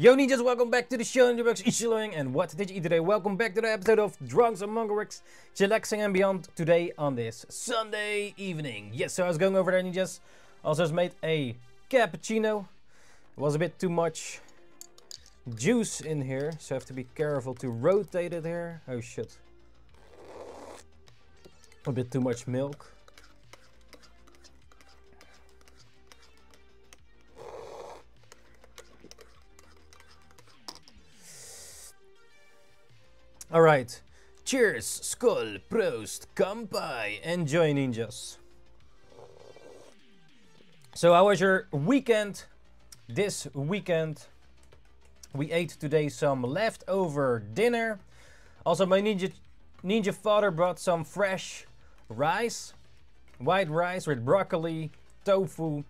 Yo ninjas, welcome back to the show. Your box Ishiloing, and what did you eat today? Welcome back to the episode of Drunks Among Us, chillaxing and beyond today on this Sunday evening. Yes, so I was going over there ninjas. Also just made a cappuccino. It was a bit too much juice in here, so I have to be careful to rotate it here. Oh shit. A bit too much milk. Alright. Cheers, skull, prost, kampai, enjoy ninjas. So how was your weekend? This weekend we ate today some leftover dinner. Also my ninja ninja father brought some fresh rice, white rice with broccoli, tofu,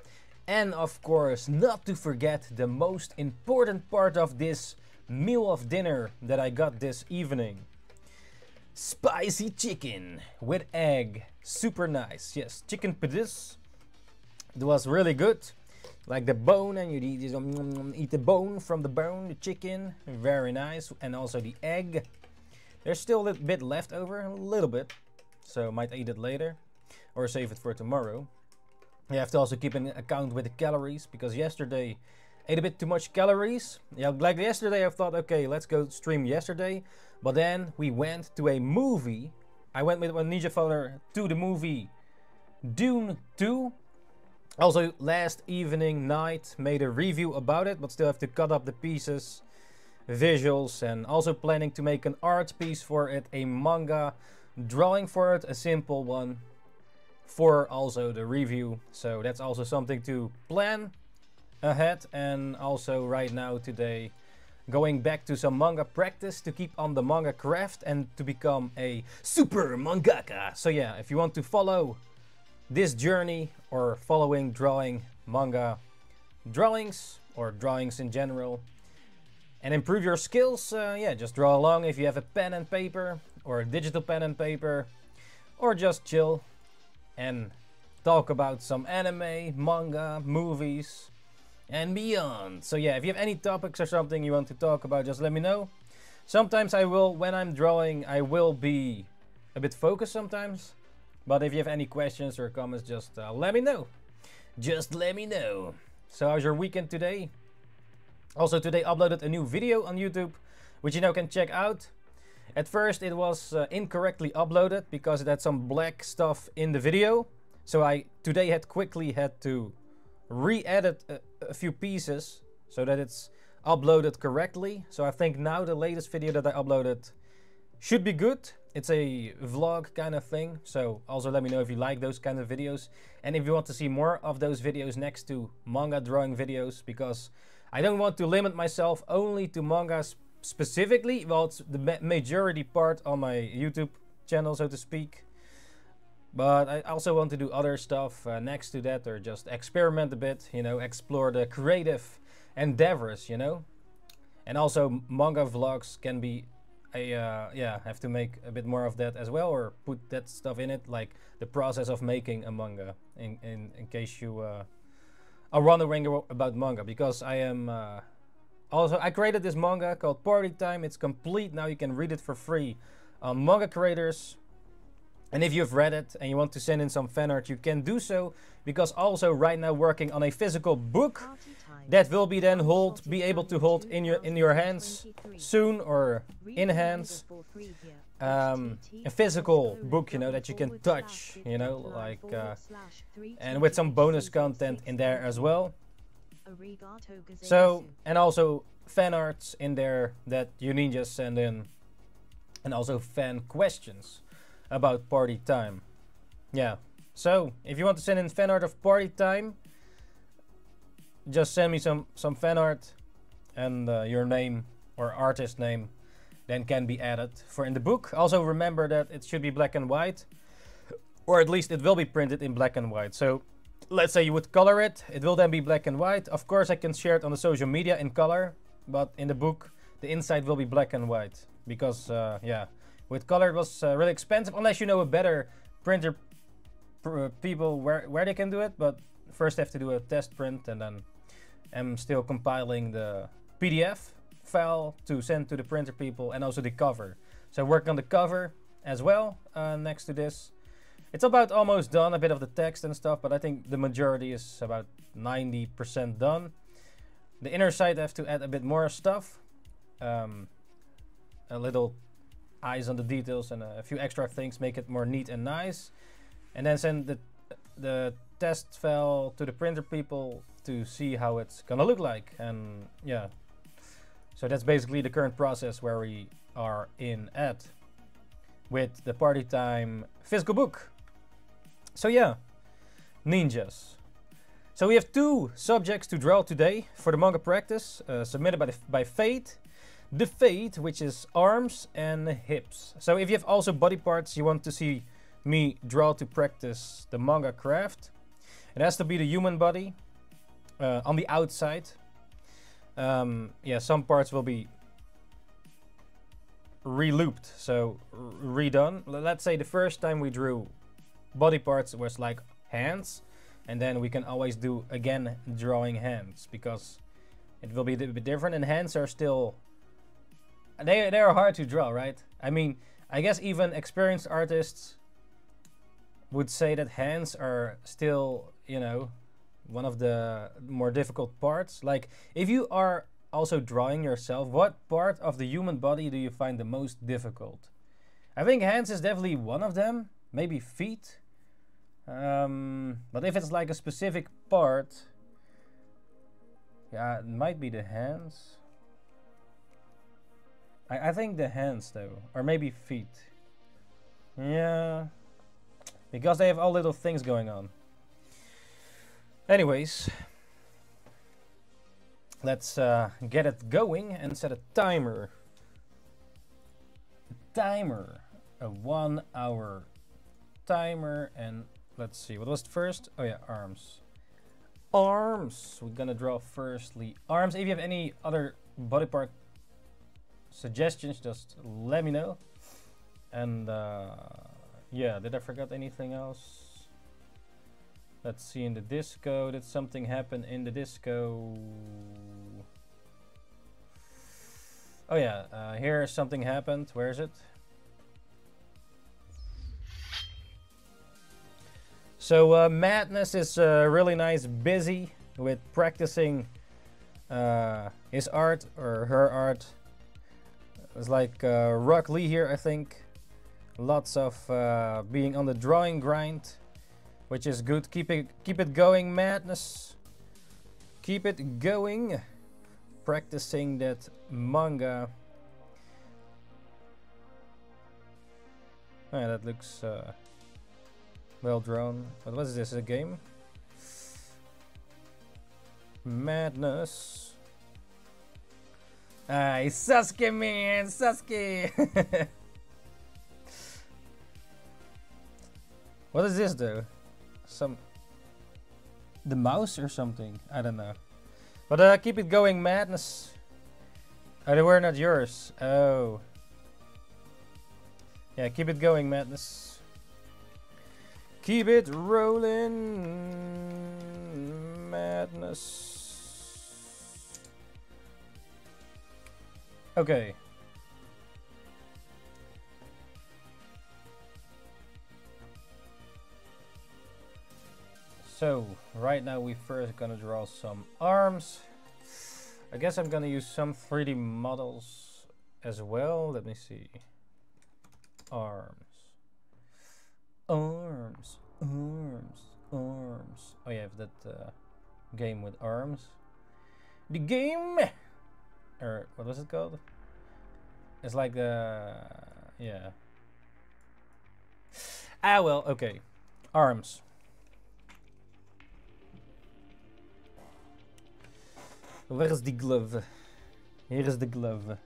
and of course not to forget the most important part of this meal of dinner that I got this evening. Spicy chicken with egg. Super nice. Yes, chicken padis. It was really good. Like the bone and you eat, um, eat the bone from the bone, the chicken. Very nice. And also the egg. There's still a little bit left over, a little bit. So might eat it later or save it for tomorrow. You have to also keep an account with the calories because yesterday ate a bit too much calories. Yeah, like yesterday I thought, okay, let's go stream yesterday. But then we went to a movie. I went with Ninja Father to the movie Dune 2. Also, last evening night made a review about it, but still have to cut up the pieces, visuals, and also planning to make an art piece for it, a manga drawing for it, a simple one, for also the review. So that's also something to plan ahead and also right now today going back to some manga practice to keep on the manga craft and to become a super mangaka. So yeah, if you want to follow this journey or following drawing manga drawings or drawings in general and improve your skills, uh, yeah, just draw along if you have a pen and paper or a digital pen and paper or just chill and talk about some anime, manga, movies, and beyond. So yeah, if you have any topics or something you want to talk about, just let me know. Sometimes I will, when I'm drawing, I will be a bit focused sometimes. But if you have any questions or comments, just uh, let me know. Just let me know. So how's your weekend today? Also today uploaded a new video on YouTube, which you now can check out. At first it was uh, incorrectly uploaded because it had some black stuff in the video. So I today had quickly had to re-edit a, few pieces so that it's uploaded correctly. So I think now the latest video that I uploaded should be good. It's a vlog kind of thing. So also let me know if you like those kind of videos. And if you want to see more of those videos next to manga drawing videos. Because I don't want to limit myself only to mangas specifically. Well, it's the ma majority part on my YouTube channel, so to speak. But I also want to do other stuff uh, next to that or just experiment a bit, you know, explore the creative endeavors, you know. And also manga vlogs can be a, uh, yeah, have to make a bit more of that as well or put that stuff in it, like the process of making a manga in, in, in case you uh, are wondering about manga because I am uh, also, I created this manga called Party Time. It's complete now, you can read it for free on Manga Creators and if you've read it and you want to send in some fan art, you can do so because also right now working on a physical book that will be then hold be able to hold in your in your hands soon or in hands. Um, a physical book, you know, that you can touch, you know, like uh, and with some bonus content in there as well. So and also fan arts in there that you need just send in, and also fan questions about party time. Yeah. So if you want to send in fan art of party time, just send me some some fan art and uh, your name or artist name then can be added for in the book. Also remember that it should be black and white or at least it will be printed in black and white. So let's say you would color it, it will then be black and white. Of course I can share it on the social media in color, but in the book the inside will be black and white because uh, yeah, with color, it was uh, really expensive, unless you know a better printer pr uh, people where, where they can do it. But first I have to do a test print and then I'm still compiling the PDF file to send to the printer people and also the cover. So working on the cover as well uh, next to this. It's about almost done, a bit of the text and stuff, but I think the majority is about 90% done. The inner side I have to add a bit more stuff. Um, a little eyes on the details and a few extra things make it more neat and nice. And then send the, the test file to the printer people to see how it's gonna look like. And yeah, so that's basically the current process where we are in at with the party time physical book. So yeah, ninjas. So we have two subjects to draw today for the manga practice, uh, submitted by, the, by Fate. The Fate, which is arms and hips. So if you have also body parts you want to see me draw to practice the manga craft, it has to be the human body uh, on the outside. Um, yeah, some parts will be re-looped, so redone. Let's say the first time we drew body parts was like hands, and then we can always do again drawing hands because it will be a bit different. And hands are still they they are hard to draw, right? I mean, I guess even experienced artists would say that hands are still, you know, one of the more difficult parts. Like if you are also drawing yourself, what part of the human body do you find the most difficult? I think hands is definitely one of them. Maybe feet. Um, but if it's like a specific part, yeah, it might be the hands. I, I think the hands though, or maybe feet. Yeah, because they have all little things going on. Anyways, let's uh, get it going and set a timer. A timer, a one hour timer and Let's see, what was first? Oh yeah, arms. Arms! We're gonna draw firstly arms. If you have any other body part suggestions, just let me know. And uh, yeah, did I forget anything else? Let's see in the disco. Did something happen in the disco? Oh yeah, uh, here something happened. Where is it? So uh, Madness is uh, really nice, busy with practicing uh, his art or her art. It's like uh, Rock Lee here, I think. Lots of uh, being on the drawing grind, which is good. Keep it, keep it going, Madness. Keep it going. Practicing that manga. Yeah, that looks uh, well drawn. But what is this? A game? Madness. Ah, Sasuke man, Sasuke. what does this do? Some the mouse or something? I don't know. But uh, keep it going, madness. Oh, they were not yours. Oh. Yeah, keep it going, madness. Keep it rolling, madness. Okay. So, right now we first gonna draw some arms. I guess I'm gonna use some 3D models as well. Let me see. Arms. Arms, arms, arms. Oh, yeah, that uh, game with arms. The game, or what was it called? It's like the yeah. Ah, well, okay. Arms. Where is the glove? Here is the glove.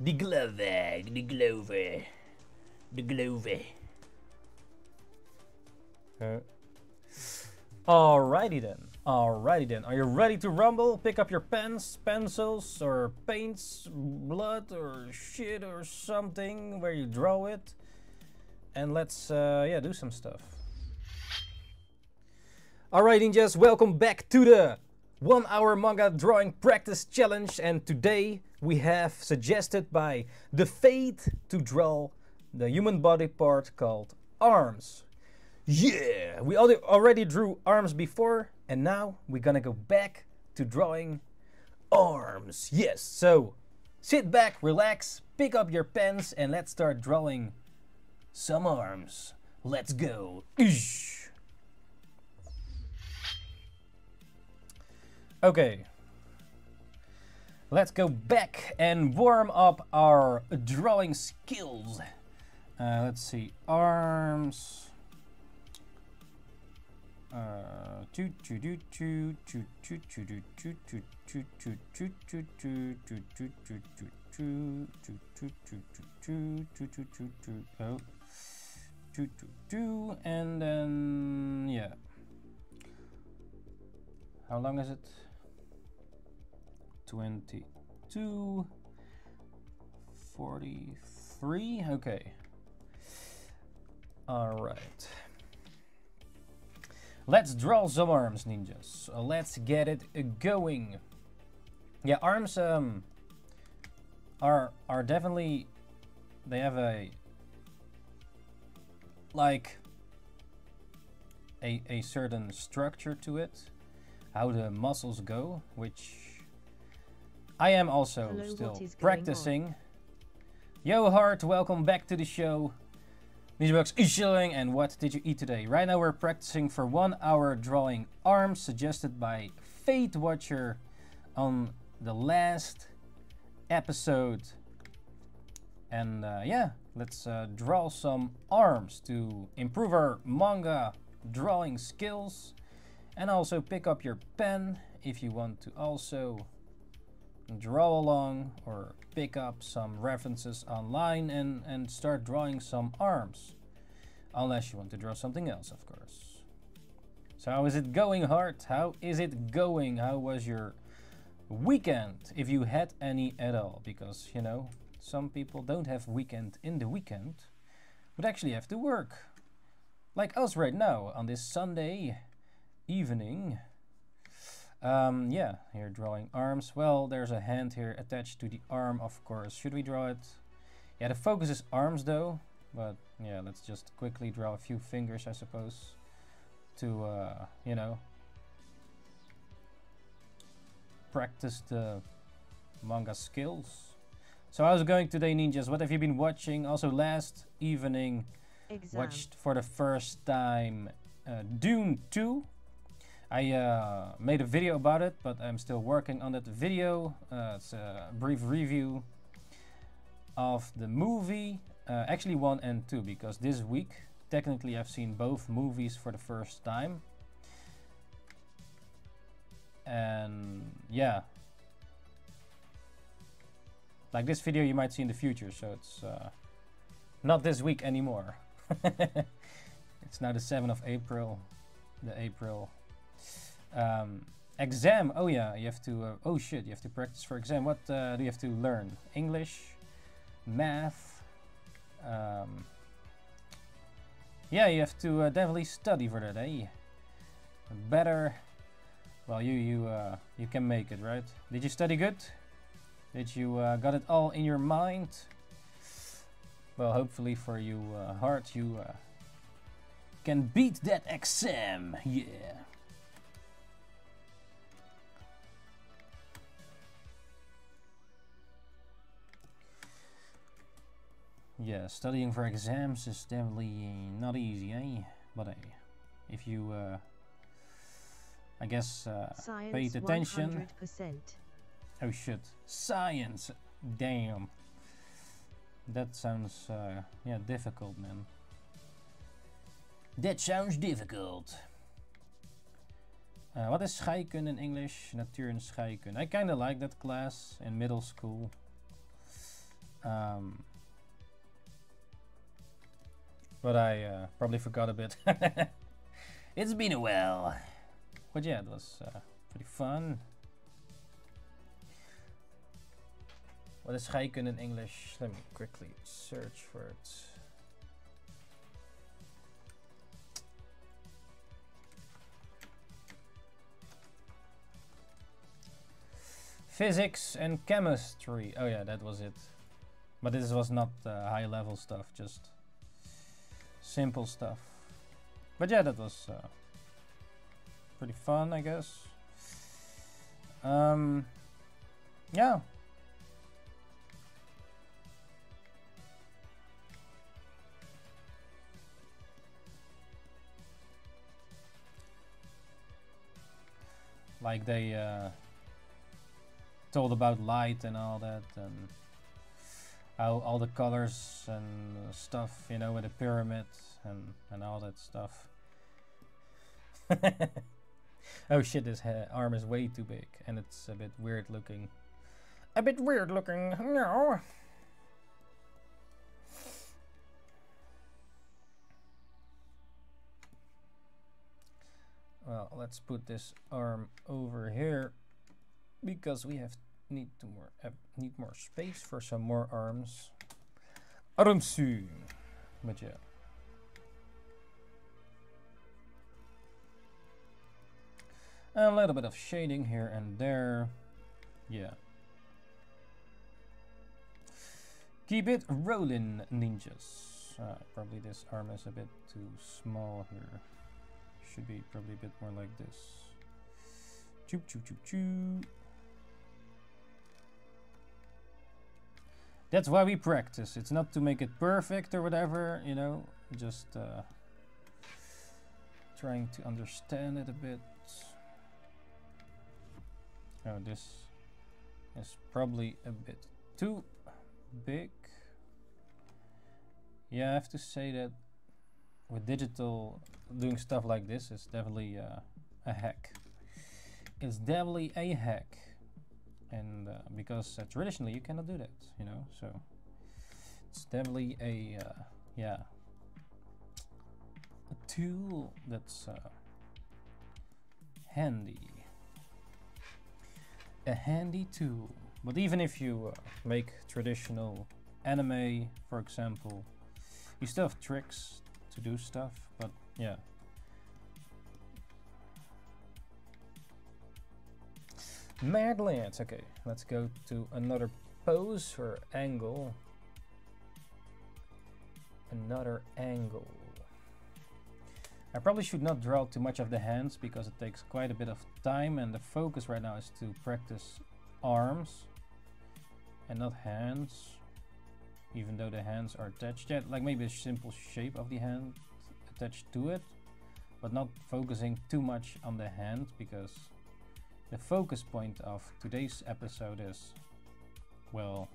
The glove, the glove the glove. Uh, alrighty then. Alrighty then. Are you ready to rumble? Pick up your pens, pencils, or paints, blood, or shit, or something where you draw it. And let's, uh, yeah, do some stuff. Alright, ninjas, welcome back to the one hour manga drawing practice challenge and today we have suggested by the fate to draw the human body part called arms. Yeah, we already drew arms before and now we're gonna go back to drawing arms. Yes, so sit back, relax, pick up your pens and let's start drawing some arms. Let's go. Okay. Let's go back and warm up our drawing skills. Uh, let's see, arms. Oh, and then yeah. How long is it? 22 43 okay all right let's draw some arms ninjas so let's get it going yeah arms um are are definitely they have a like a, a certain structure to it how the muscles go which I am also Hello, still practicing. Yo, Hart, welcome back to the show. Ninjabox Ishiling, and what did you eat today? Right now we're practicing for one hour drawing arms suggested by Fate Watcher on the last episode. And uh, yeah, let's uh, draw some arms to improve our manga drawing skills. And also pick up your pen if you want to also draw along or pick up some references online and, and start drawing some arms. Unless you want to draw something else, of course. So how is it going, Hart? How is it going? How was your weekend, if you had any at all? Because, you know, some people don't have weekend in the weekend, but actually have to work. Like us right now, on this Sunday evening. Um, yeah, here drawing arms. Well, there's a hand here attached to the arm, of course. Should we draw it? Yeah, the focus is arms though. But yeah, let's just quickly draw a few fingers, I suppose. To, uh, you know, practice the manga skills. So how's it going today, ninjas? What have you been watching? Also, last evening, Exam. watched for the first time uh, Dune 2. I uh, made a video about it, but I'm still working on that video. Uh, it's a brief review of the movie, uh, actually one and two, because this week, technically I've seen both movies for the first time. And yeah, like this video you might see in the future, so it's uh, not this week anymore. it's now the 7th of April, the April um, exam. Oh yeah, you have to. Uh, oh shit, you have to practice for exam. What uh, do you have to learn? English, math. Um, yeah, you have to uh, definitely study for that, eh? Better. Well, you you uh, you can make it, right? Did you study good? Did you uh, got it all in your mind? Well, hopefully for you, uh, Hart, you can beat that exam. Yeah. Yeah, studying for exams is definitely not easy, eh? But hey, if you, uh, I guess, uh, paid attention. 100%. Oh shit, science! Damn. That sounds, uh, yeah, difficult, man. That sounds difficult. Uh, what is scheikunde in English? Natuur en scheikunde. I kind of like that class in middle school. Um, but I uh, probably forgot a bit. it's been a while. But yeah, it was uh, pretty fun. What is scheikunde in English? Let me quickly search for it. Physics and chemistry. Oh yeah, that was it. But this was not uh, high level stuff, just simple stuff. But yeah, that was uh, pretty fun, I guess. Um, yeah. Like they uh, told about light and all that, and how all the colors and stuff, you know, with the pyramid and and all that stuff. oh shit, this arm is way too big and it's a bit weird looking. A bit weird looking, no. Well, let's put this arm over here because we have need to more uh, need more space for some more arms. Armsu, but yeah. A little bit of shading here and there. Yeah. Keep it rolling, ninjas. Uh, probably this arm is a bit too small here. Should be probably a bit more like this. Choo choo choo choo. That's why we practice. It's not to make it perfect or whatever, you know, just uh, trying to understand it a bit. Oh, this is probably a bit too big. Yeah, I have to say that with digital, doing stuff like this is definitely uh, a hack. It's definitely a hack. And uh, because uh, traditionally you cannot do that, you know, so it's definitely a, uh, yeah, a tool that's uh, handy a handy tool. But even if you make traditional anime, for example, you still have tricks to do stuff, but yeah. Madlands, okay, let's go to another pose or angle. Another angle. I probably should not draw too much of the hands because it takes quite a bit of time and the focus right now is to practice arms and not hands even though the hands are attached yet like maybe a simple shape of the hand attached to it but not focusing too much on the hand because the focus point of today's episode is well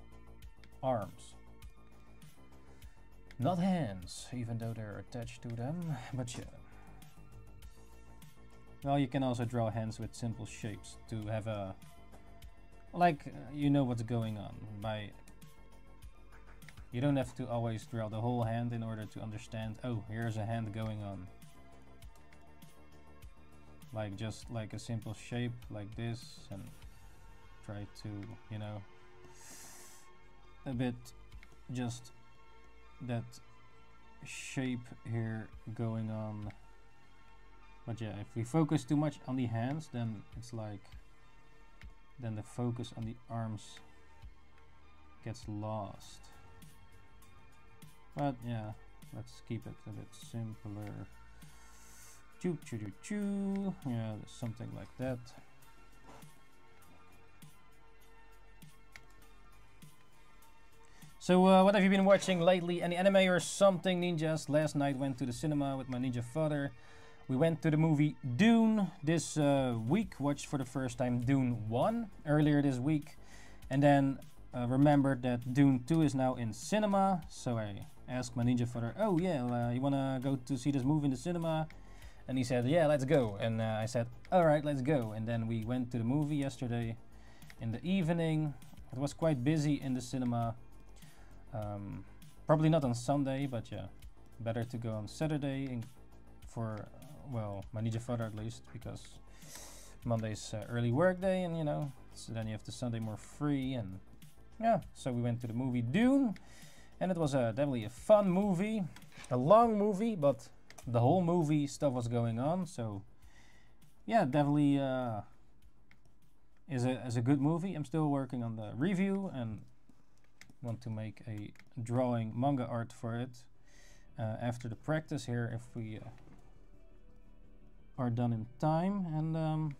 arms not hands even though they're attached to them but yeah well, you can also draw hands with simple shapes to have a... Like, uh, you know what's going on. By You don't have to always draw the whole hand in order to understand, oh, here's a hand going on. Like, just like a simple shape like this and try to, you know, a bit just that shape here going on but yeah, if we focus too much on the hands, then it's like, then the focus on the arms gets lost. But yeah, let's keep it a bit simpler. Choo choo choo choo. Yeah, something like that. So uh, what have you been watching lately? Any anime or something, ninjas? Last night went to the cinema with my ninja father. We went to the movie Dune this uh, week, watched for the first time Dune 1 earlier this week, and then uh, remembered that Dune 2 is now in cinema, so I asked my ninja father, oh yeah, uh, you wanna go to see this movie in the cinema? And he said, yeah, let's go. And uh, I said, alright, let's go. And then we went to the movie yesterday in the evening. It was quite busy in the cinema. Um, probably not on Sunday, but yeah, better to go on Saturday for well, my ninja father at least, because Monday's uh, early work day, and you know, so then you have the Sunday more free, and yeah, so we went to the movie Dune, and it was uh, definitely a fun movie, a long movie, but the whole movie stuff was going on, so yeah, definitely uh, is a is a good movie. I'm still working on the review and want to make a drawing manga art for it uh, after the practice here if we uh, are done in time. And um,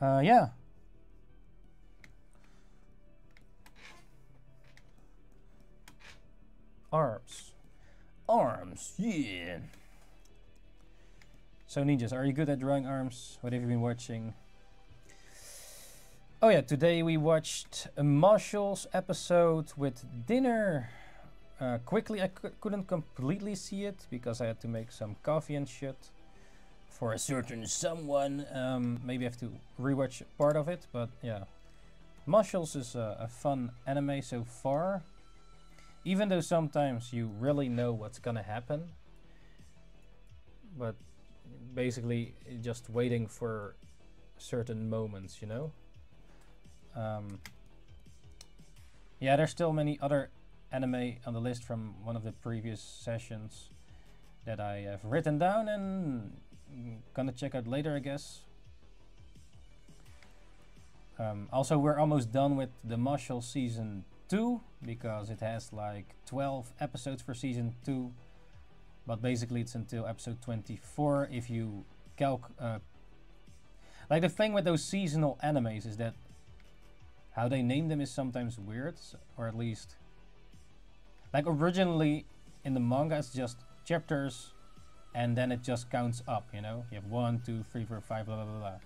uh, yeah. Arms arms yeah so ninjas are you good at drawing arms what have you been watching oh yeah today we watched a Mashle's episode with dinner uh, quickly. I couldn't completely see it because I had to make some coffee and shit for a certain someone. Um, maybe I have to rewatch part of it, but yeah. Mashle's is a, a fun anime so far. Even though sometimes you really know what's gonna happen. But basically just waiting for certain moments, you know? Um, yeah, there's still many other anime on the list from one of the previous sessions that I have written down and gonna check out later, I guess. Um, also, we're almost done with the Mashle season 2 because it has like 12 episodes for season 2. But basically, it's until episode 24 if you calc. Uh, like the thing with those seasonal animes is that how they name them is sometimes weird, or at least like originally in the manga, it's just chapters, and then it just counts up. You know, you have one, two, three, four, five, blah blah blah, blah.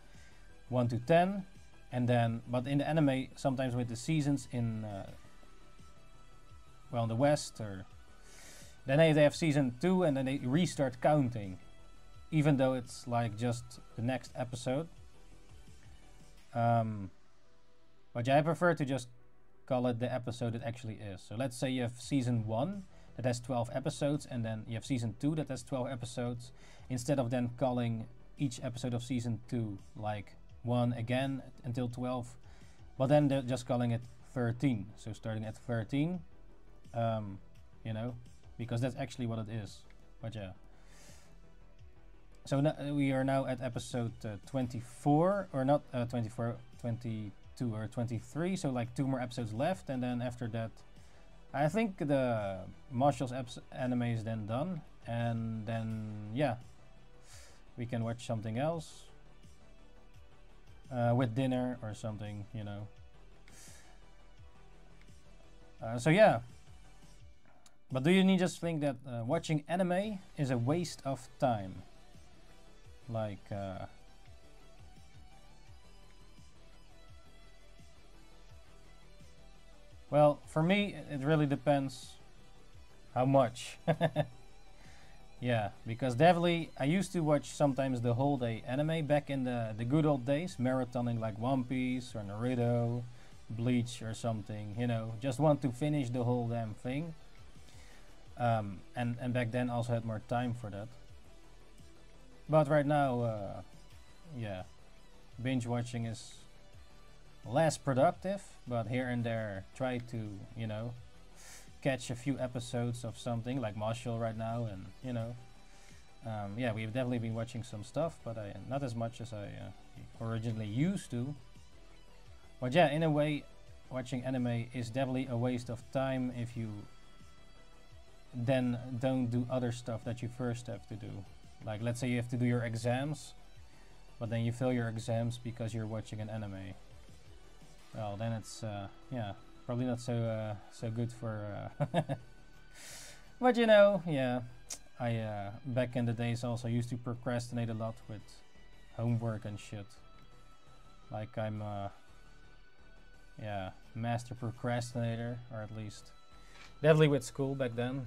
one to ten, and then. But in the anime, sometimes with the seasons in, uh, well, in the West, or then they, they have season two, and then they restart counting, even though it's like just the next episode. Um, but yeah, I prefer to just call it the episode it actually is. So let's say you have season 1 that has 12 episodes and then you have season 2 that has 12 episodes instead of then calling each episode of season 2 like 1 again until 12 but then they're just calling it 13 so starting at 13 um, you know because that's actually what it is. But yeah. So we are now at episode uh, 24 or not uh, 24 22 or 23, so like two more episodes left, and then after that, I think the Mashle's anime is then done, and then yeah, we can watch something else uh, with dinner or something, you know. Uh, so yeah, but do you need just think that uh, watching anime is a waste of time? Like, uh, Well, for me, it really depends how much. yeah, because definitely I used to watch sometimes the whole day anime back in the, the good old days, marathoning like One Piece or Naruto, Bleach or something, you know, just want to finish the whole damn thing. Um, and, and back then also had more time for that. But right now, uh, yeah, binge watching is less productive, but here and there try to, you know, catch a few episodes of something like Mashle right now, and you know, um, yeah, we've definitely been watching some stuff, but I, not as much as I uh, originally used to. But yeah, in a way, watching anime is definitely a waste of time if you then don't do other stuff that you first have to do. Like, let's say you have to do your exams, but then you fail your exams because you're watching an anime. Well then it's uh, yeah probably not so uh, so good for uh but you know yeah I uh, back in the days also used to procrastinate a lot with homework and shit. Like I'm uh, yeah master procrastinator or at least definitely with school back then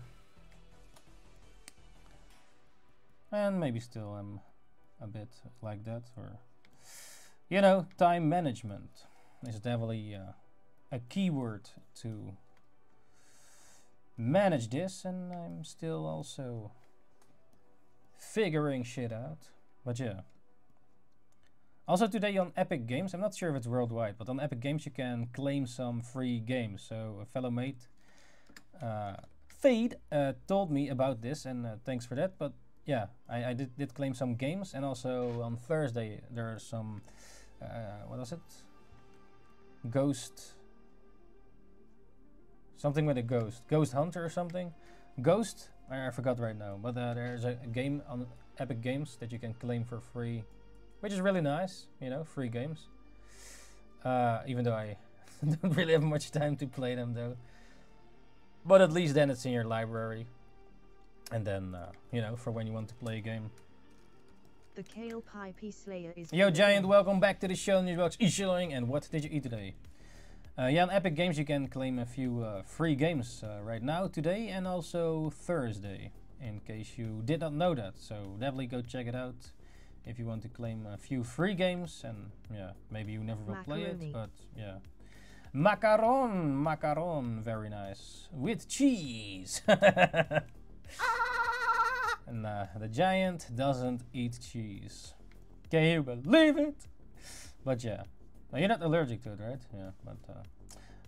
and maybe still I'm a bit like that or you know time management is definitely uh, a keyword to manage this and I'm still also figuring shit out but yeah also today on Epic Games, I'm not sure if it's worldwide, but on Epic Games you can claim some free games. So a fellow mate, uh, Fade, uh, told me about this and uh, thanks for that. But yeah, I, I did, did claim some games and also on Thursday there are some uh, what was it? Ghost. Something with a ghost. Ghost Hunter or something. Ghost? I, I forgot right now. But uh, there's a, a game on Epic Games that you can claim for free, which is really nice. You know, free games. Uh, even though I don't really have much time to play them though. But at least then it's in your library. And then, uh, you know, for when you want to play a game. The kale pie pea slayer is. Yo, Giant, welcome back to the show. Newsbox Isheling, and what did you eat today? Uh, yeah, on Epic Games you can claim a few uh, free games uh, right now, today, and also Thursday, in case you did not know that. So definitely go check it out if you want to claim a few free games, and yeah, maybe you never will play it, but yeah. Macaron, macaron, very nice. With cheese! and uh, the giant doesn't eat cheese. Can you believe it? But yeah, Now, you're not allergic to it, right? Yeah, but uh,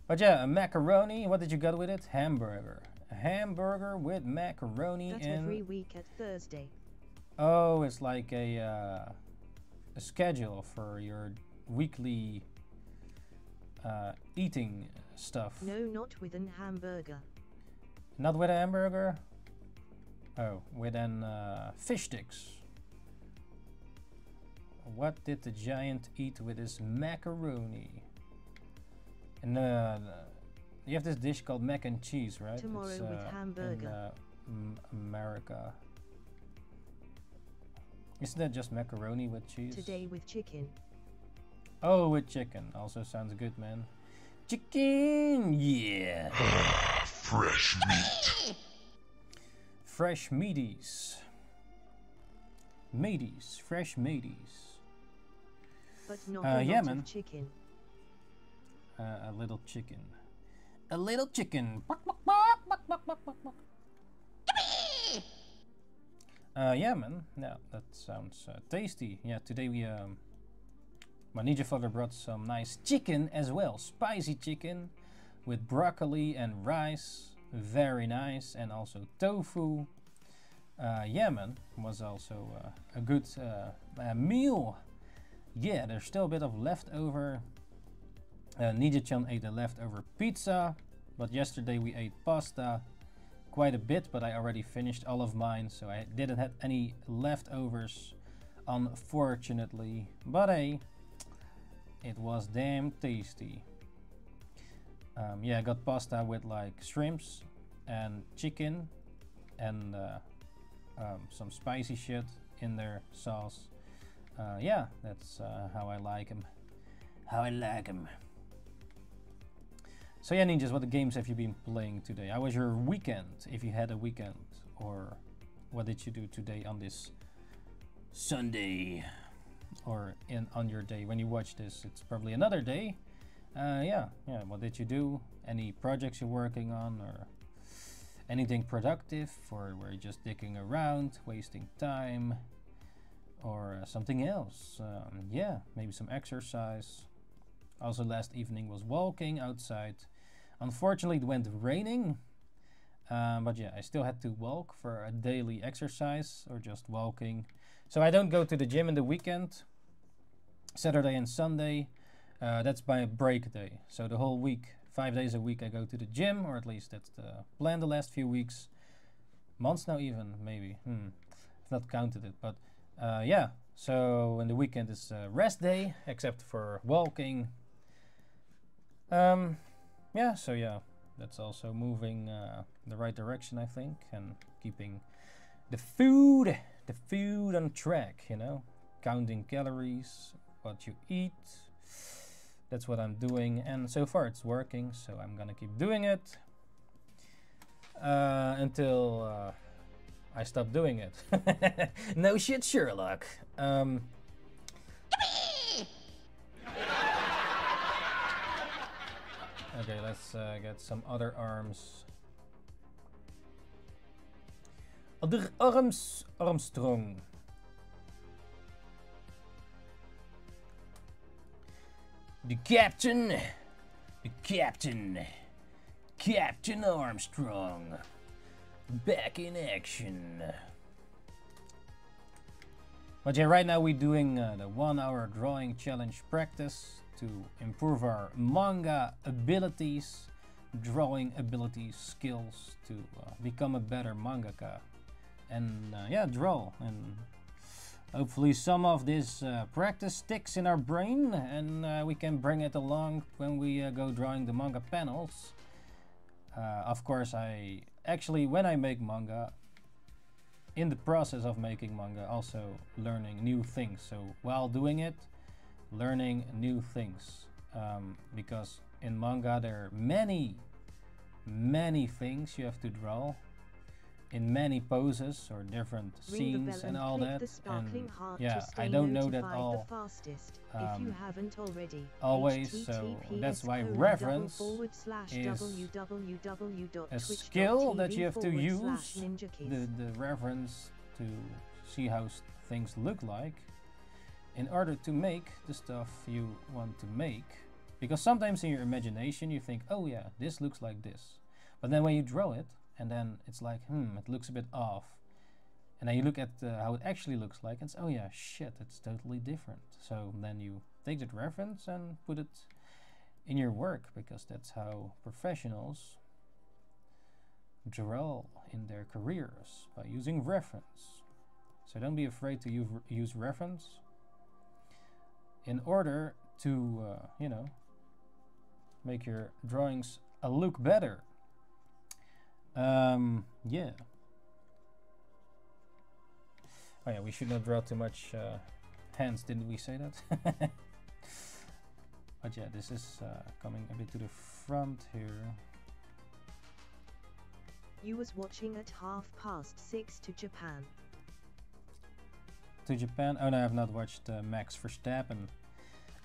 but yeah, a macaroni. What did you get with it? Hamburger. A hamburger with macaroni That and every week at Thursday. oh, it's like a uh, a schedule for your weekly uh, eating stuff. No, not with an hamburger. Not with a hamburger. Oh, with an uh, fish sticks. What did the giant eat with his macaroni? And uh, you have this dish called mac and cheese, right? Tomorrow with In, hamburger. uh, America. Isn't that just macaroni with cheese? Today with chicken. Oh, with chicken. Also sounds good, man. Chicken, yeah. Fresh meat. Fresh meaties. Mateys, fresh mateys. But not Uh, a yeah, lot man. of chicken. Uh, a little chicken. A little chicken. Bark. Uh, yeah, man. Yeah, that sounds uh, tasty. Yeah, today we um, my ninja father brought some nice chicken as well, spicy chicken with broccoli and rice. Very nice, and also tofu. Uh, yeah, man, was also uh, a good uh, meal. Yeah, there's still a bit of leftover. Uh, ate a leftover pizza, but yesterday we ate pasta quite a bit, but I already finished all of mine, so I didn't have any leftovers, unfortunately. But hey, it was damn tasty. Um, yeah, I got pasta with like shrimps and chicken and uh, um, some spicy shit in their sauce. Uh, yeah, that's uh, how I like them. How I like them. So yeah, ninjas, what games have you been playing today? How was your weekend, if you had a weekend, or what did you do today on this Sunday, or in on your day when you watch this? It's probably another day. Uh, yeah, yeah. What did you do? Any projects you're working on, or anything productive, or were you just dicking around, wasting time, or uh, something else? Um, yeah, maybe some exercise. Also, last evening was walking outside. Unfortunately, it went raining. Um, but yeah, I still had to walk for a daily exercise or just walking. So I don't go to the gym in the weekend, Saturday and Sunday. Uh, that's a break day. So the whole week, five days a week, I go to the gym, or at least that's the plan the last few weeks. Months now, even, maybe. Hmm. I've not counted it. But uh, yeah, so in the weekend is rest day, except for walking. Um, yeah, so yeah, that's also moving uh, the right direction, I think, and keeping the food, the food on track. You know, counting calories, what you eat. That's what I'm doing, and so far it's working. So I'm gonna keep doing it uh, until uh, I stop doing it. no shit, Sherlock. Um, Okay, let's uh, get some other arms. Other arms, Armstrong. The captain, the captain, Captain Armstrong, back in action. But yeah, right now we're doing uh, the one hour drawing challenge practice to improve our manga abilities, drawing abilities, skills to uh, become a better mangaka. And uh, yeah, draw. And hopefully some of this uh, practice sticks in our brain and uh, we can bring it along when we uh, go drawing the manga panels. Uh, of course, I actually, when I make manga, in the process of making manga, also learning new things. So while doing it, learning new things. Um, because in manga, there are many, many things you have to draw in many poses or different scenes and and all that. And yeah, I don't know that all the fastest. if you um, haven't already, always, so that's why reference double forward slash is a skill that you have to use ninja the, the reference to see how things look like in order to make the stuff you want to make. Because sometimes in your imagination you think, oh yeah, this looks like this. But then when you draw it, and then it's like, hmm, it looks a bit off. And then you look at uh, how it actually looks like and say, oh yeah, shit, it's totally different. So then you take that reference and put it in your work because that's how professionals draw in their careers by using reference. So don't be afraid to use, use reference in order to, uh, you know, make your drawings look better. Um, yeah. Oh yeah, we should not draw too much uh, hands, didn't we say that? but yeah, this is uh, coming a bit to the front here. You was watching at half past six to Japan. to Japan. Oh no, I have not watched uh, Max Verstappen.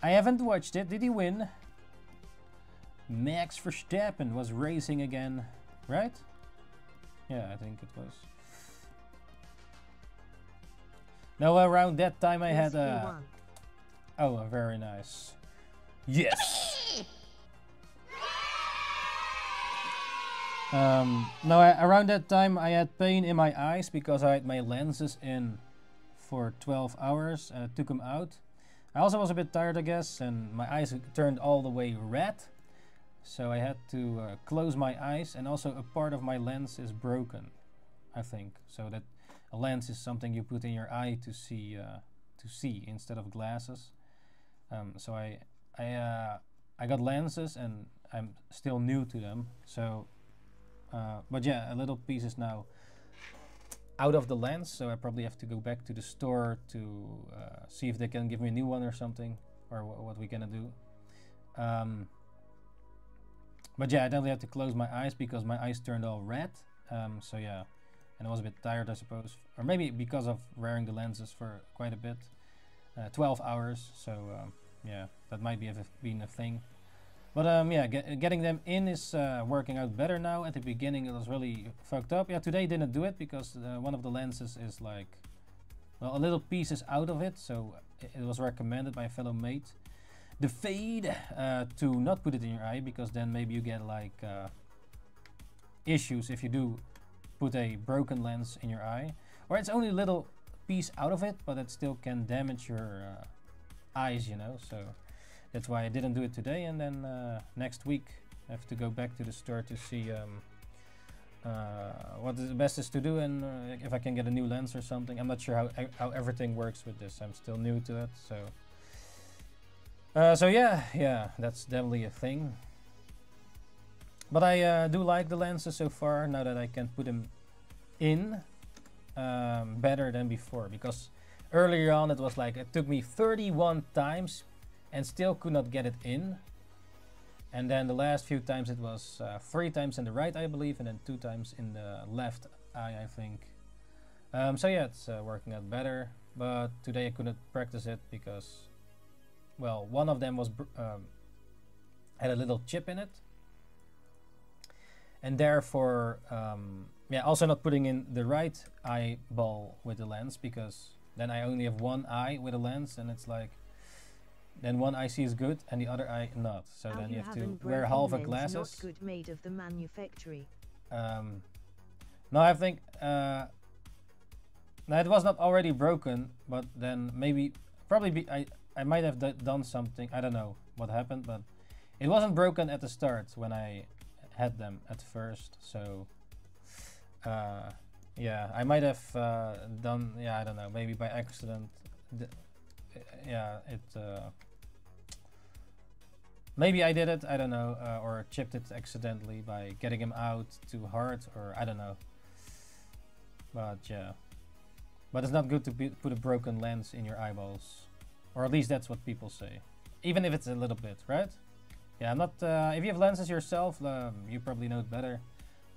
I haven't watched it. Did he win? Max Verstappen was racing again, right? Yeah, I think it was. No, around that time I had uh, a. Oh, uh, very nice. Yes. Um, no, I, around that time I had pain in my eyes because I had my lenses in for 12 hours and I took them out. I also was a bit tired, I guess, and my eyes turned all the way red. So I had to uh, close my eyes, and also a part of my lens is broken, I think. So that a lens is something you put in your eye to see uh, to see instead of glasses. Um, so I I uh, I got lenses, and I'm still new to them. So, uh, but yeah, a little piece is now out of the lens, so I probably have to go back to the store to uh, see if they can give me a new one or something, or wh- what we're gonna do. Um, but yeah, I definitely had to close my eyes because my eyes turned all red. Um, so yeah, and I was a bit tired, I suppose, or maybe because of wearing the lenses for quite a bit, uh, 12 hours. So um, yeah, that might be a, been a thing. But um, yeah, get, getting them in is uh, working out better now. At the beginning, it was really fucked up. Yeah, today didn't do it because uh, one of the lenses is like, well, a little piece is out of it. So it was recommended by a fellow mate, the fade, uh, to not put it in your eye because then maybe you get like uh, issues if you do put a broken lens in your eye, or it's only a little piece out of it, but it still can damage your uh, eyes, you know. So that's why I didn't do it today, and then uh, next week I have to go back to the store to see um, uh, what the best is to do and uh, if I can get a new lens or something. I'm not sure how how everything works with this. I'm still new to it, so. Uh, so yeah, yeah, that's definitely a thing. But I uh, do like the lenses so far now that I can put them in um, better than before because earlier on it was like it took me 31 times and still could not get it in. And then the last few times it was uh, three times in the right, I believe, and then two times in the left eye, I think. Um, so yeah, it's uh, working out better. But today I couldn't practice it because, well, one of them was um, had a little chip in it, and therefore, um, yeah, also not putting in the right eyeball with the lens because then I only have one eye with a lens, and it's like then one eye sees good and the other eye not. So How then you have to wear half a glasses. Not good made of the manufactory. Um, no, I think uh, Now it was not already broken, but then maybe, probably be, I, I might have done something. I don't know what happened, but it wasn't broken at the start when I had them at first. So, uh, yeah, I might have uh, done. Yeah, I don't know. Maybe by accident. Yeah, it. Uh, maybe I did it. I don't know, uh, or chipped it accidentally by getting him out too hard, or I don't know. But yeah, but it's not good to put a broken lens in your eyeballs, or at least that's what people say. Even if it's a little bit, right? Yeah, I'm not. Uh, if you have lenses yourself, um, you probably know it better.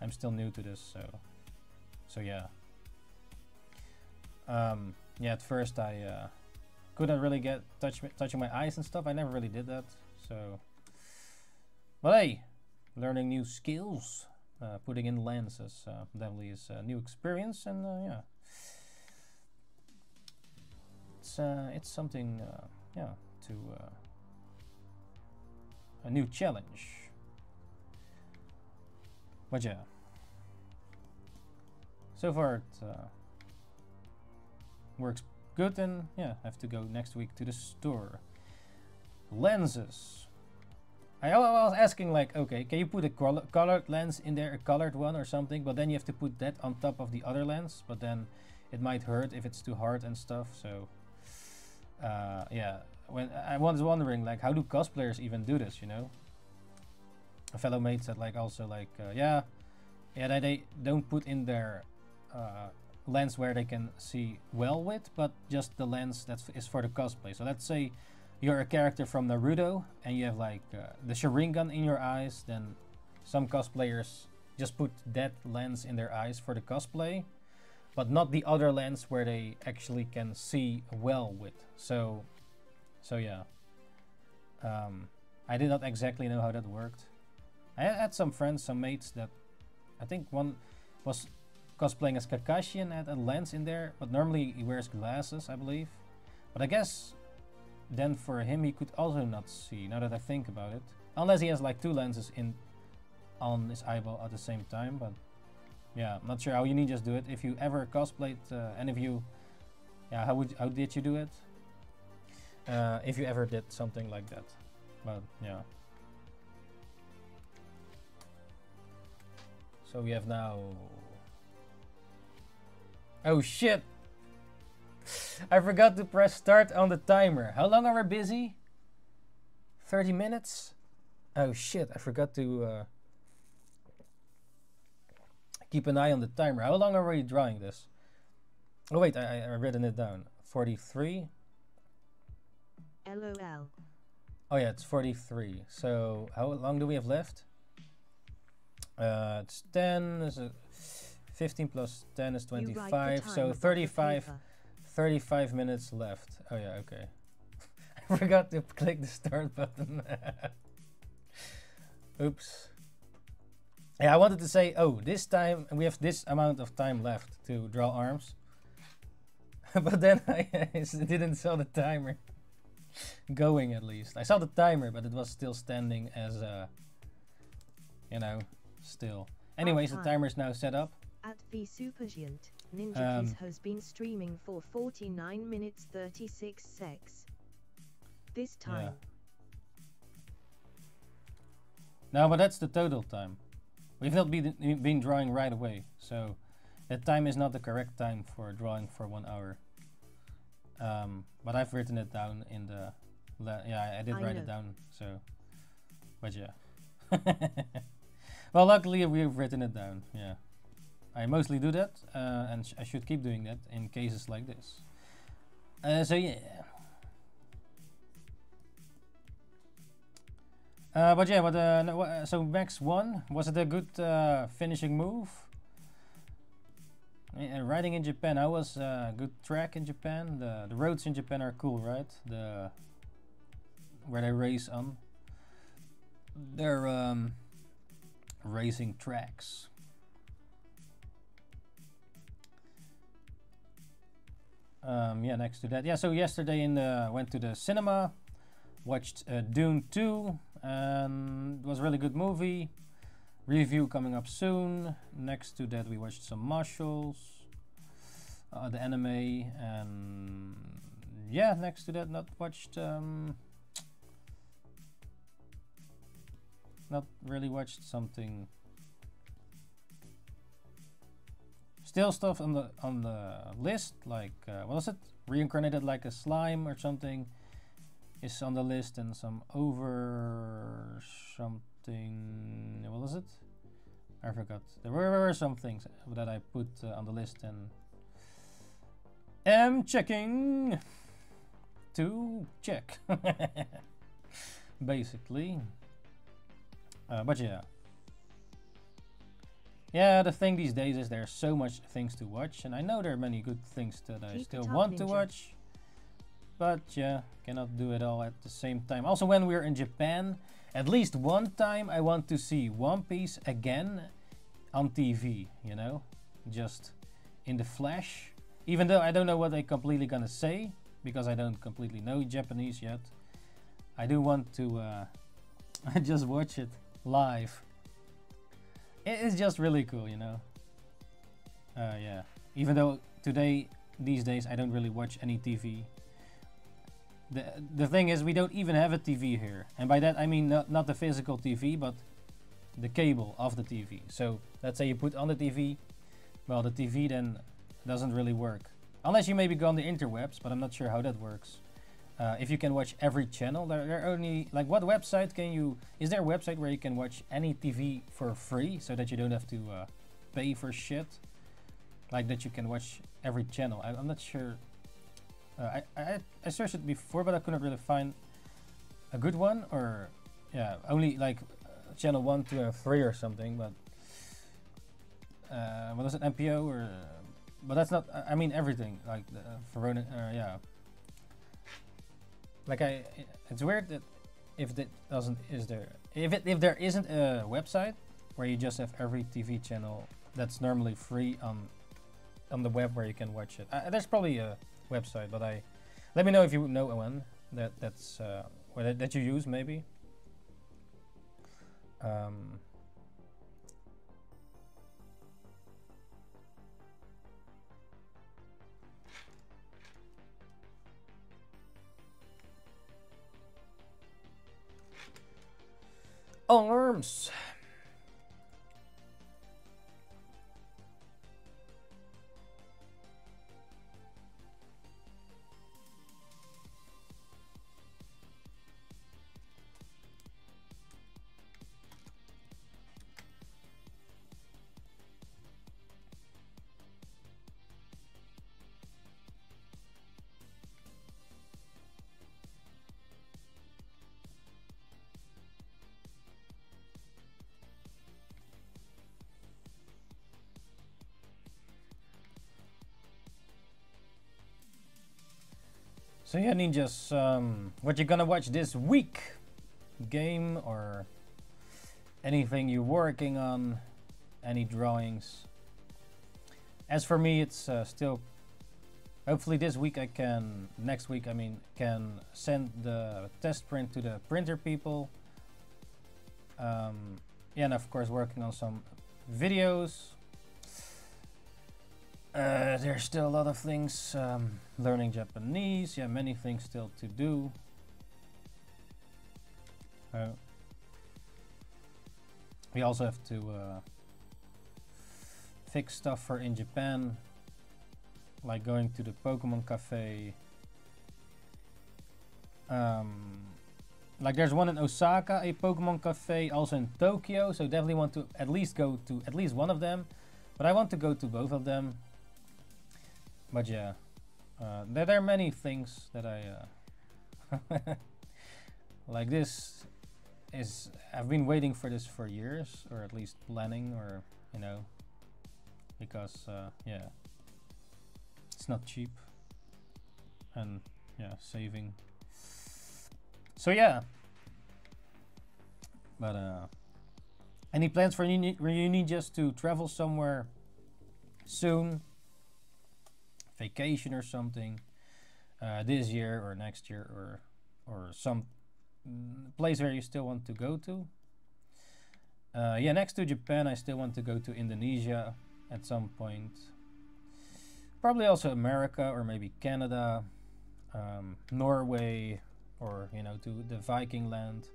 I'm still new to this, so so yeah. Um, yeah, at first I uh, couldn't really get touch touching my eyes and stuff. I never really did that, so. But hey, learning new skills, uh, putting in lenses uh, definitely is a new experience, and uh, yeah, it's uh, it's something uh, yeah to uh, a new challenge. But yeah, so far it uh, works good, and yeah, I have to go next week to the store. Lenses. I was asking like, okay, can you put a col- colored lens in there, a colored one or something? But then you have to put that on top of the other lens. But then it might hurt if it's too hard and stuff. So uh, yeah, when I was wondering like, how do cosplayers even do this? You know, a fellow mate said like also like, uh, yeah, yeah, that they don't put in their uh, lens where they can see well with, but just the lens that is for the cosplay. So let's say you're a character from Naruto and you have like uh, the Sharingan in your eyes, then some cosplayers just put that lens in their eyes for the cosplay, but not the other lens where they actually can see well with. So, so yeah. Um, I did not exactly know how that worked. I had some friends, some mates that I think one was cosplaying as Kakashi and had a lens in there, but normally he wears glasses, I believe. But I guess then for him he could also not see, now that I think about it. Unless he has like two lenses in on his eyeball at the same time, but yeah, not sure how you ninjas do it. If you ever cosplayed, uh, if you, yeah, how would how did you do it? Uh, if you ever did something like that, but yeah. So we have now. Oh shit! I forgot to press start on the timer. How long are we busy? 30 minutes? Oh shit, I forgot to uh, keep an eye on the timer. How long are we drawing this? Oh wait, I, I, written it down. 43? LOL. Oh yeah, it's 43. So how long do we have left? Uh, it's 10, is it 15 plus 10 is You write the 25, so 35, 35 minutes left. Oh yeah, okay. I forgot to click the start button. Oops. Yeah, I wanted to say, oh, this time we have this amount of time left to draw arms. but then I didn't saw the timer going at least. I saw the timer, but it was still standing as a, you know, still. Anyways, the timer is now set up. At the Supergiant, Ninja Um, has been streaming for 49 minutes 36 secs. This time. Yeah. No, but that's the total time. We've not been, been drawing right away, so that time is not the correct time for drawing for one hour. Um, but I've written it down in the, yeah, I, did I write it down. So, but yeah. well, luckily we've written it down. Yeah, I mostly do that, uh, and sh- I should keep doing that in cases like this. Uh, so yeah. Uh, but yeah, but uh, no, wha- so Max won. Was it a good uh, finishing move? Yeah, riding in Japan, I was uh, good track in Japan. The the roads in Japan are cool, right? The where they race on. They're um, racing tracks. Um, yeah, next to that, yeah. So yesterday in the went to the cinema, watched uh, Dune 2, and it was a really good movie. Review coming up soon. Next to that, we watched some Mashles. uh, the anime, and yeah, next to that, not watched. Um, not really watched something. Still stuff on the on the list, like uh, what was it? Reincarnated like a slime or something is on the list, and some over something. What was it? I forgot. There were some things that I put uh, on the list and am checking to check. Basically. Uh, but yeah. Yeah, the thing these days is there's so much things to watch, and I know there are many good things that I still want to watch. But yeah, cannot do it all at the same time. Also, when we're in Japan, at least one time I want to see One Piece again on TV, you know? Just in the flesh. Even though I don't know what they're completely gonna say, because I don't completely know Japanese yet. I do want to uh, just watch it live. It is just really cool, you know? Uh, yeah. Even though today, these days, I don't really watch any TV. The, the thing is, we don't even have a TV here. And by that, I mean not, not the physical TV, but the cable of the TV. So let's say you put on the TV, well, the TV then doesn't really work. Unless you maybe go on the interwebs, but I'm not sure how that works. Uh, if you can watch every channel, there, there are only like what website can you? Is there a website where you can watch any TV for free, so that you don't have to uh, pay for shit? Like that you can watch every channel. I, I'm not sure. Uh, I, I I searched it before, but I couldn't really find a good one. Or yeah, only like uh, channel one, two, and three or something. But uh, was it? NPO or? Uh, but that's not. I- mean everything like the, uh, Verona. Uh, yeah. Like I, it's weird that if that doesn't is there if it if there isn't a website where you just have every TV channel that's normally free on on the web where you can watch it. Uh, there's probably a website, but I let me know if you know one that that's uh, or that, that you use maybe. Um, arms. So yeah, ninjas, um, what you gonna watch this week? Game or anything you're working on? Any drawings? As for me, it's uh, still. Hopefully this week I can. Next week I mean can send the test print to the printer people. Um, yeah, and of course working on some videos. Uh, there's still a lot of things. Um, learning Japanese. Yeah, many things still to do. Uh, we also have to uh, fix stuff for in Japan, like going to the Pokemon Cafe. Um, like there's one in Osaka, a Pokemon Cafe, also in Tokyo. So definitely want to at least go to at least one of them. But I want to go to both of them. But yeah, uh, there, there are many things that I uh, like. This is I've been waiting for this for years, or at least planning, or you know, because uh, yeah, it's not cheap, and yeah, saving. So yeah, but uh, any plans for uni- reunion just to travel somewhere soon? Vacation or something uh, this year or next year or or some place where you still want to go to. Uh, yeah, next to Japan, I still want to go to Indonesia at some point. probably also America or maybe Canada, um, Norway, or you know, to the Viking land.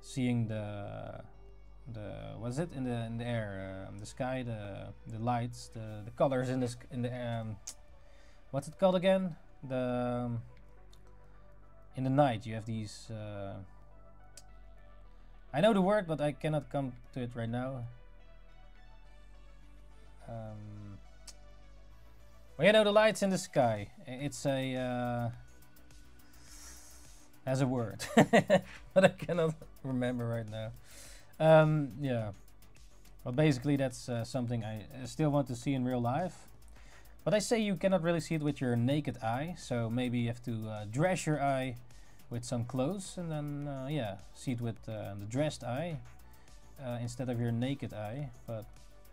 Seeing the the what is it in the in the air, um, the sky, the the lights, the the colors in the in the um, what's it called again? The um, in the night you have these. Uh, I know the word, but I cannot come to it right now. Um, well, you know the lights in the sky. It's a uh, has a word, but I cannot remember right now. Um, yeah. Well, basically, that's uh, something I still want to see in real life. But I say you cannot really see it with your naked eye, so maybe you have to uh, dress your eye with some clothes and then, uh, yeah, see it with uh, the dressed eye uh, instead of your naked eye. But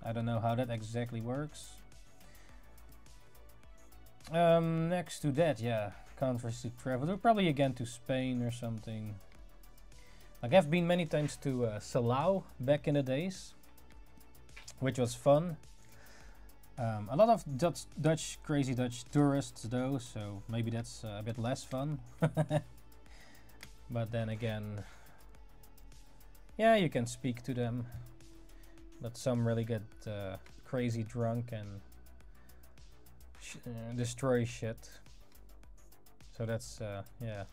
I don't know how that exactly works. Um, next to that, yeah, countries to travel. Probably again to Spain or something. Like I've been many times to uh, Salou back in the days, which was fun. Um, a lot of Dutch, Dutch, crazy Dutch tourists though, so maybe that's uh, a bit less fun. but then again, yeah, you can speak to them, but some really get uh, crazy drunk and sh- uh, destroy shit. So that's uh, yeah,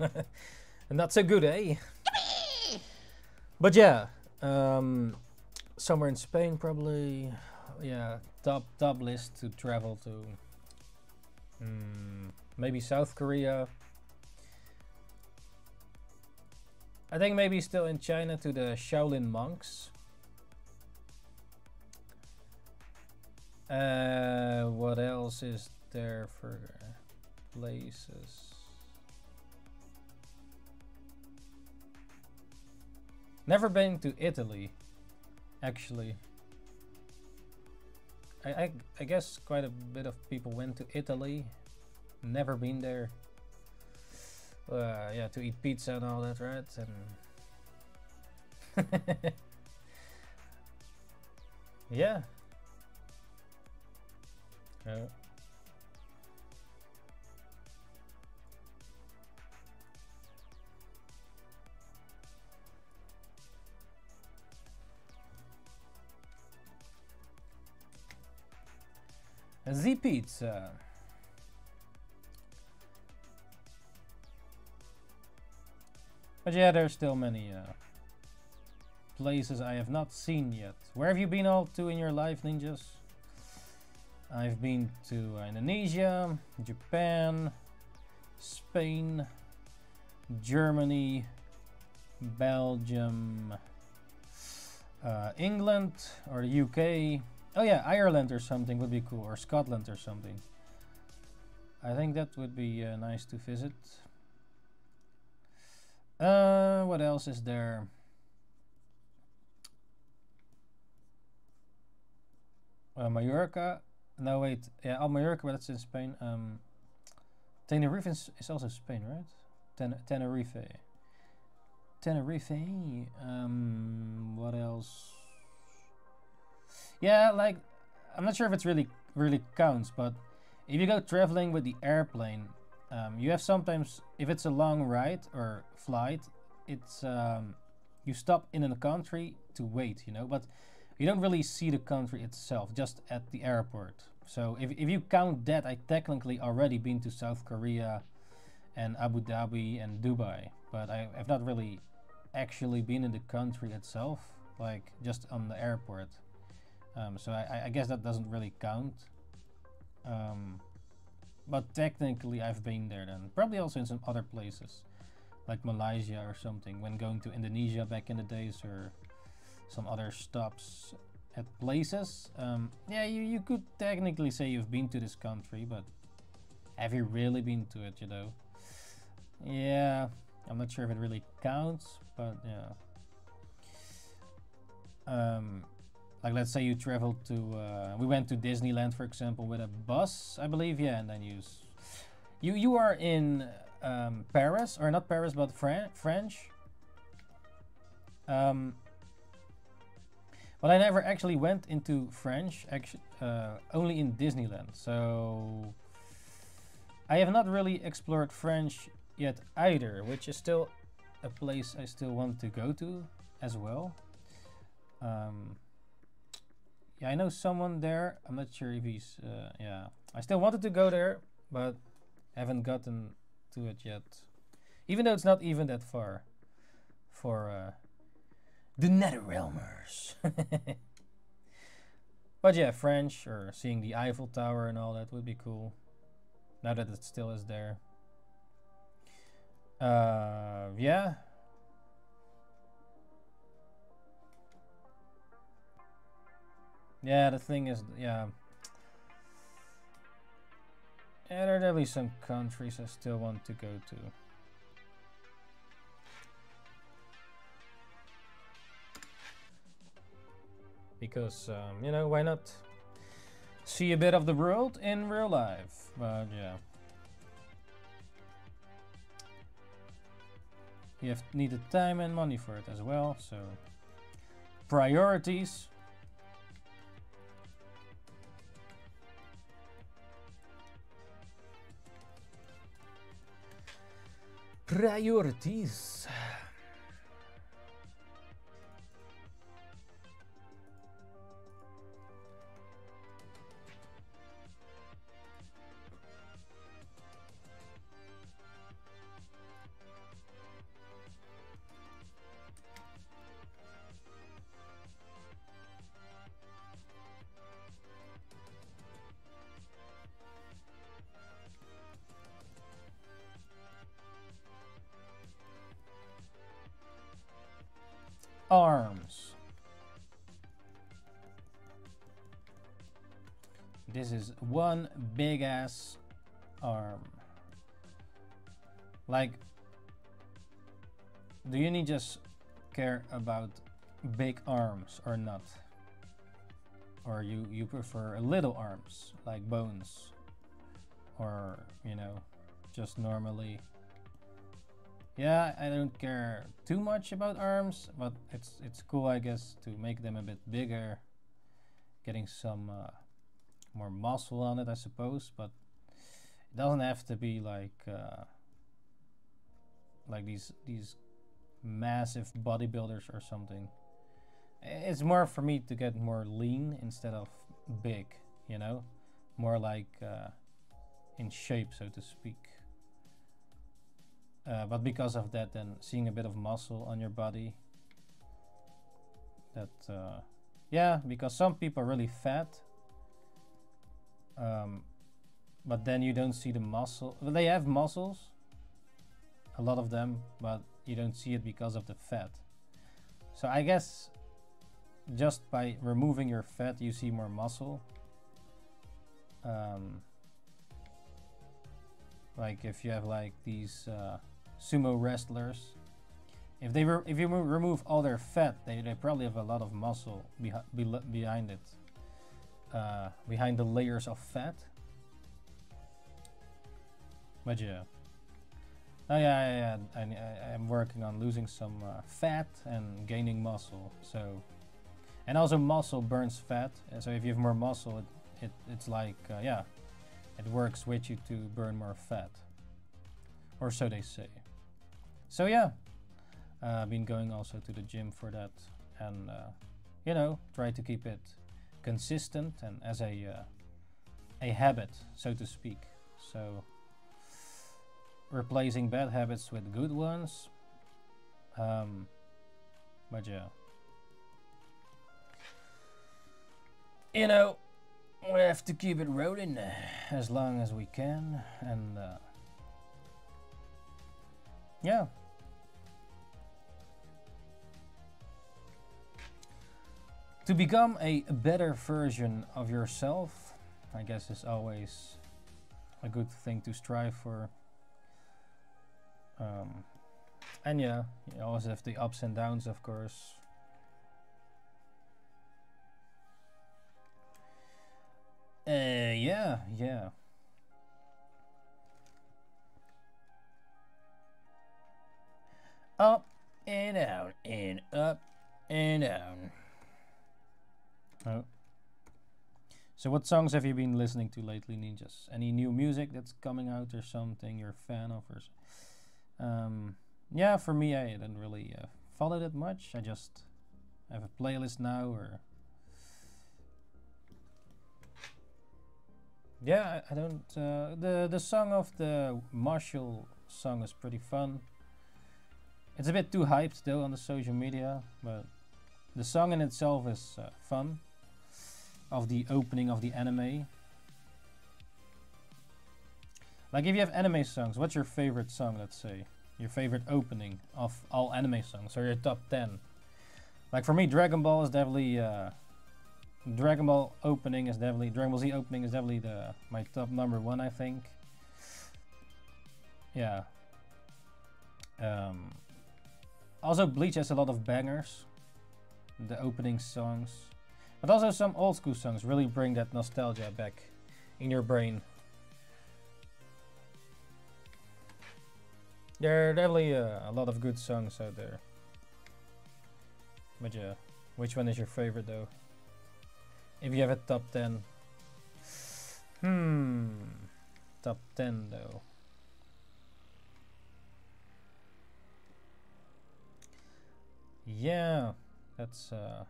not so good, eh? But yeah, um, somewhere in Spain probably. Yeah, top top list to travel to. Mm, maybe South Korea. I think maybe still in China to the Shaolin monks. Uh, what else is there for places? Never been to Italy, actually. I, I, I guess quite a bit of people went to Italy. Never been there. Uh, yeah, to eat pizza and all that, right? And yeah. Uh, Z Pizza. But yeah, there's still many uh, places I have not seen yet. Where have you been all to in your life, ninjas? I've been to Indonesia, Japan, Spain, Germany, Belgium, uh, England, or the UK. Oh yeah, Ireland or something would be cool, or Scotland or something. I think that would be uh, nice to visit. Uh, what else is there? Uh, Mallorca. No, wait. Yeah, oh, Mallorca, but that's in Spain. Um, Tenerife is, is also Spain, right? Ten- Tenerife. Tenerife. Um, what else? Yeah, like I'm not sure if it's really really counts, but if you go traveling with the airplane, um, you have sometimes if it's a long ride or flight, it's um, you stop in a country to wait, you know, but you don't really see the country itself, just at the airport. So if if you count that, I technically already been to South Korea, and Abu Dhabi and Dubai, but I, I've not really actually been in the country itself, like just on the airport. Um, so I, I- guess that doesn't really count. Um, but technically, I've been there then. Probably also in some other places, like Malaysia or something, when going to Indonesia back in the days, or some other stops at places. Um, yeah, you, you could technically say you've been to this country, but have you really been to it, you know? Yeah, I'm not sure if it really counts, but yeah. Um, like let's say you travel to uh, we went to disneyland for example with a bus i believe yeah and then you you you are in um, paris or not paris but Fran- french um, But I never actually went into French, actually, uh, only in Disneyland. So I have not really explored French yet either, which is still a place I still want to go to as well. Um, yeah, I know someone there. I'm not sure if he's. Uh, yeah, I still wanted to go there, but haven't gotten to it yet. Even though it's not even that far for uh, the Netherrealmers. but yeah, French or seeing the Eiffel Tower and all that would be cool. Now that it still is there. Uh, yeah. Yeah, the thing is, yeah. Yeah, there are definitely some countries I still want to go to. Because, um, you know, why not see a bit of the world in real life? But, yeah. You have needed time and money for it as well, so... Priorities. Priorities. arms. Ass arm. Like, do you need just care about big arms or not? Or you, you prefer little arms, like bones? Or, you know, just normally yeah, I don't care too much about arms, but it's it's cool, I guess, to make them a bit bigger, getting some uh, more muscle on it, I suppose. But it doesn't have to be like uh, like these these massive bodybuilders or something. It's more for me to get more lean instead of big, you know, more like uh, in shape, so to speak. Uh, but because of that, then seeing a bit of muscle on your body. That, uh, yeah, because some people are really fat. Um, but then you don't see the muscle. Well, they have muscles, a lot of them, but you don't see it because of the fat. So I guess just by removing your fat, you see more muscle. Um, like if you have like these uh, sumo wrestlers. If they if you remove all their fat, they, they probably have a lot of muscle behi be behind it, uh, behind the layers of fat. But yeah, oh yeah, yeah, yeah. I, am working on losing some uh, fat and gaining muscle. So, and also muscle burns fat. So if you have more muscle, it, it it's like uh, yeah, it works with you to burn more fat, or so they say. So yeah, uh, I've been going also to the gym for that and uh, you know try to keep it consistent and as a uh, a habit so to speak. So replacing bad habits with good ones. Um, but yeah. You know, we have to keep it rolling as long as we can and uh, yeah. To become a better version of yourself, I guess is always a good thing to strive for. Um, and yeah, you always have the ups and downs, of course. Uh, yeah, yeah. Up and down and up and down. Oh. So what songs have you been listening to lately, ninjas? Any new music that's coming out or something you're a fan of? Or s- um, yeah, for me, I didn't really uh, follow that much. I just have a playlist now, or yeah, I, I don't. Uh, the the song of the Mashle song is pretty fun. It's a bit too hyped though on the social media, but the song in itself is uh, fun. Of the opening of the anime. Like if you have anime songs, what's your favorite song? Let's say your favorite opening of all anime songs, or your top ten. Like for me, Dragon Ball is definitely uh, Dragon Ball opening is definitely Dragon Ball Z opening is definitely the my top number one. I think. Yeah. Um, also, Bleach has a lot of bangers. The opening songs, but also some old school songs really bring that nostalgia back in your brain. There are definitely uh, a lot of good songs out there. But yeah, which one is your favorite though? If you have a top 10. Hmm. Top 10 though. Yeah, that's uh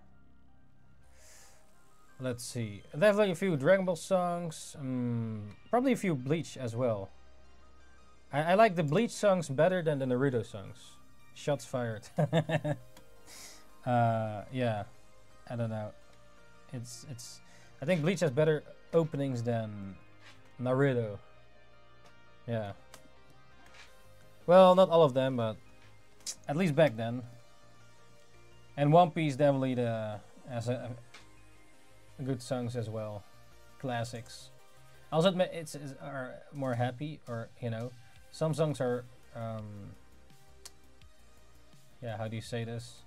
Let's see. Definitely a few Dragon Ball songs. Um, probably a few Bleach as well. I, I like the Bleach songs better than the Naruto songs. Shots fired. uh, yeah, I don't know. It's it's. I think Bleach has better openings than Naruto. Yeah. Well, not all of them, but at least back then. And One Piece definitely the as a, a good songs as well, classics. Also, admit it's, it's are more happy or you know, some songs are um, yeah. How do you say this?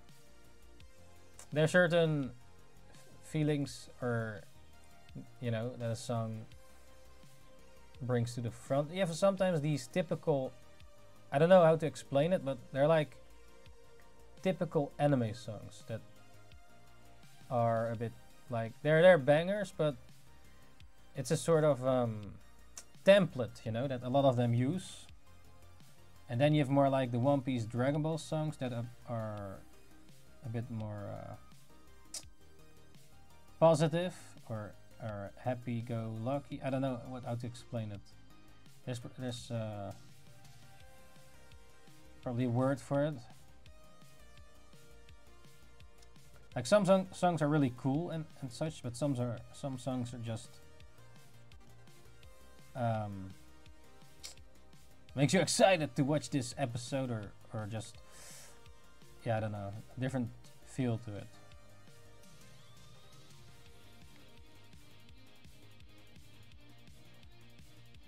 There are certain feelings or you know that a song brings to the front. You have sometimes these typical. I don't know how to explain it, but they're like typical anime songs that are a bit like they're they're bangers, but it's a sort of um, template, you know, that a lot of them use. And then you have more like the One Piece Dragon Ball songs that are, are a bit more uh, positive or or happy go lucky. I don't know what how to explain it. There's there's uh, probably a word for it. Like some song, songs are really cool and, and such, but some are some songs are just um, makes you excited to watch this episode or or just yeah I don't know different feel to it.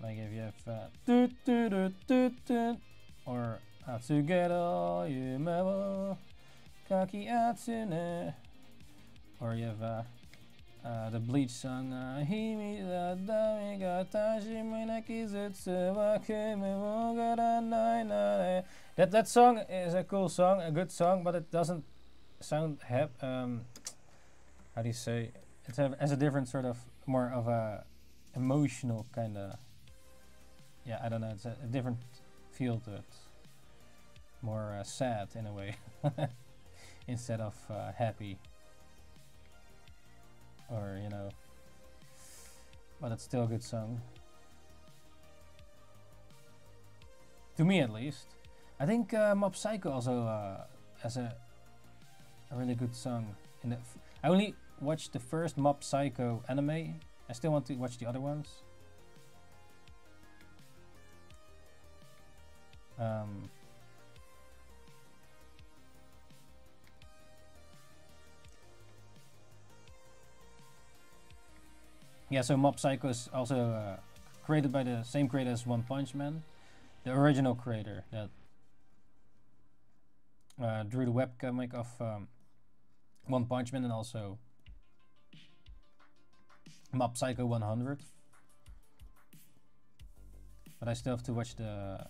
Like if you have uh, doot, doot, doot, doot, doot, or Atsugedo Yume Kaki Atsune or you have uh, uh, the Bleach song Himi da dami ga kizutsu wa nare. That that song is a cool song, a good song, but it doesn't sound hap um how do you say it has a different sort of more of a emotional kind of yeah I don't know it's a, a different feel to it more uh, sad in a way instead of uh, happy or you know but it's still a good song. To me at least. I think uh, Mob Psycho also uh, has a a really good song in the I only watched the first Mob Psycho anime. I still want to watch the other ones. Um, Yeah, so Mob Psycho is also uh, created by the same creator as One Punch Man, the original creator that uh, drew the webcomic of um, One Punch Man and also Mob Psycho 100. But I still have to watch the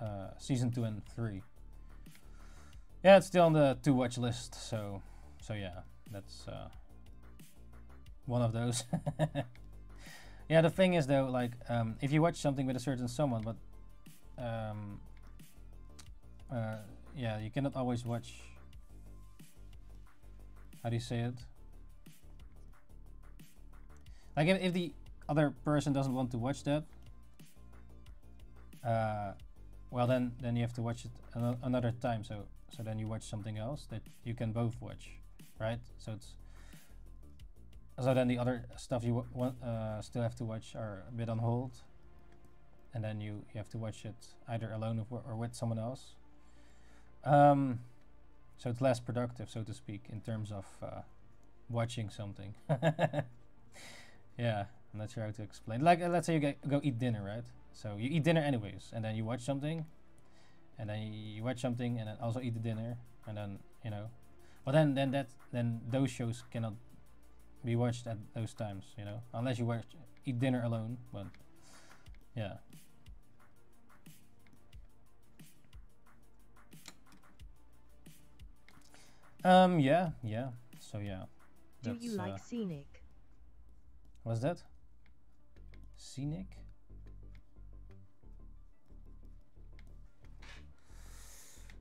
uh, season 2 and 3. Yeah, it's still on the to watch list, so so yeah, that's uh, one of those. yeah, the thing is though, like um, if you watch something with a certain someone, but um, uh, yeah, you cannot always watch. How do you say it? Like if, if the other person doesn't want to watch that, uh, well then then you have to watch it ano- another time. So so then you watch something else that you can both watch, right? So it's so then the other stuff you uh, still have to watch are a bit on hold, and then you you have to watch it either alone or, with someone else. Um, so it's less productive, so to speak, in terms of uh, watching something. yeah, I'm not sure how to explain. Like, uh, let's say you get, go eat dinner, right? So you eat dinner anyways, and then you watch something, and then you, you watch something, and then also eat the dinner, and then you know, but then then that then those shows cannot be watched at those times, you know, unless you watch eat dinner alone. But yeah. Um. Yeah. Yeah. So yeah. Do you that's, uh, like scenic? What's that? Scenic?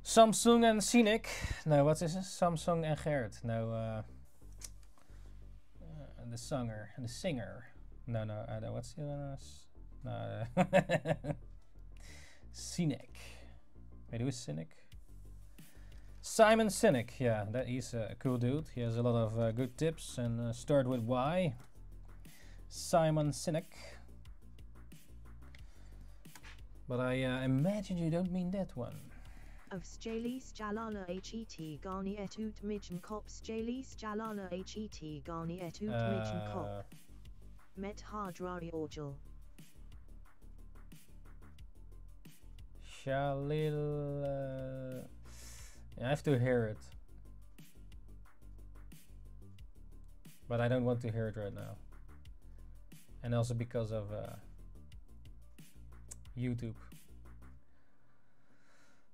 Samsung and Scenic. No, what is this? Samsung and Gerrit. No, uh, the singer. And the singer. No, no, I don't. What's the other? s- No. uh, Scenic. Wait, who is Cynic? Simon Sinek, yeah, that he's a cool dude. He has a lot of uh, good tips and uh, start with Y. Simon Sinek. But I uh, imagine you don't mean that one. Of Stjalis Jalala Het Garni et ut Midgen Kop Stjalis Jalala Het Garni et ut Midgen Uh, Kop Met Hardrari Orgel. Shalil. Uh, I have to hear it. But I don't want to hear it right now. And also because of uh, YouTube.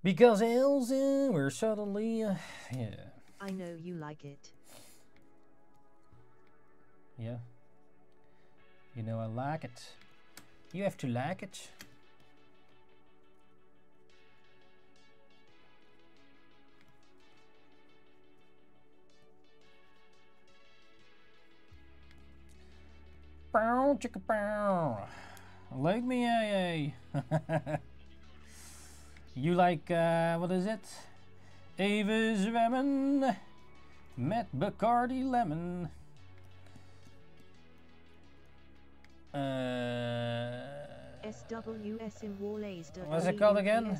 Because else uh, we're suddenly. Uh, yeah. I know you like it. Yeah. You know I like it. You have to like it. Bow, chicka bow. Like me, yay. you like, uh, what is it? Eva Zwemmen met Bacardi Lemon. Uh, SWS in Wallace de What's it called again?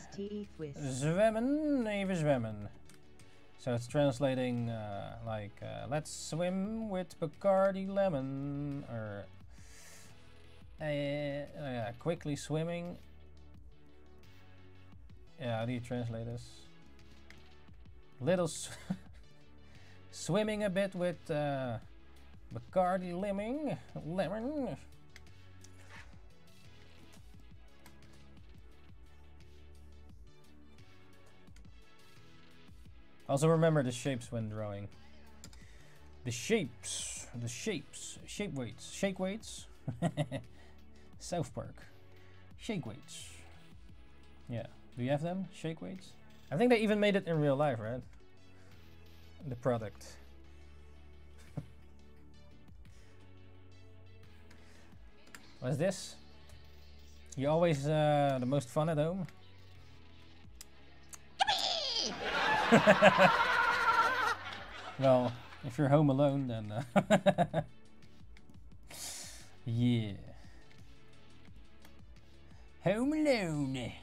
Zwemmen, even zwemmen. So it's translating uh, like uh, let's swim with Bacardi lemon or uh, yeah, quickly swimming. Yeah, translate this? Little swimming a bit with uh, Bacardi lemon, lemon. Also remember the shapes when drawing. The shapes, the shapes, shape weights, shake weights. South Park, shake weights. Yeah, do you have them? Shake weights? I think they even made it in real life, right? The product. What's this? You're always uh, the most fun at home? well, if you're home alone, then uh, yeah. Home alone.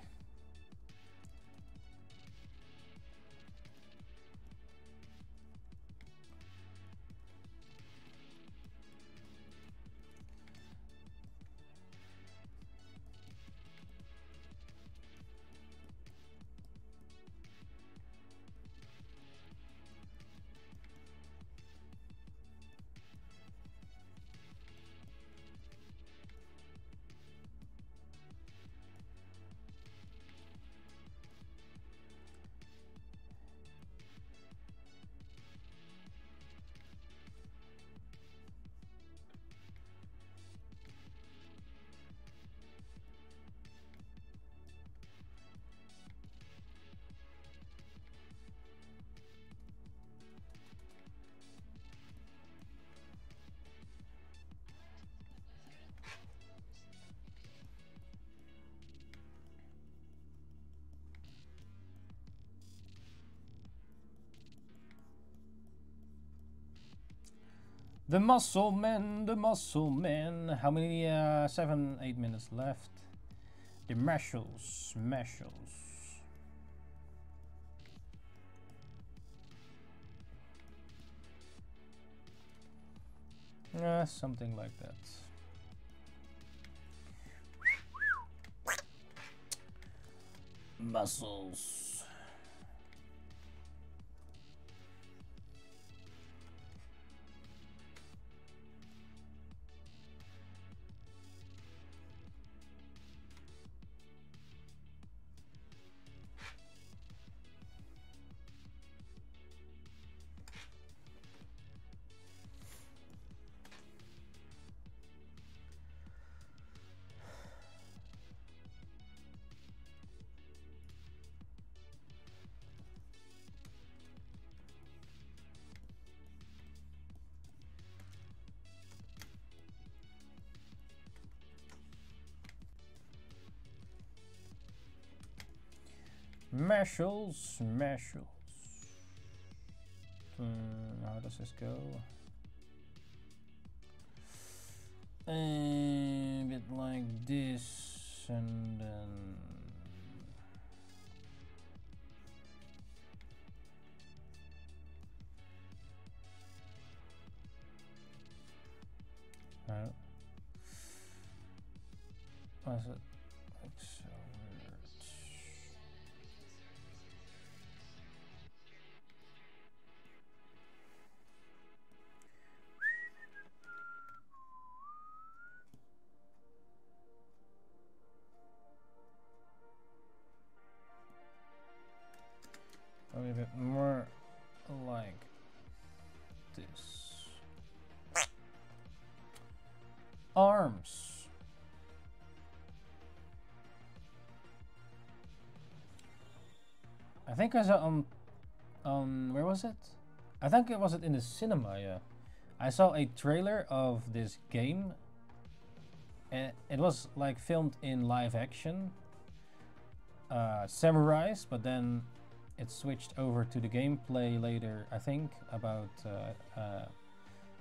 The Muscle Men, the Muscle Men. How many? Uh, seven, eight minutes left. The Mashles, Mashles. Uh, something like that. Muscles. Mashles, Mashles. Hmm, how does this go? A bit like this, and then. Uh, was it think I saw on, on where was it? I think it was it in the cinema. Yeah, I saw a trailer of this game. And it was like filmed in live action, uh, samurais, but then it switched over to the gameplay later, I think, about uh, uh,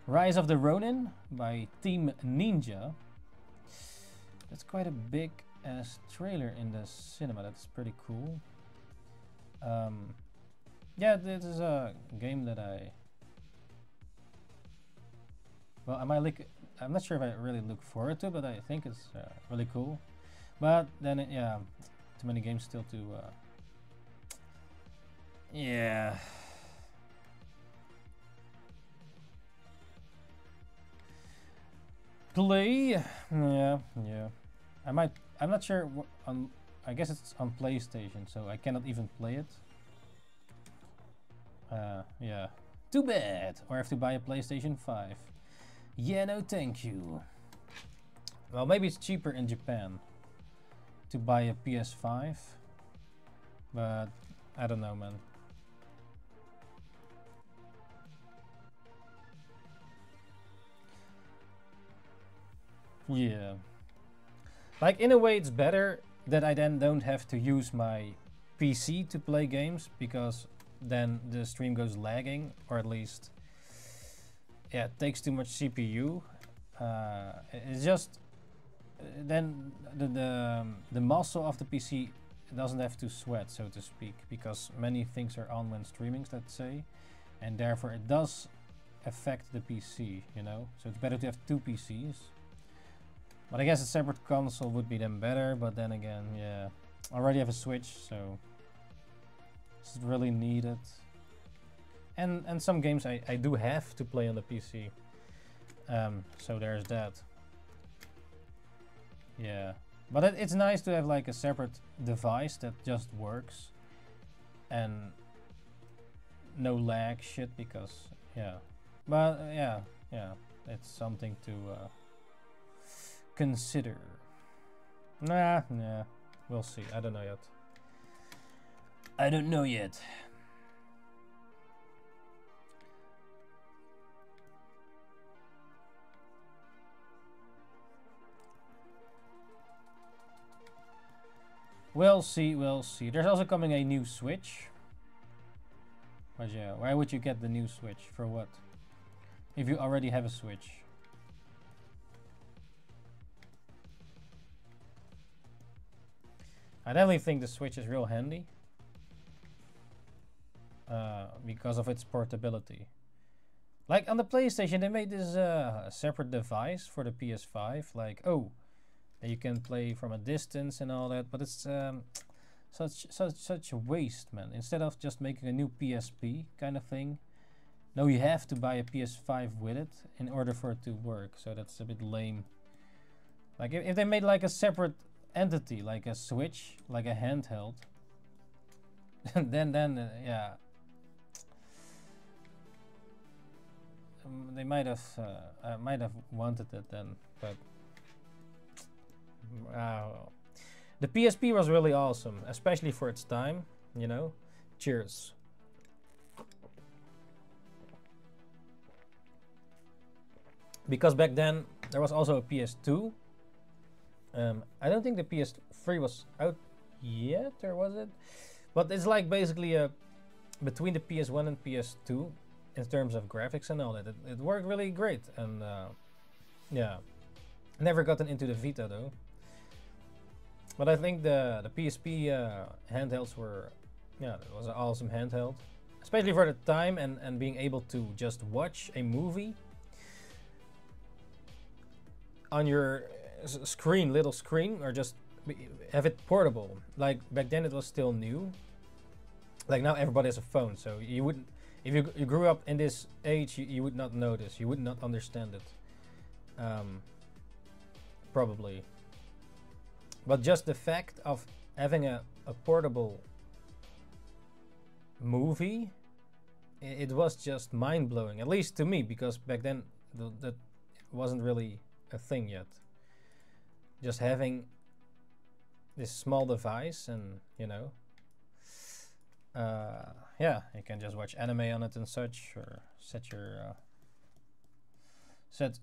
Rise of the Ronin by Team Ninja. That's quite a big ass trailer in the cinema, that's pretty cool. Um, yeah, this is a game that I. Well, I might look. I'm not sure if I really look forward to, but I think it's uh, really cool. But then, it, yeah, too many games still to. Uh, yeah. Play? Yeah, yeah. I might. I'm not sure. On, I guess it's on PlayStation, so I cannot even play it. Uh, yeah. Too bad. Or I have to buy a PlayStation 5. Yeah, no, thank you. Well, maybe it's cheaper in Japan to buy a PS5. But I don't know, man. Yeah. Like in a way it's better that I then don't have to use my PC to play games because then the stream goes lagging or at least yeah, it takes too much CPU. Uh, it's just uh, then the the, um, the muscle of the PC doesn't have to sweat, so to speak, because many things are on when streaming, let's say, and therefore it does affect the PC, you know. So it's better to have two PCs. But I guess a separate console would be then better. But then again, yeah, I already have a Switch, so is it really needed? And and some games I I do have to play on the PC. Um, so there's that. Yeah, but it, it's nice to have like a separate device that just works, and no lag shit because yeah. But uh, yeah, yeah, it's something to. Uh, consider. Nah, nah. We'll see. I don't know yet. I don't know yet. We'll see, we'll see. There's also coming a new Switch. But yeah, why would you get the new Switch? For what? if you already have a Switch. I definitely think the Switch is real handy uh, because of its portability. Like on the PlayStation, they made this uh, separate device for the PS5. Like, oh, you can play from a distance and all that, but it's um, such such such a waste, man. Instead of just making a new PSP kind of thing, no, you have to buy a PS5 with it in order for it to work. So that's a bit lame. Like if, if they made like a separate entity, like a Switch, like a handheld, then then uh, yeah. Um, they might have uh, uh, might have wanted it then, but uh, the PSP was really awesome, especially for its time. You know, cheers. Because back then there was also a PS2. Um, I don't think the PS3 was out yet, or was it? But it's like basically a between the PS1 and PS2 in terms of graphics and all that. It, it worked really great, and uh, yeah, never gotten into the Vita though. But I think the the PSP uh, handhelds were, yeah, it was an awesome handheld, especially for the time and and being able to just watch a movie on your screen, little screen, or just have it portable. Like back then, it was still new. Like now, everybody has a phone, so you wouldn't. If you, you grew up in this age, you, you would not notice. You would not understand it. Um, probably. But just the fact of having a, a portable movie, i- it was just mind blowing. At least to me, because back then th- that wasn't really a thing yet. Just having this small device and you know, uh, yeah, you can just watch anime on it and such, or set your uh, set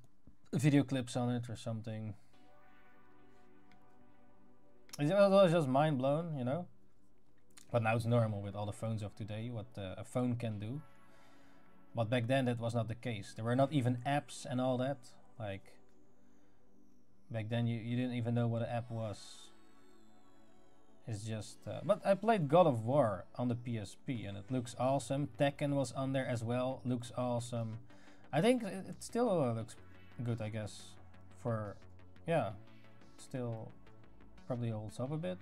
video clips on it or something. It was just mind blown, you know. But now it's normal with all the phones of today, what uh, a phone can do. But back then that was not the case. There were not even apps and all that. Like back then you, you didn't even know what an app was. It's just uh, but I played God of War on the PSP and it looks awesome. Tekken was on there as well. Looks awesome. I think it, it still uh, looks good, I guess. For yeah, still probably holds up a bit.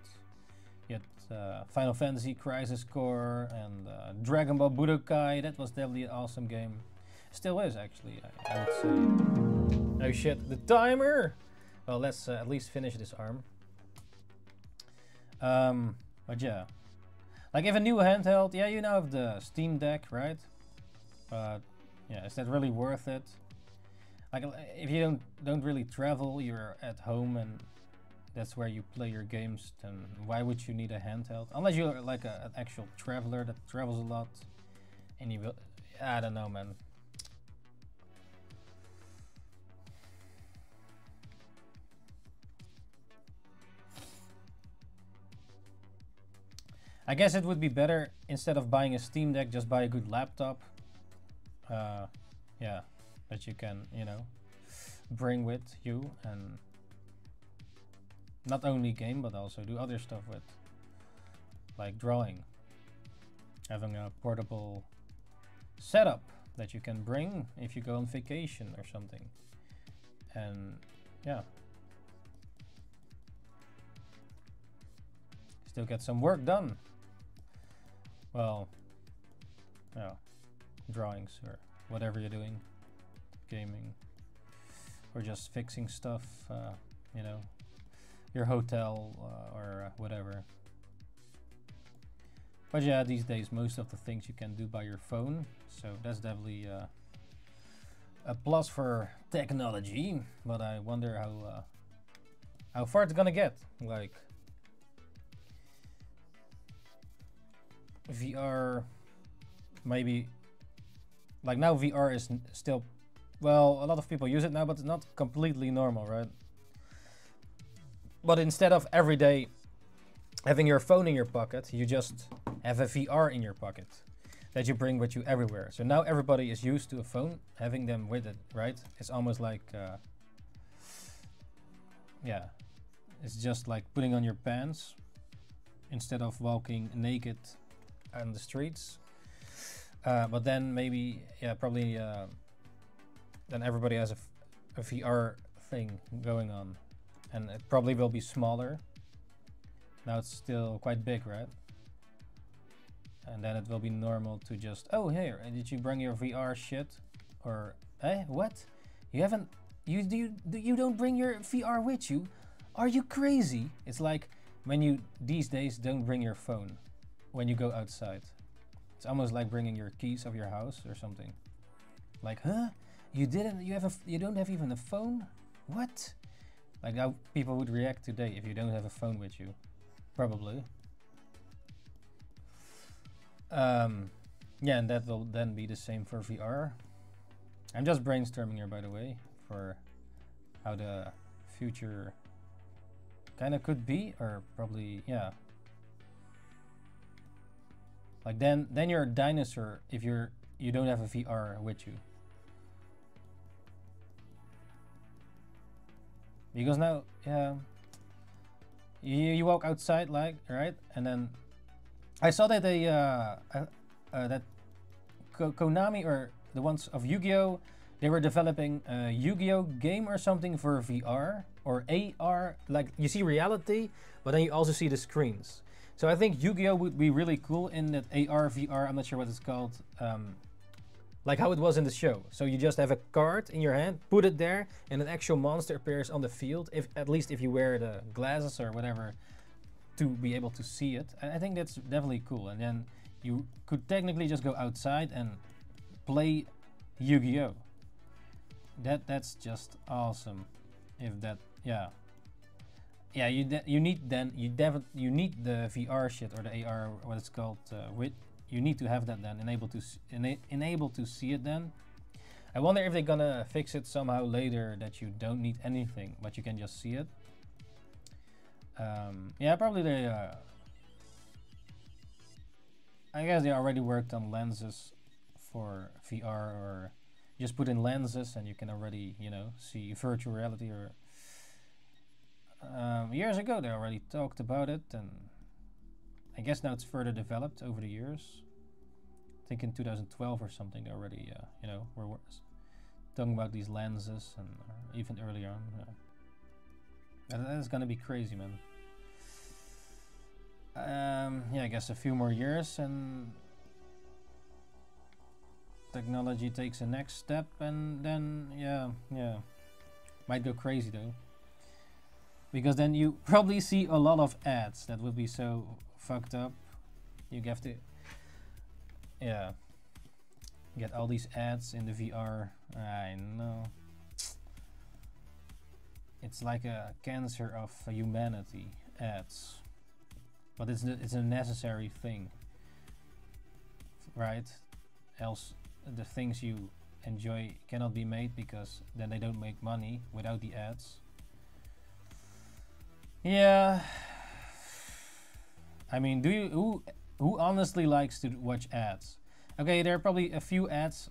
Yet uh, Final Fantasy Crisis Core and uh, Dragon Ball Budokai, that was definitely an awesome game. Still is actually, I, I would say. Oh shit, the timer! Well, let's uh, at least finish this arm. Um, but yeah, like if a new handheld, yeah, you now have the Steam Deck, right? But yeah, is that really worth it? Like if you don't don't really travel, you're at home and that's where you play your games, then why would you need a handheld? Unless you're like a, an actual traveler that travels a lot, and you will. I don't know, man. I guess it would be better instead of buying a Steam Deck, just buy a good laptop. Uh, yeah, that you can, you know, bring with you and not only game but also do other stuff with, like drawing. Having a portable setup that you can bring if you go on vacation or something. And yeah. Still get some work done. Well, yeah, drawings or whatever you're doing, gaming, or just fixing stuff, uh, you know, your hotel uh, or uh, whatever. But yeah, these days most of the things you can do by your phone, so that's definitely uh, a plus for technology. But I wonder how uh, how far it's gonna get. Like VR, maybe like now VR is still well, a lot of people use it now, but it's not completely normal, right? But instead of every day having your phone in your pocket, you just have a VR in your pocket. that you bring with you everywhere. So now everybody is used to a phone, having them with it, right? It's almost like, uh, yeah, it's just like putting on your pants instead of walking naked on the streets. Uh, but then maybe, yeah, probably, uh, then everybody has a, VR thing going on, and it probably will be smaller. Now it's still quite big, right? and then it will be normal to just oh here uh, did you bring your VR shit or eh what you haven't you do you, do you don't bring your VR with you are you crazy it's like when you these days don't bring your phone when you go outside. It's almost like bringing your keys of your house or something. Like huh? You didn't you have a you don't have even a phone? What? Like how people would react today if you don't have a phone with you. Probably. Um, yeah, and that will then be the same for VR. I'm just brainstorming here, by the way, for how the future kind of could be, or probably, yeah. Like then, then you're a dinosaur if you're you don't have a VR with you. Because now, yeah, you, you walk outside, like right, and then I saw that they uh, uh, uh, that Ko- Konami or the ones of Yu-Gi-Oh, they were developing a Yu-Gi-Oh game or something for VR or AR. Like you see reality, but then you also see the screens. So I think Yu-Gi-Oh would be really cool in that AR VR. I'm not sure what it's called. Um, like how it was in the show. So you just have a card in your hand, put it there, and an actual monster appears on the field. If at least if you wear the glasses or whatever to be able to see it. I I think that's definitely cool. And then you could technically just go outside and play Yu-Gi-Oh. That that's just awesome. If that yeah. Yeah, you you need then you you need the VR shit or the AR what it's called uh, with you need to have that then enable to ena- enable to see it then. I wonder if they're gonna fix it somehow later that you don't need anything but you can just see it. Um, yeah, probably they. Uh, I guess they already worked on lenses for VR, or just put in lenses and you can already, you know, see virtual reality. Or um, years ago they already talked about it, and I guess now it's further developed over the years. I think in 2012 or something they already, uh, you know, were talking about these lenses, and uh, even earlier on. That, is gonna be crazy, man. Um, yeah, I guess a few more years and technology takes a next step, and then yeah, yeah, might go crazy though. Because then you probably see a lot of ads that would be so fucked up. You have to, yeah, get all these ads in the VR. I know. It's like a cancer of humanity. Ads, but it's it's a necessary thing, right? Else, the things you enjoy cannot be made because then they don't make money without the ads. Yeah. I mean, do you who who honestly likes to watch ads? Okay, there are probably a few ads,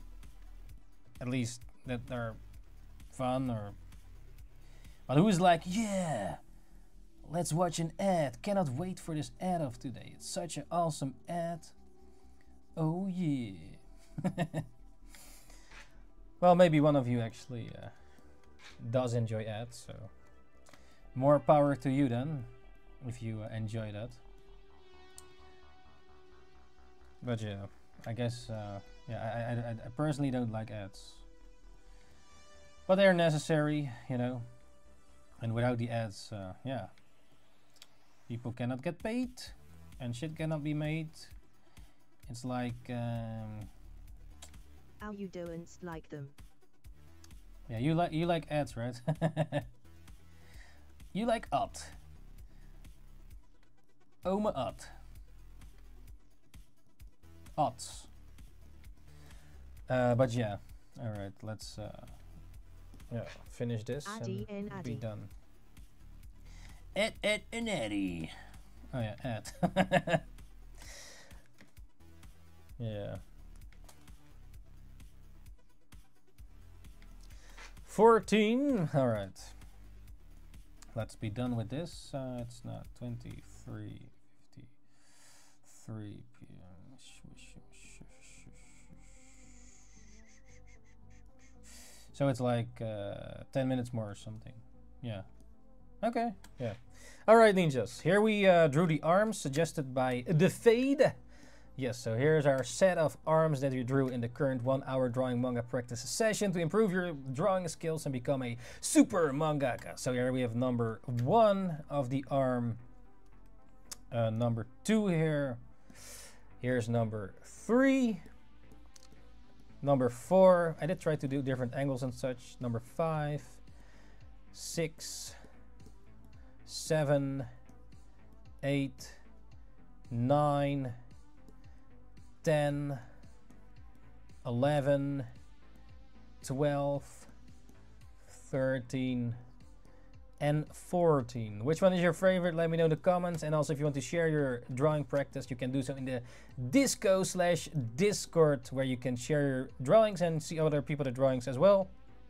at least that are fun or. But who's like, yeah, let's watch an ad. Cannot wait for this ad of today. It's such an awesome ad. Oh yeah. well, maybe one of you actually uh, does enjoy ads, so more power to you then, if you uh, enjoy that. But yeah, I guess uh, yeah, I, I, I, I personally don't like ads, but they're necessary, you know. And without the ads, uh, yeah, people cannot get paid, and shit cannot be made. It's like um, How you don't like them. yeah, you like you like ads, right? You like Art. Ome Art. Arts. Uh, but yeah, all right, let's uh, yeah, finish this Addy and, and be done. Et et and Eddie. Oh yeah, et. yeah. Fourteen. All right. Let's be done with this. Uh, it's not 23, 53 p.m. So it's like uh, 10 minutes more or something. Yeah. Okay. Yeah. All right, ninjas. Here we uh, drew the arms suggested by the Fade. Yes, so here's our set of arms that we drew in the current one hour drawing manga practice session to improve your drawing skills and become a super mangaka. So here we have number one of the arm, uh, number two here. Here's number three. Number four, I did try to do different angles and such. Number five, six, seven, eight, nine, 10, 11, 12, 13, and 14. Which one is your favorite? Let me know in the comments. And also, if you want to share your drawing practice, you can do so in the Disco slash Discord, where you can share your drawings and see other people's drawings as well.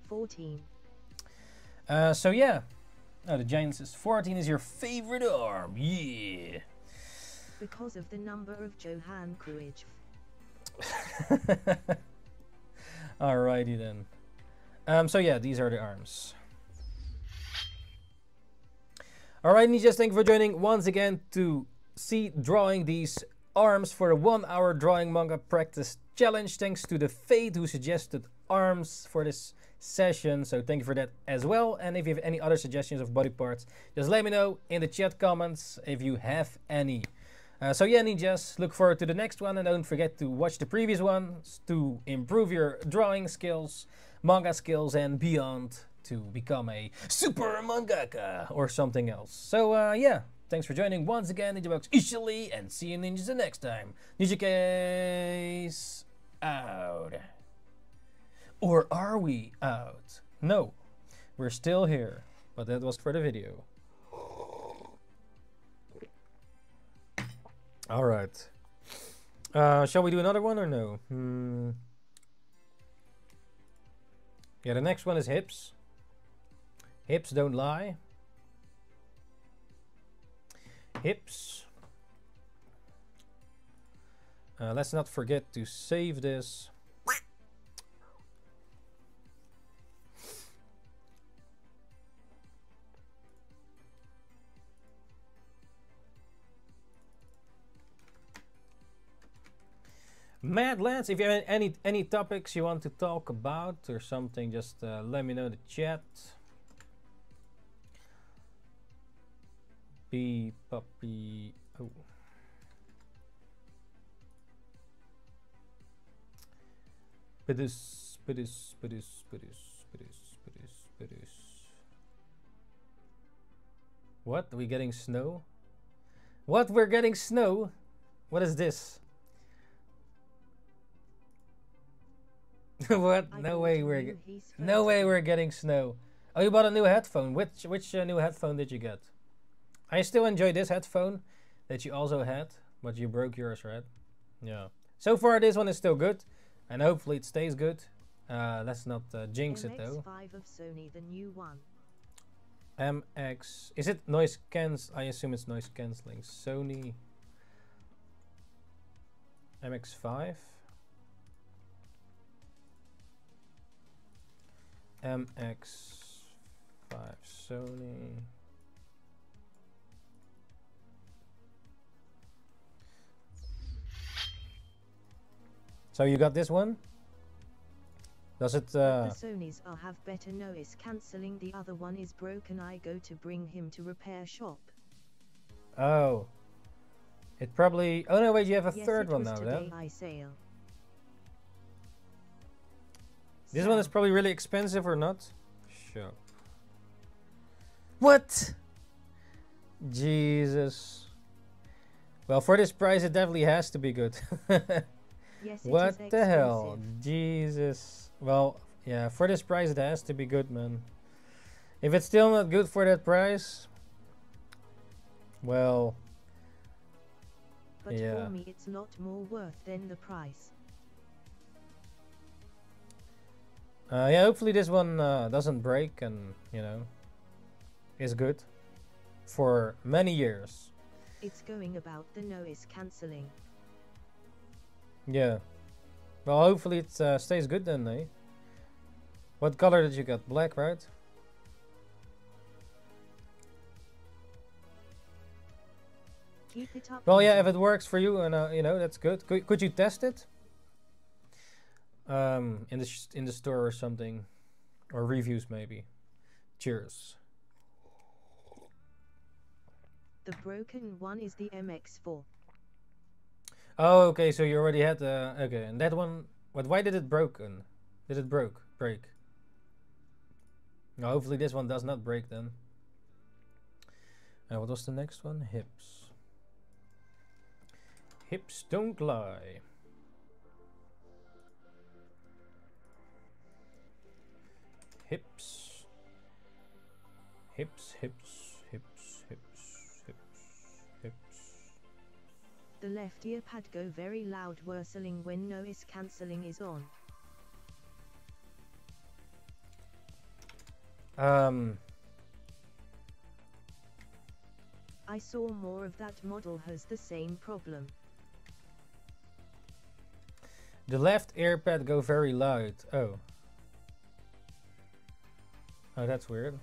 14. Uh, so yeah. Oh, the Giants is 14 is your favorite arm. Yeah. Because of the number of Johan Cruyff. Alrighty then. Um, so yeah, these are the arms. Alright, Ninjas, thank you for joining once again to see drawing these arms for the one hour drawing manga practice challenge. Thanks to the Fate who suggested arms for this session. So thank you for that as well. And if you have any other suggestions of body parts, just let me know in the chat comments if you have any. Uh, so yeah, ninjas, look forward to the next one and don't forget to watch the previous ones to improve your drawing skills, manga skills and beyond to become a super mangaka or something else. So uh, yeah, thanks for joining once again, NinjaBox Ishili, and see you ninjas the next time. Ninjakees out. Or are we out? No, we're still here, but that was for the video. All right. Uh, shall we do another one or no? Hmm. Yeah, the next one is hips. Hips don't lie. Hips. Uh, let's not forget to save this. Mad Lance, if you have any any topics you want to talk about or something, just uh, let me know in the chat. Be puppy. Oh. What? Are we getting snow? What? We're getting snow? What is this? what? No way we're new ge- Heath no way we're getting snow. Oh, you bought a new headphone. Which which uh, new headphone did you get? I still enjoy this headphone that you also had, but you broke yours, right? Yeah. So far, this one is still good, and hopefully it stays good. Uh, let's not uh, jinx it though. MX5 of Sony, the new one. MX. Is it noise cancel? I assume it's noise cancelling. Sony MX5. MX5 Sony. So you got this one? Does it? Uh, the Sonys are have better noise cancelling. The other one is broken. I go to bring him to repair shop. oh, it probably. Oh no, wait, you have a yes, third it one was now. today Then I sale. This one is probably really expensive or not? Sure. What? Jesus. Well, for this price, it definitely has to be good. Yes, what the hell? Jesus. Well, yeah, for this price, it has to be good, man. If it's still not good for that price, well, But Yeah. for me, it's lot more worth than the price. Uh, yeah, hopefully this one uh, doesn't break and, you know, is good for many years. It's going about the noise cancelling. Yeah. Well, hopefully it uh, stays good then, eh? What color did you get? Black, right? Keep it up. Well, yeah, if it works for you, and uh, you know that's good. Could could you test it? Um, in the sh- in the store or something, or reviews maybe. Cheers. The broken one is the MX4. Oh, okay. So you already had the okay, and that one. What? Why did it broken? Did it broke break? Now, hopefully this one does not break then. And what was the next one? Hips. Hips don't lie. Hips. Hips, hips, hips, hips, hips, hips. The left ear pad go very loud whistling when noise cancelling is on. Um, I saw more of that model has the same problem. the left earpad go very loud. Oh. Oh, that's weird.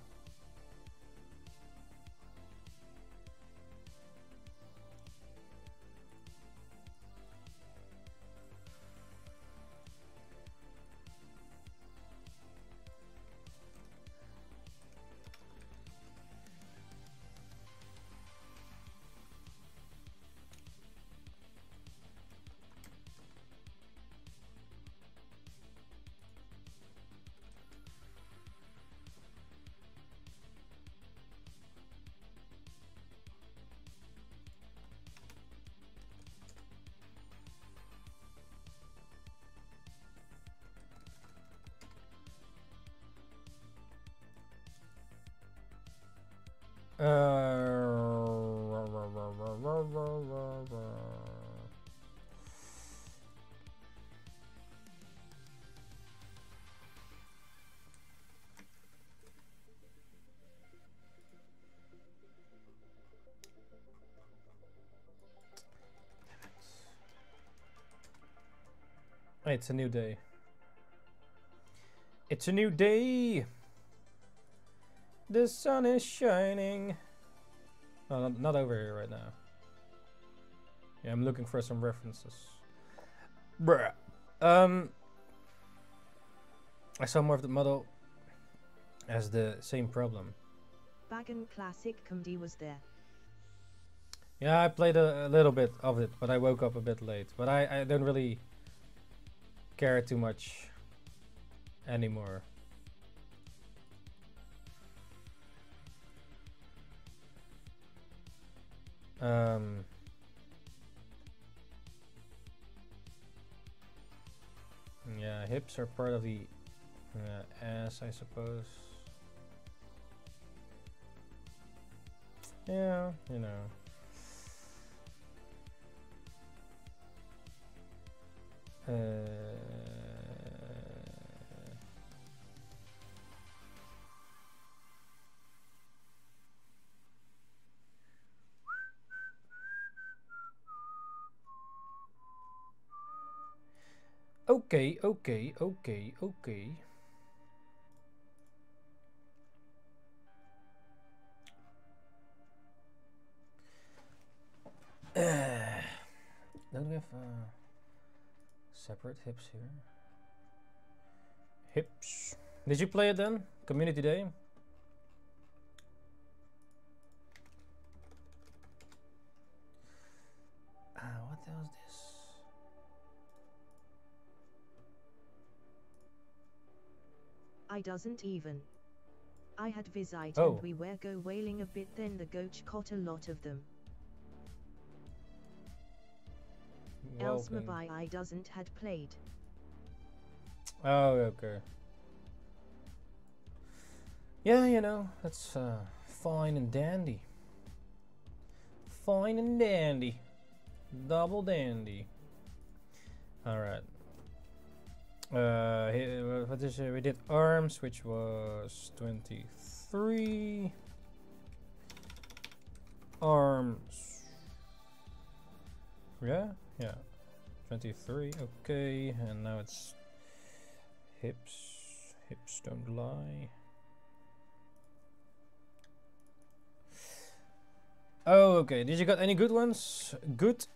It's a new day. It's a new day. The sun is shining. No, not, not over here right now. Yeah, I'm looking for some references. Bruh. Um, I saw more of the model as the same problem. Bagon Classic Comedy was there. Yeah, I played a, a little bit of it, but I woke up a bit late. But I, I don't really care too much anymore. Um, yeah, hips are part of the uh, ass, I suppose. Yeah, you know. Uh, okay, okay, okay, okay. Don't we have uh, separate hips here? Hips. Did you play it then? Community Day? Ah, what was this? I doesn't even. I had Visite Oh. and we were go wailing a bit then the coach caught a lot of them. Else maybe I doesn't had played. Oh, okay. Yeah, you know, that's uh, fine and dandy. Fine and dandy. Double dandy. Alright. Uh, what is it? We did arms, which was 23. Arms. Yeah, yeah. 23, okay. And now it's hips. Hips don't lie. Oh, okay. Did you got any good ones? Good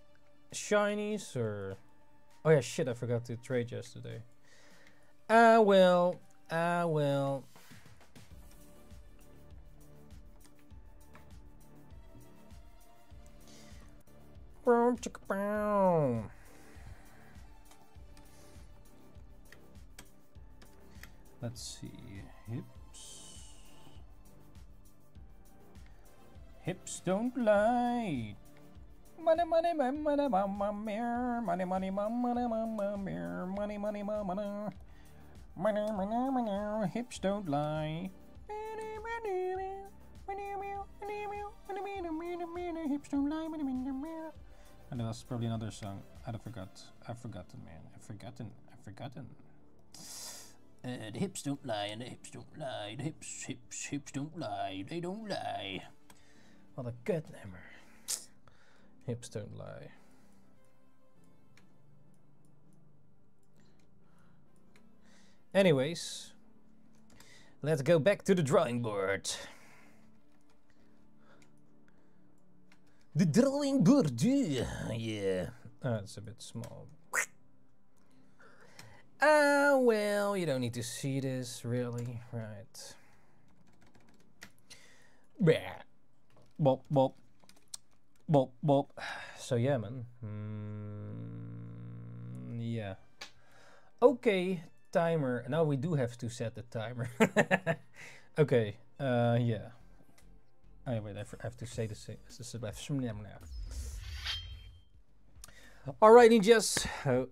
shinies or? Oh yeah, shit! I forgot to trade yesterday. Ah well, ah well. Boom, chicka, boom. Let's see, hips. Hips don't lie. Money, money, money, money. Money, money, money, mere. Money, money, mama, money. Money, money, money. Hips don't lie. Hips don't lie. And that was probably another song. I forgot. I've forgotten, man. I've forgotten. I've forgotten. Uh, the hips don't lie, and the hips don't lie. The hips, hips, hips don't lie. They don't lie. Wat een kutnummer. Hips don't lie. Anyways, let's go back to the drawing board. The drawing board, yeah. That's a bit small. Ah, well, you don't need to see this, really, right? Bah. Bop, bop. Bop, bop. So, yeah, man. Mm, yeah. Okay, timer. Now we do have to set the timer. okay, uh, yeah. Oh, wait, I have to say the same. Alright, ninjas. Oh.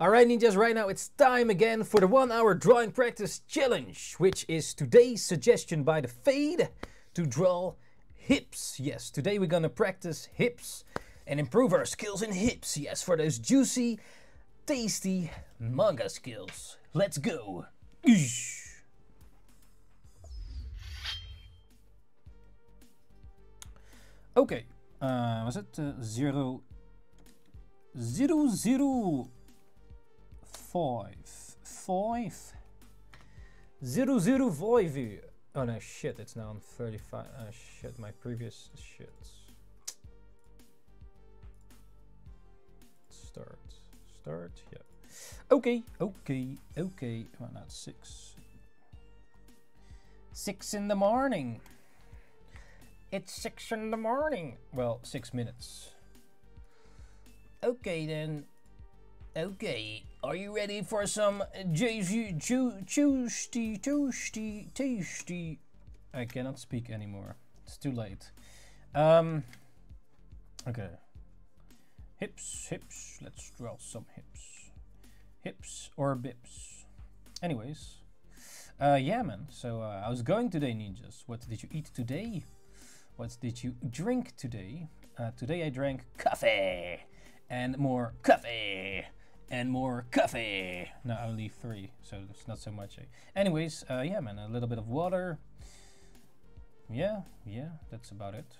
Alright, ninjas, right now it's time again for the one hour drawing practice challenge, which is today's suggestion by the Fade to draw hips. Yes, today we're gonna practice hips and improve our skills in hips. Yes, for those juicy, tasty manga skills. Let's go. Eesh. Okay, uh, was it uh, zero, zero, zero, five, five, zero, zero, five. Oh no, shit! It's now on thirty-five. Oh shit! My previous shit. Start, start. Yeah. Okay, okay, okay. Well, not six. Six in the morning. It's six in the morning. Well, six minutes. Okay then. Okay, are you ready for some juicy, ju- juicy, toasty, tasty? I cannot speak anymore. It's too late. Um. Okay. Hips, hips. Let's draw some hips. Hips or bips. Anyways. Uh, yeah, man. So uh, I was going today, ninjas. What did you eat today? What did you drink today? Uh, today I drank coffee and more coffee and more coffee. No, only three, so it's not so much. Anyways, uh, yeah, man, a little bit of water. Yeah, yeah, that's about it.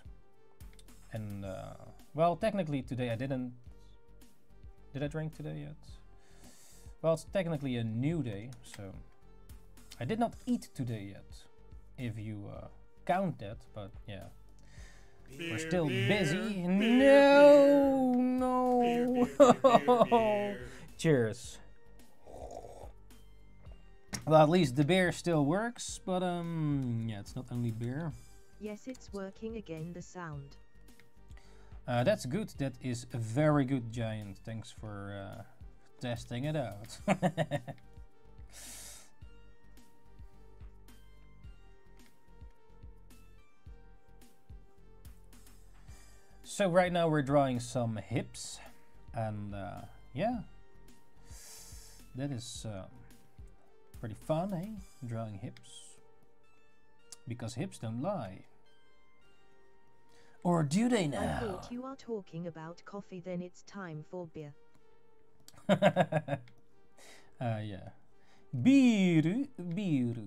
And uh, well, technically today I didn't. Did I drink today yet? Well, it's technically a new day, so I did not eat today yet. If you uh, count that, but yeah. We're still busy. No, no. Cheers. Well, at least the beer still works, but um, yeah, it's not only beer. Yes, it's working again, the sound. Uh, that's good. That is a very good, Giant. Thanks for uh, testing it out. so right now we're drawing some hips, and uh, yeah, that is uh, pretty fun, eh? Drawing hips, because hips don't lie. Or do they I now? thought you are talking about coffee, then it's time for beer. Uh, yeah. Biru, biru.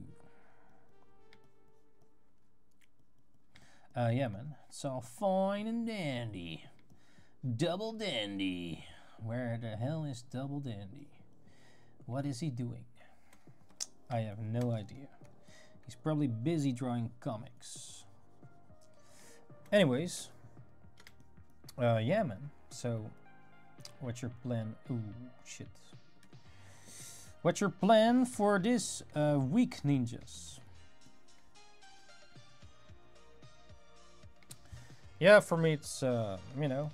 Uh, yeah, man. It's all fine and dandy. Double dandy. Where the hell is Double Dandy? What is he doing? I have no idea. He's probably busy drawing comics. Anyways, uh, yeah, man. So, what's your plan? Ooh, shit. What's your plan for this uh, week, ninjas? Yeah, for me, it's, uh, you know,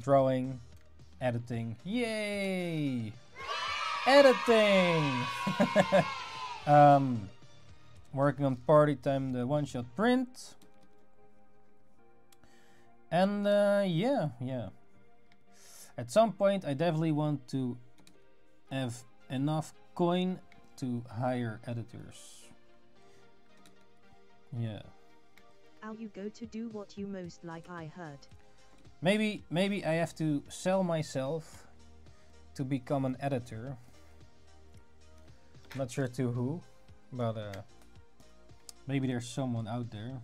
drawing, editing. Yay! Editing! um, working on Party Time, the one-shot print. And uh, yeah, yeah. At some point, I definitely want to have enough coin to hire editors. Yeah. How you go to do what you most like I heard. Maybe maybe I have to sell myself to become an editor. Not sure to who, but uh, maybe there's someone out there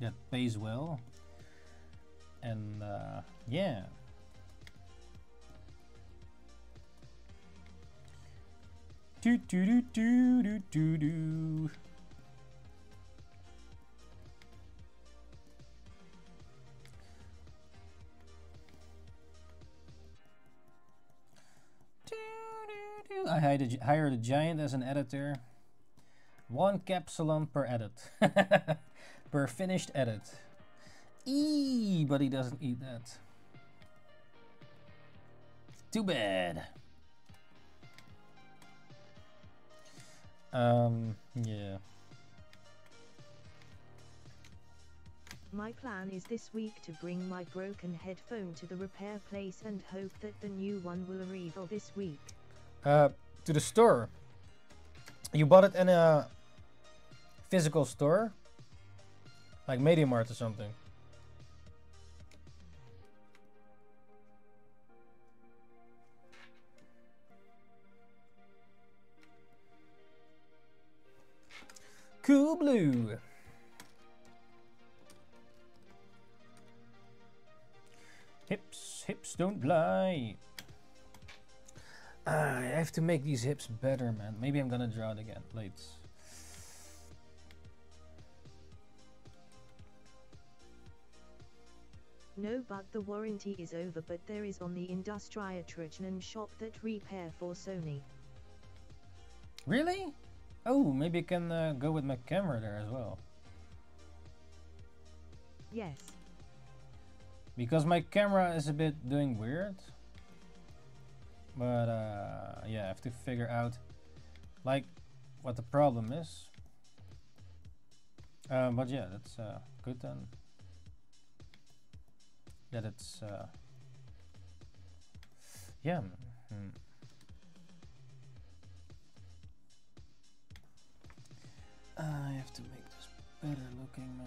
that pays well. And uh, yeah. Do do do do do do do. I hired a, giant as an editor. One capsulon per edit. per finished edit. Eee, but he doesn't eat that. Too bad. Um, yeah. My plan is this week to bring my broken headphone to the repair place and hope that the new one will arrive this week. To the store. You bought it in a physical store? Like MediaMarkt or something. Coolblue. Hips, hips don't lie. Ah, I have to make these hips better, man. Maybe I'm gonna draw it again late. No, but the warranty is over, but there is on the Industriatrichmen shop that repair for Sony. Really? Oh, maybe I can uh, go with my camera there as well. Yes. Because my camera is a bit doing weird. But uh, yeah, I have to figure out like what the problem is. Uh, but yeah, that's uh, good then. That it's uh, yeah. hmm. I have to make this better looking.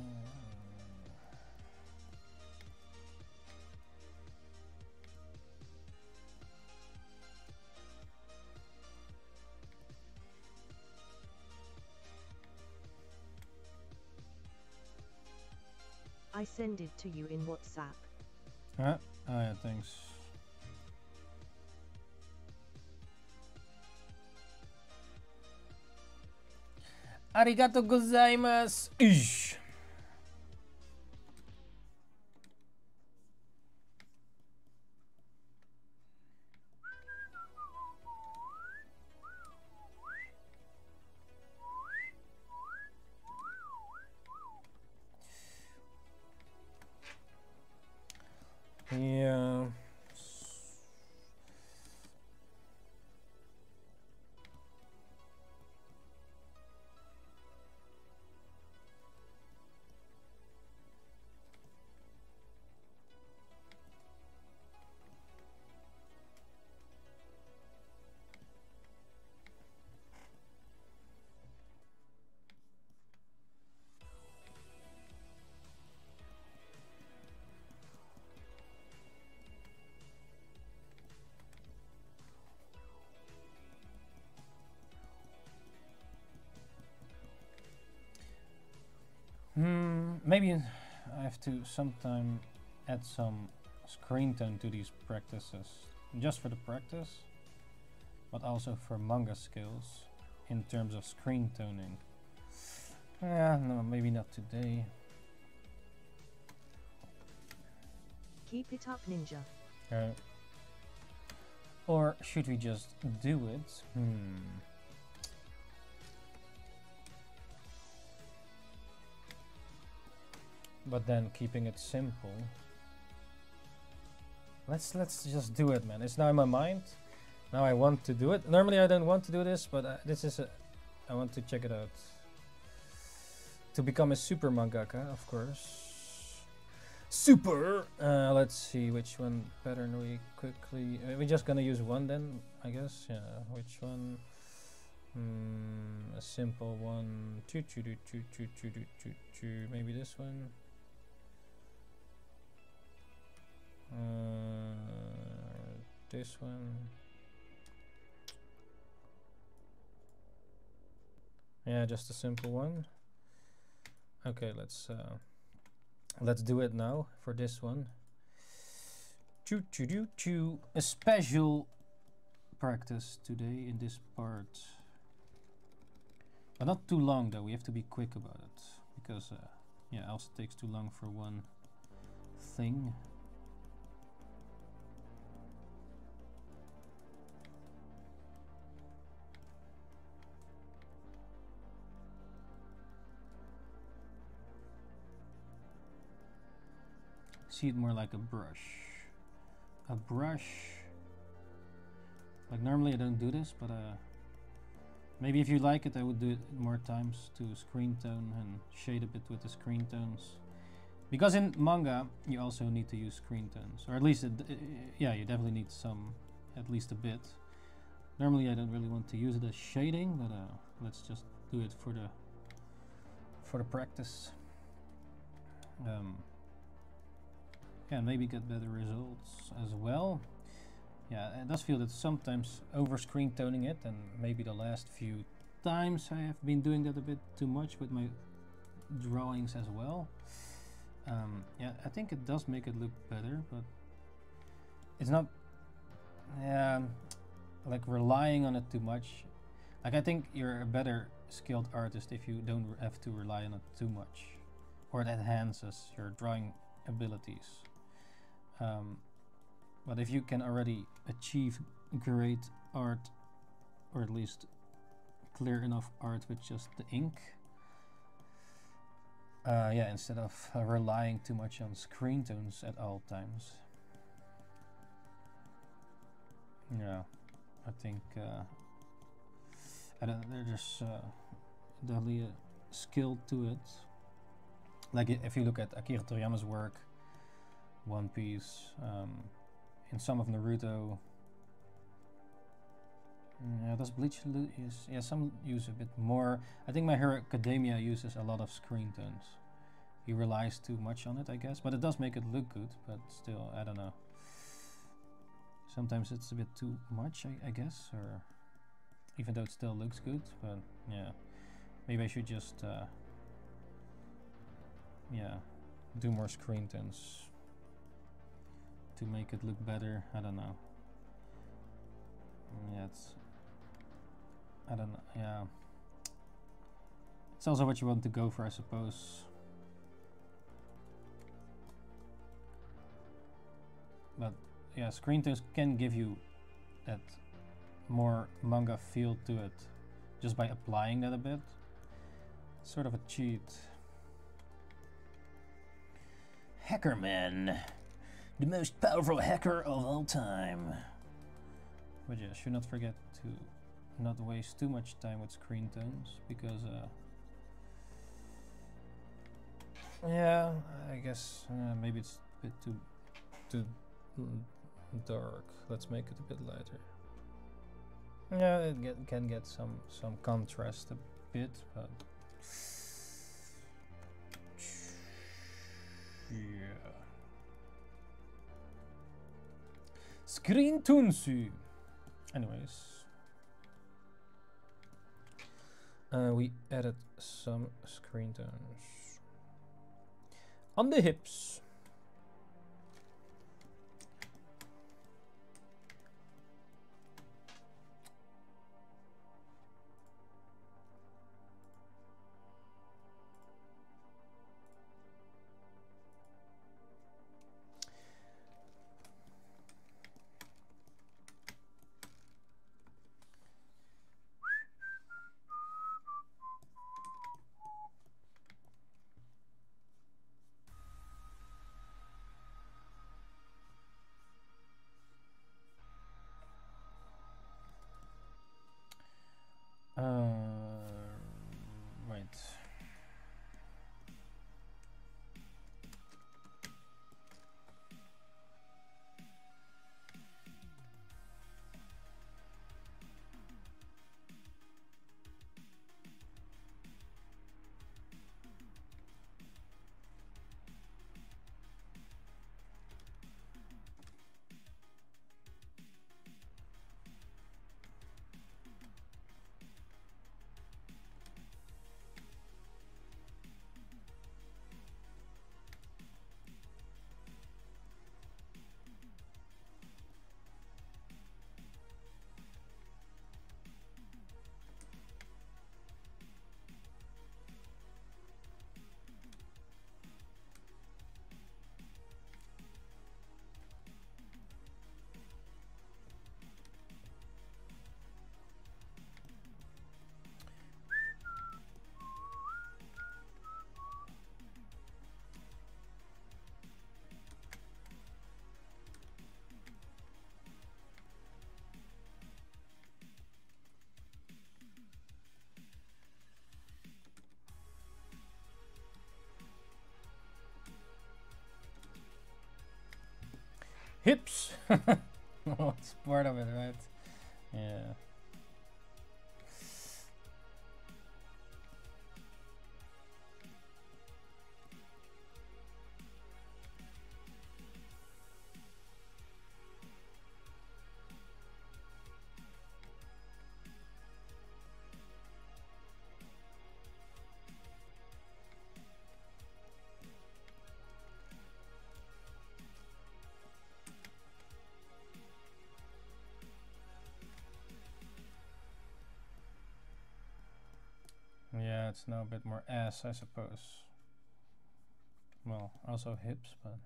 I send it to you in WhatsApp. Huh? Oh yeah, thanks. Arigato gozaimasu. To sometime add some screen tone to these practices, just for the practice, but also for manga skills in terms of screen toning. Yeah, no, maybe not today. Keep it up, ninja. Uh, or should we just do it? Hmm. but then keeping it simple. Let's let's just do it, man. It's now in my mind. Now I want to do it. Normally I don't want to do this, but uh, this is a, I want to check it out. To become a super mangaka, of course. Super. Uh, let's see which one pattern we quickly. Uh, we're just gonna use one then, I guess. Yeah. Which one? Mm, a simple one. Maybe this one. Uh, this one. Yeah, just a simple one. Okay, let's uh, let's do it now for this one. Choo choo choo choo. A special practice today in this part, but not too long though. We have to be quick about it because uh, yeah, else it takes too long for one thing. See it more like a brush. A brush. Like normally I don't do this, but uh, maybe if you like it, I would do it more times to screen tone and shade a bit with the screen tones. Because in manga, you also need to use screen tones, or at least, it, yeah, you definitely need some, at least a bit. Normally, I don't really want to use it as shading, but uh, let's just do it for the for the practice. Um, yeah, maybe get better results as well. Yeah, it does feel that sometimes over screen toning it, and maybe the last few times I have been doing that a bit too much with my drawings as well. Um, yeah, I think it does make it look better, but it's not, yeah, like relying on it too much. Like I think you're a better skilled artist if you don't have to rely on it too much, or it enhances your drawing abilities. Um, but if you can already achieve great art, or at least clear enough art with just the ink, uh, yeah, instead of uh, relying too much on screen tones at all times. Yeah, I think uh, I don't, there's uh, definitely a skill to it. Like if you look at Akira Toriyama's work, one Piece, um, in some of Naruto. Yeah, does Bleach use? Yeah, some use a bit more. I think My Hero Academia uses a lot of screen tones. He relies too much on it, I guess, but it does make it look good. But still, I don't know. Sometimes it's a bit too much, I, I guess, or even though it still looks good. But yeah, maybe I should just uh, yeah do more screen tones to make it look better. I don't know. Yeah, it's. I don't know. Yeah. It's also what you want to go for, I suppose. But yeah, screen tones can give you that more manga feel to it just by applying that a bit. Sort of a cheat. Hackerman the most powerful hacker of all time. But yeah, should not forget to not waste too much time with screen tones because uh, yeah, I guess uh, maybe it's a bit too too dark. Let's make it a bit lighter. Yeah, it get, can get some some contrast a bit, but yeah. Screen Tunsu. Anyways. Uh, we added some screen tones. On the hips. That's part of it, right? Yeah. Now a bit more ass, I suppose. Well, also hips, but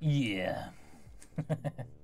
yeah.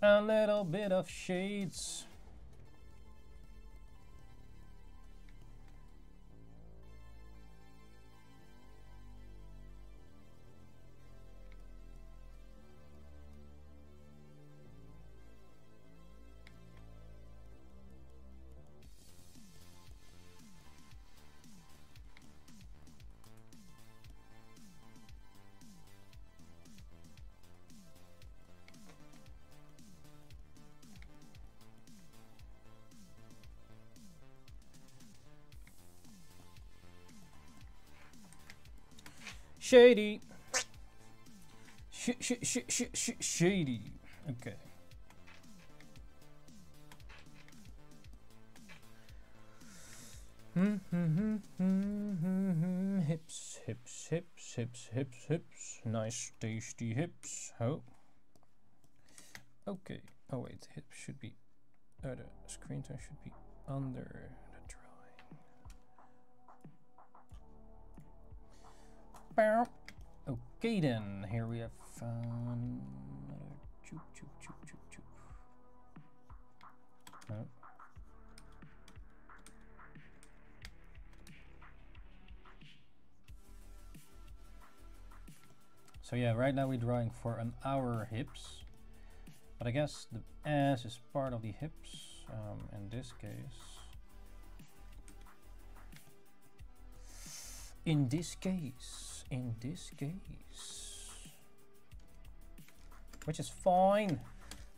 A little bit of shades. Shady. Sh sh sh sh sh shady. Okay. Hmm, hmm, hmm, hips, hips, hips, hips, hips, hips. Nice, tasty hips. Oh. Okay. Oh wait, hips should be. Uh, the screen time should be under Okay then, here we have um, choop choop choop choop choop. Oh. So yeah, right now we're drawing for an hour hips. But I guess the ass is part of the hips um, in this case. In this case, in this case. Which is fine.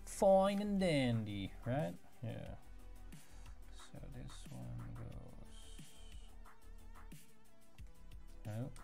Fine and dandy, right? Yeah. So this one goes.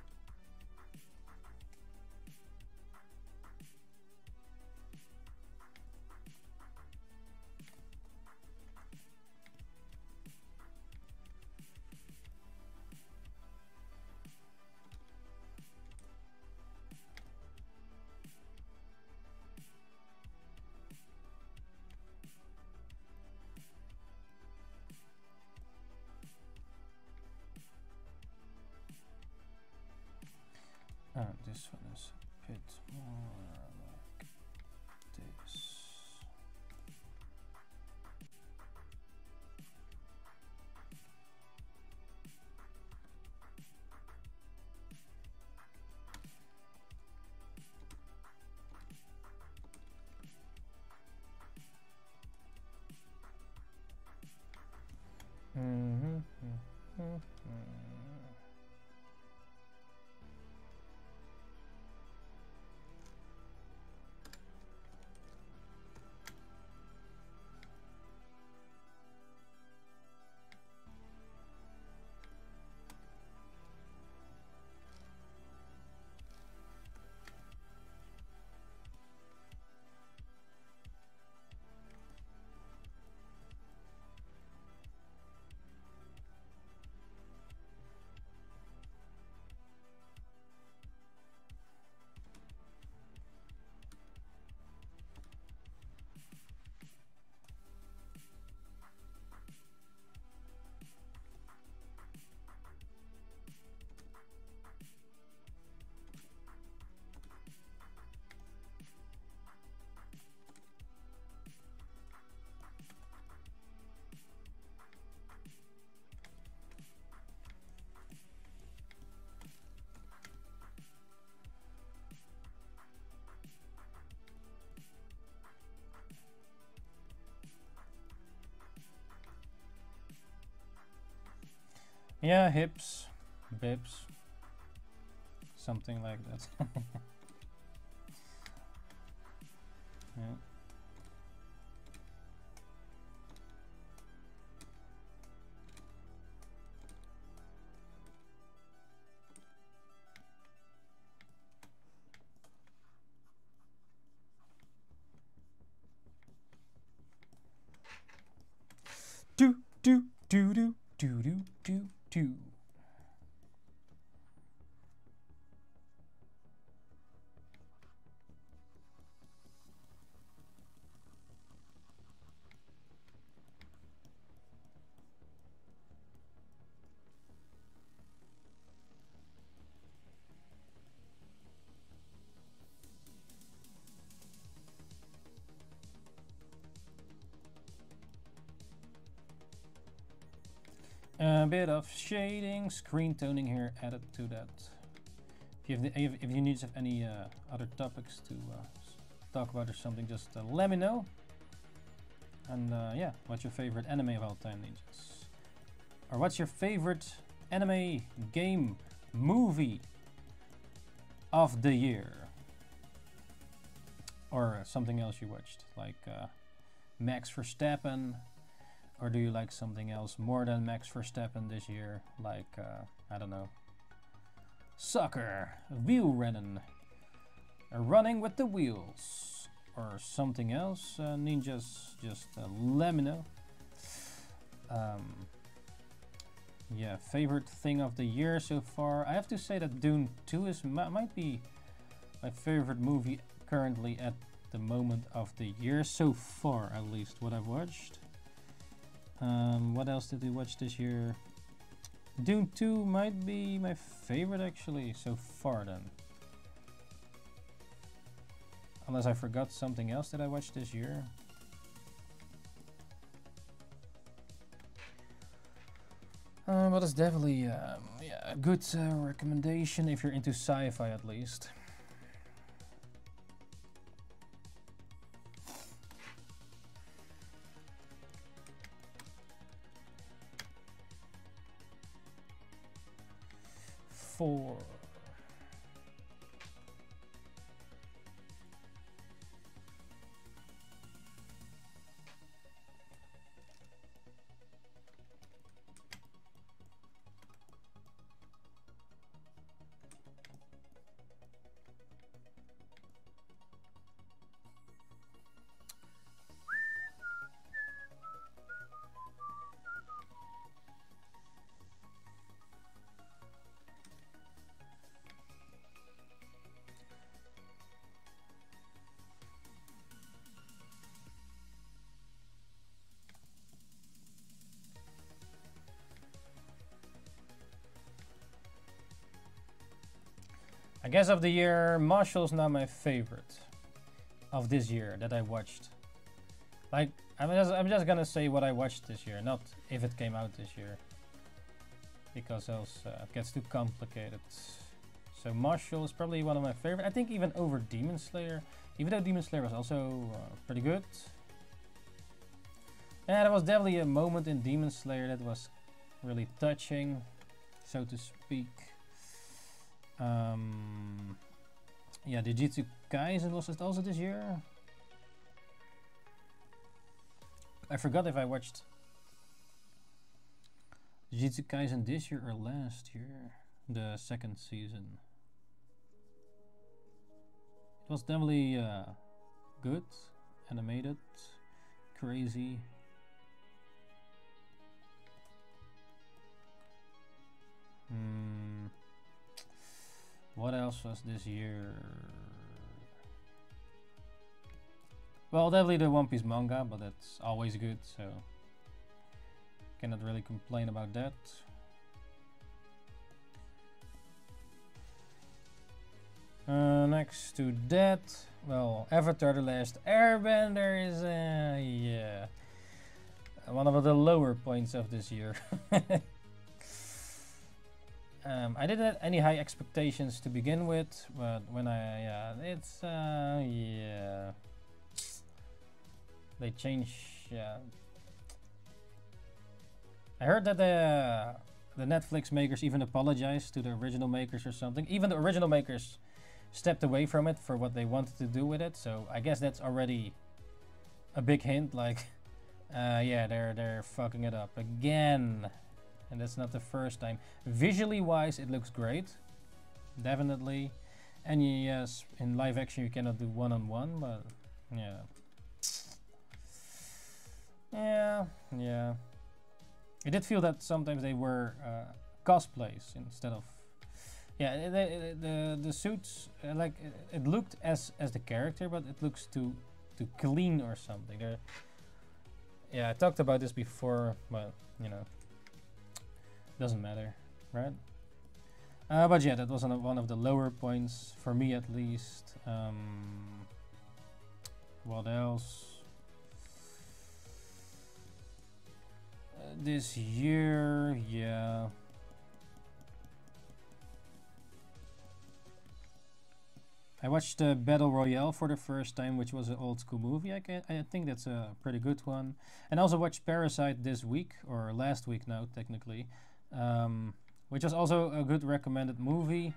Yeah, hips, bibs, something like that. yeah. Bit of shading, screen toning here added to that. If you, the, if, if you need any uh, other topics to uh, talk about or something, just uh, let me know. And uh, yeah, what's your favorite anime of all time, ninjas? Or what's your favorite anime, game, movie of the year? Or uh, something else you watched, like uh, Max Verstappen, or do you like something else more than Max Verstappen this year? Like, uh, I don't know, soccer, wheel running, uh, running with the wheels, or something else? Uh, ninjas, just uh, let me know. Um, yeah, favorite thing of the year so far. I have to say that Dune 2 is might be my favorite movie currently at the moment of the year so far, at least what I've watched. Um, what else did we watch this year? Dune 2 might be my favorite actually so far then. Unless I forgot something else that I watched this year. Uh, but it's definitely um, yeah, a good uh, recommendation if you're into sci-fi at least. Four. Guess of the year, Mashle's not my favorite of this year that I watched. Like, I'm just, I'm just gonna say what I watched this year, not if it came out this year. Because else uh, it gets too complicated. So Mashle is probably one of my favorite. I think even over Demon Slayer. Even though Demon Slayer was also uh, pretty good. Yeah, there was definitely a moment in Demon Slayer that was really touching, so to speak. Um, yeah, Jujutsu Kaisen was it also this year? I forgot if I watched Jujutsu Kaisen this year or last year, the second season. It was definitely uh, good, animated, crazy. Hmm. What else was this year? Well, definitely the One Piece manga, but that's always good, so cannot really complain about that. Uh, next to that, well, Avatar: The Last Airbender is, uh, yeah, one of the lower points of this year. Um, I didn't have any high expectations to begin with, but when I, yeah, it's, uh, yeah, they change, yeah. I heard that the, the Netflix makers even apologized to the original makers or something. Even the original makers stepped away from it for what they wanted to do with it, so I guess that's already a big hint, like, uh, yeah, they're, they're fucking it up again and that's not the first time. Visually wise, it looks great, definitely. And yes, in live action you cannot do one-on-one, -on -one, but yeah. Yeah, yeah. I did feel that sometimes they were uh, cosplays instead of yeah the the, the suits uh, like it, it, looked as as the character but it looks too too clean or something They're, yeah i talked about this before but you know doesn't matter, right? Uh, but yeah, that was one of the lower points for me at least. Um, what else? Uh, this year, yeah. I watched uh, Battle Royale for the first time, which was an old school movie. I, I think that's a pretty good one. And also watched Parasite this week, or last week now, technically um, which is also a good recommended movie.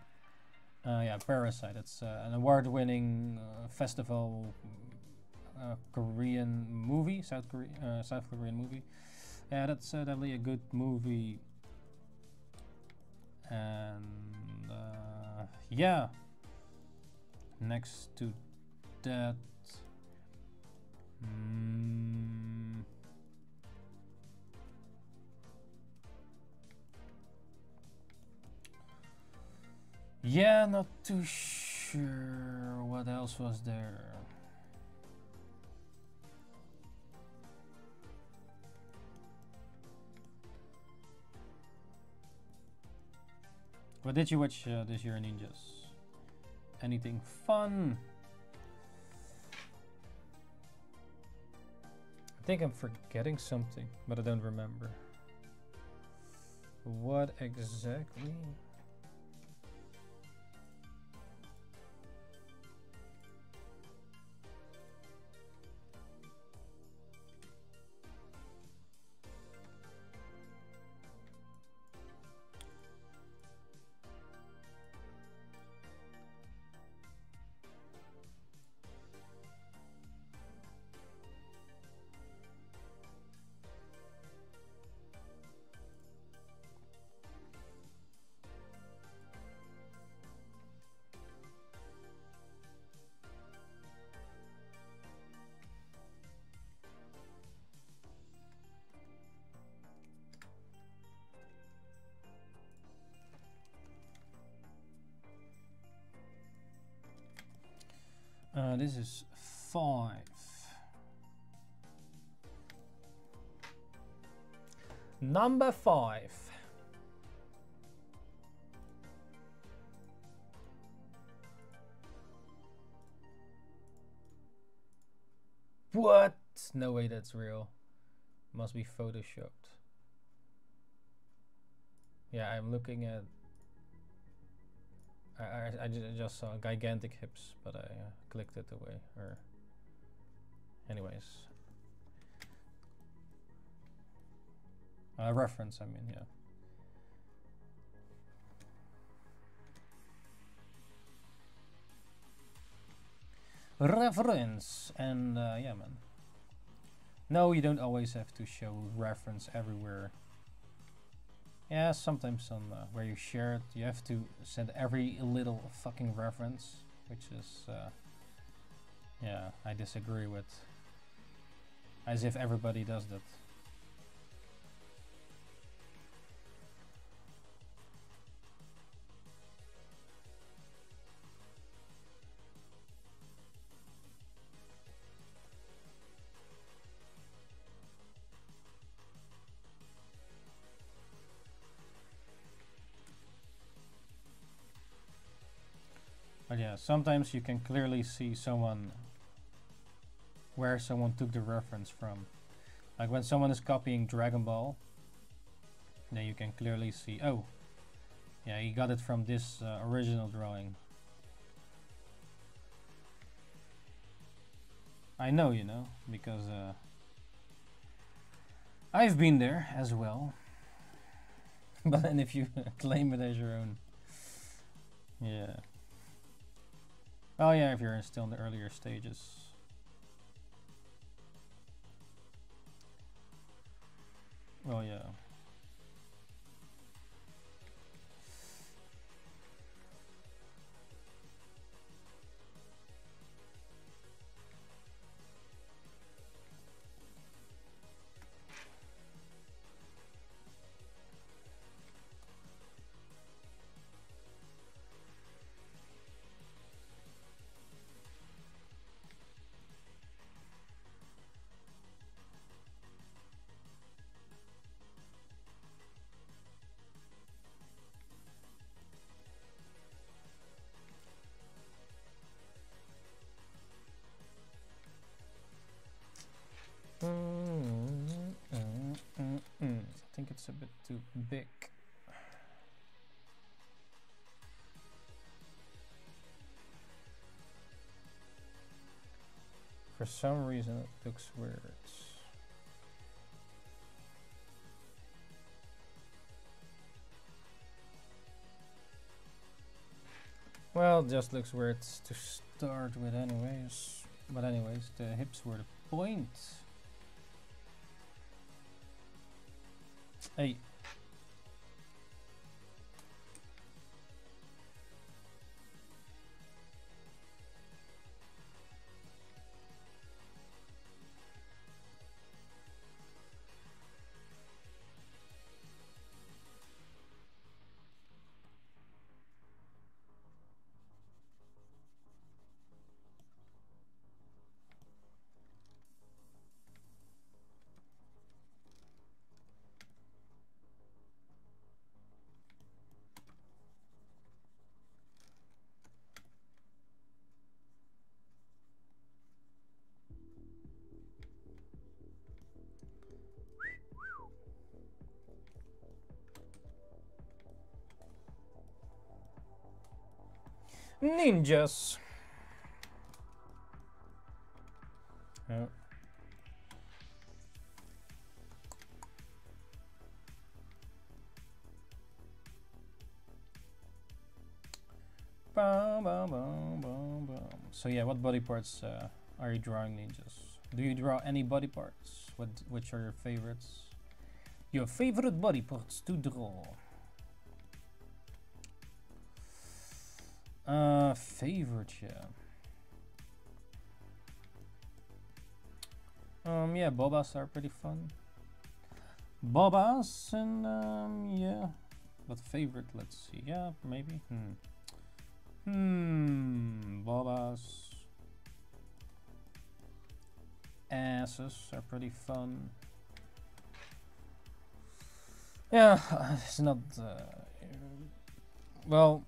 Uh, yeah, Parasite. It's uh, an award-winning uh, festival uh, Korean movie, South uh, South Korean movie. Yeah, that's uh, definitely a good movie. And yeah, next to that. Mm, Yeah, not too sure what else was there. What did you watch uh, this year, ninjas? Anything fun? I think I'm forgetting something, but I don't remember. What exactly? Number five. What? No way that's real. Must be photoshopped. Yeah, I'm looking at I, I, I just saw gigantic hips, but I uh, clicked it away. Or, anyways, uh, reference. I mean, yeah. Reference and uh, yeah, man. No, you don't always have to show reference everywhere. Yeah, sometimes on uh, where you share it, you have to send every little fucking reference, which is, uh, yeah, I disagree with. As if everybody does that. Sometimes you can clearly see someone where someone took the reference from. Like when someone is copying Dragon Ball, then you can clearly see, oh, yeah, he got it from this uh, original drawing. I know, you know, because uh, I've been there as well. but then if you claim it as your own, yeah. Oh yeah, if you're still in the earlier stages. Well, yeah. Some reason it looks weird. Well, just looks weird to start with anyways. But anyways, the hips were the point. Hey. Bum, bum. So yeah, what body parts uh, are you drawing, ninjas? Do you draw any body parts? What which are your favorites? Your favorite body parts to draw? Favorite, yeah. Um, yeah, bobas are pretty fun. Bobas and um, yeah. But favorite, let's see. Yeah, maybe. Hmm. Hmm. Bobas. Asses are pretty fun. Yeah, it's not. Uh, well,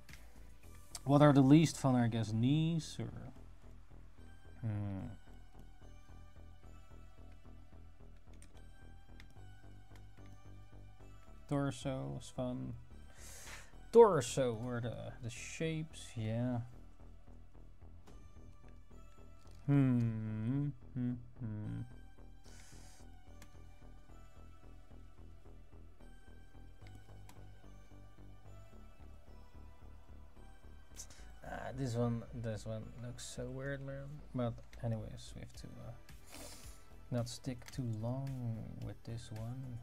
what are the least fun? I guess knees or. Hmm. Torso was fun. Torso were the the shapes, yeah. Hmm. hmm, hmm. This one, this one looks so weird, man. But anyways, we have to uh, not stick too long with this one.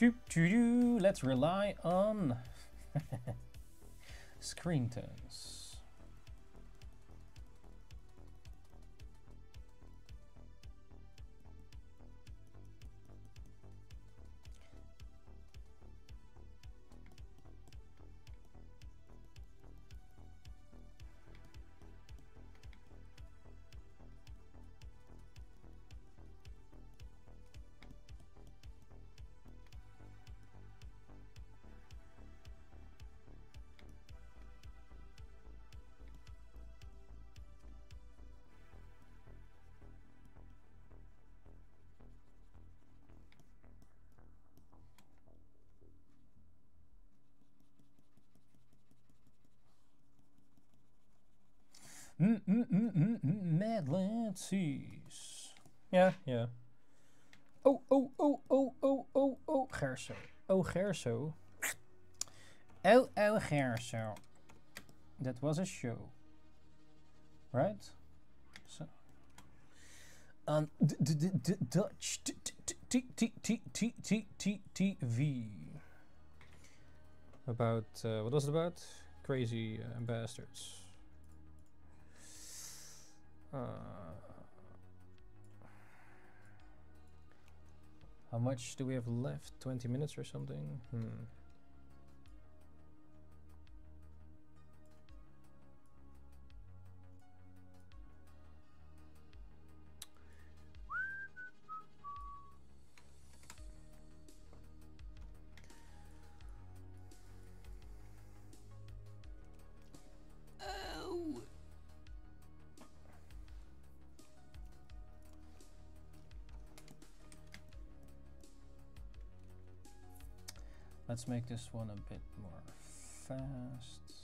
Doo. Let's rely on screen tones. Yeah, yeah. Oh, oh, oh, oh, oh, oh, oh, Gerso. Oh, Gerso. Oh, oh, Gerso. That was a show. Right? So. Um, On Dutch TV. About, uh, what was it about? Crazy uh, bastards. Uh, how much do we have left? 20 minutes or something? Hmm. Let's make this one a bit more fast.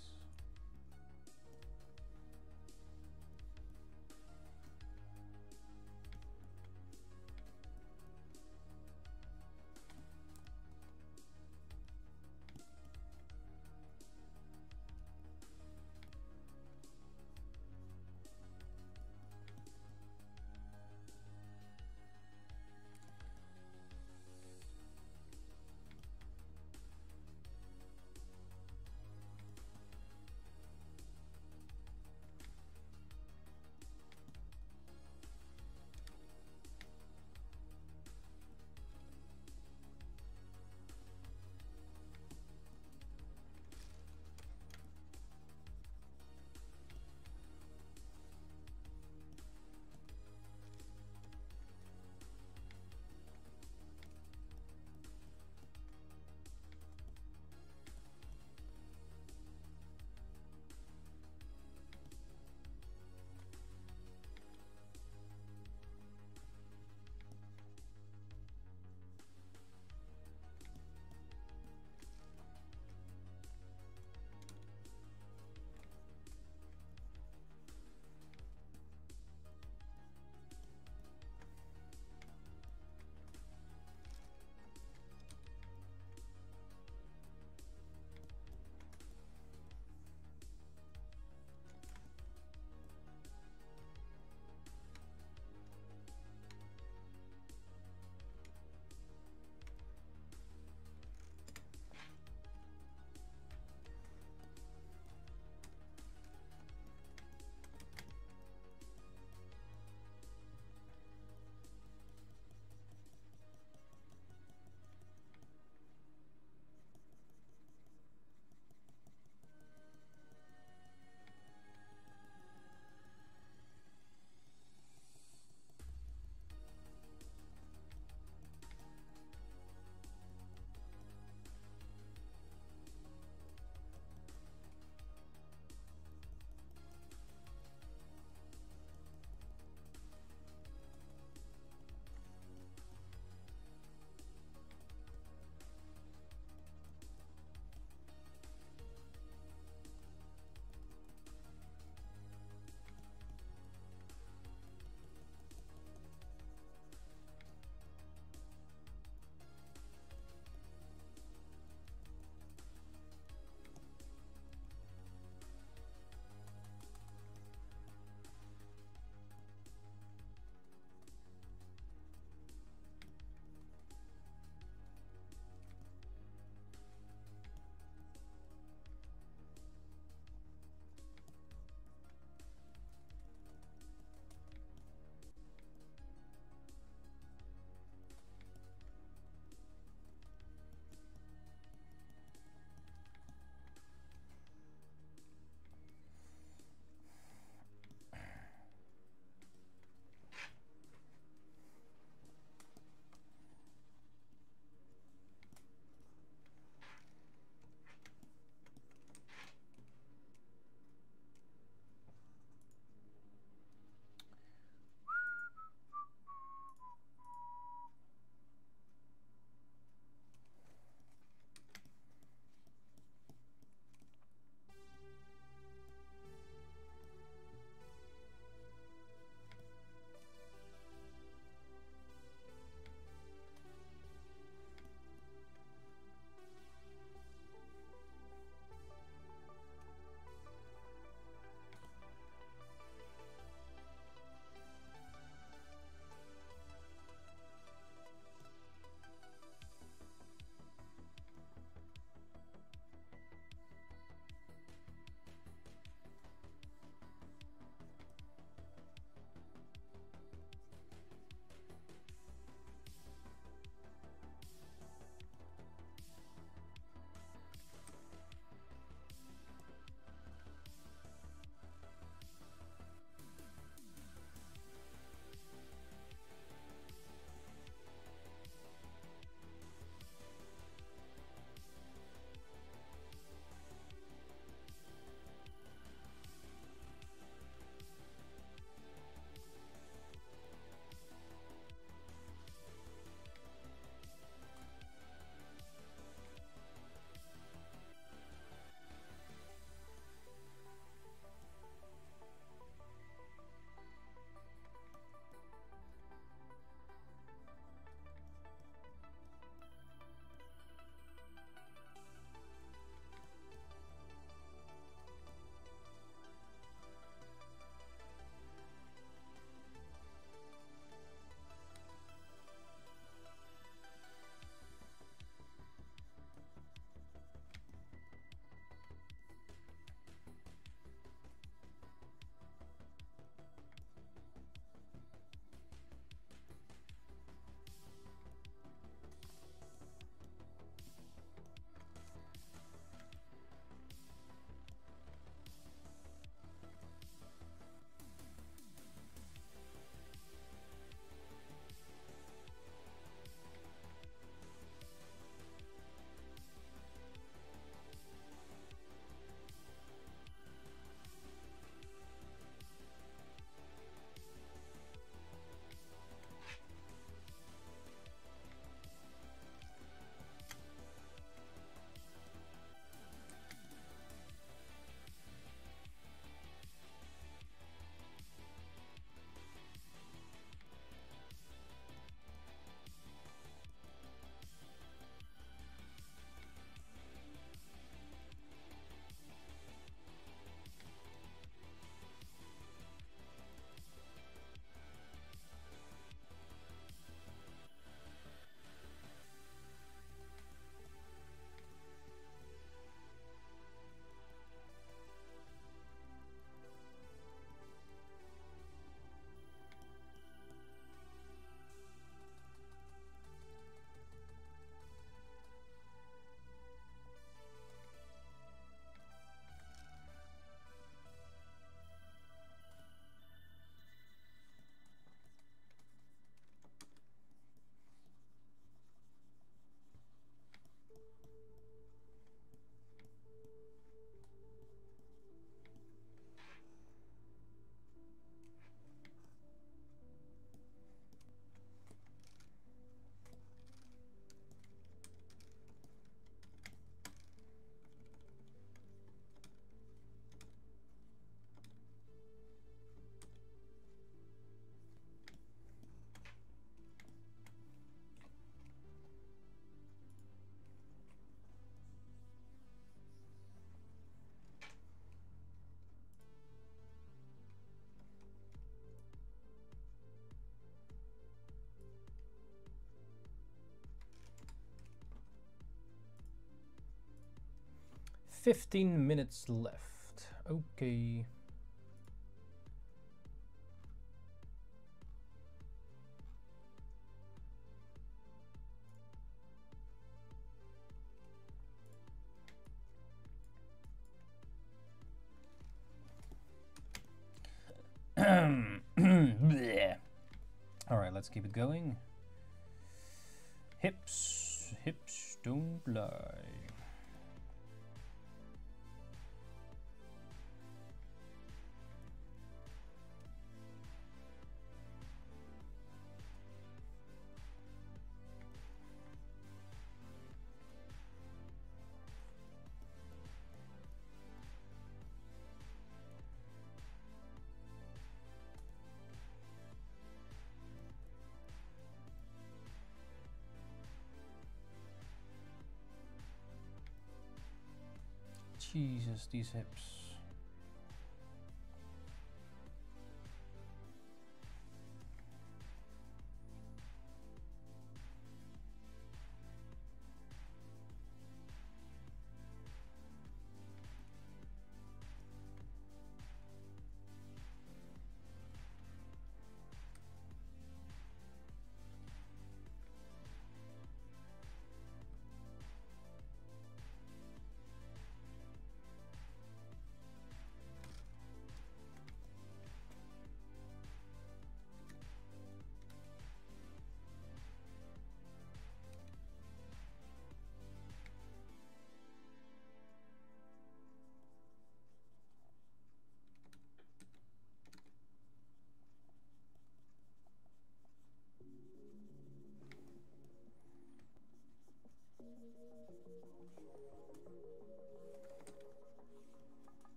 15 minutes left. Okay. All right, let's keep it going. Hips, hips don't lie. These hips.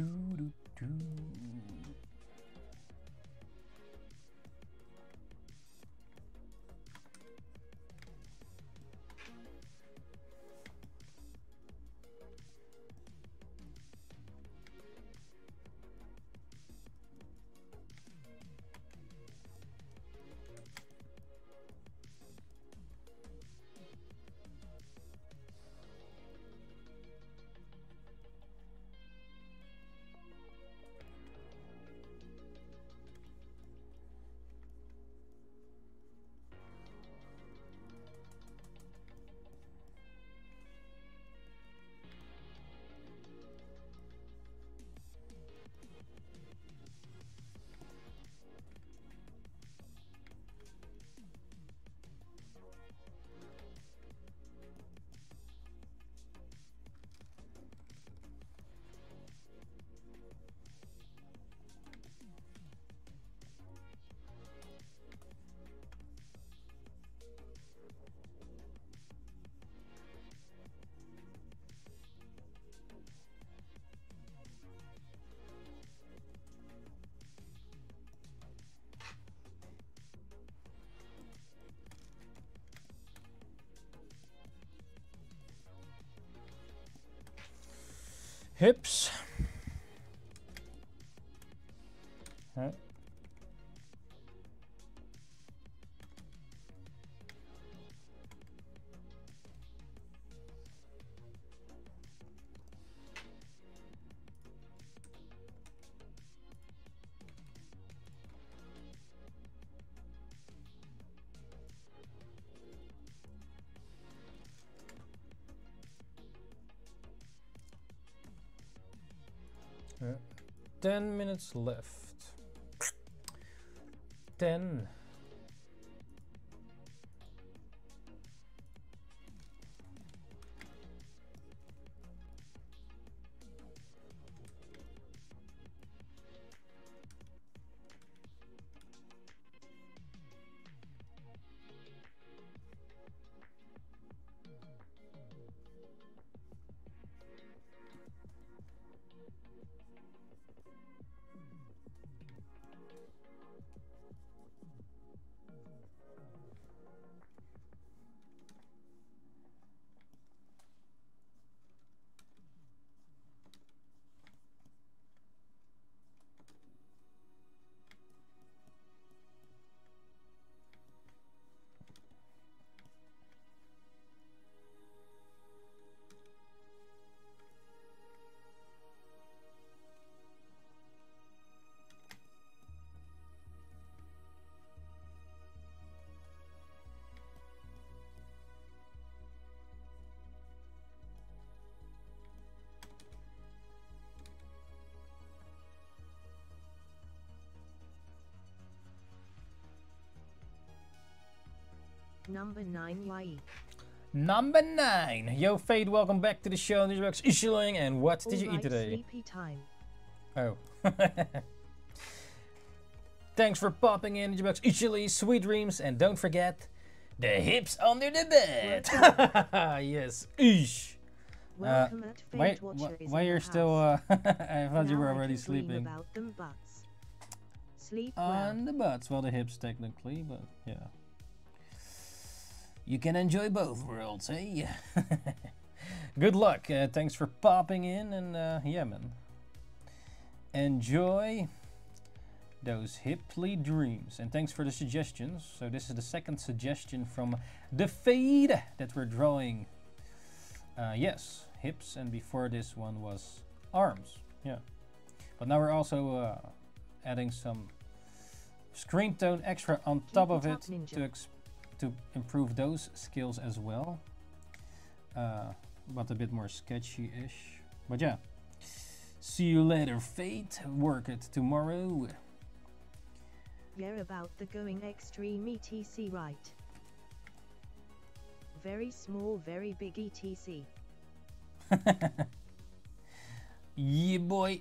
Do Hips. 10 minutes left. 10. Number 9 Yai. Number 9. Yo, Fade, welcome back to the show. Ninjabugs Ishiling, and what did you eat today? Sleepy time. Oh. Thanks for popping in, Ninjabugs Ishili, sweet dreams, and don't forget the hips under the bed. yes, ish. Welcome at Why, why, is why you're still, uh, I thought you were already sleeping. about them butts. Sleep well. On the butts, well, the hips technically, but yeah. You can enjoy both worlds, eh? Good luck. Uh, thanks for popping in, and uh, yeah, man. Enjoy those hiply dreams, and thanks for the suggestions. So this is the second suggestion from the fade that we're drawing. Uh, yes, hips, and before this one was arms. Yeah, but now we're also uh, adding some screen tone extra on top of it ninja. to ex- to improve those skills as well. Uh, but a bit more sketchy-ish. But yeah. See you later, Fate. Work it tomorrow. Yeah, about the going extreme ETC right. Very small, very big ETC. yeah, boy.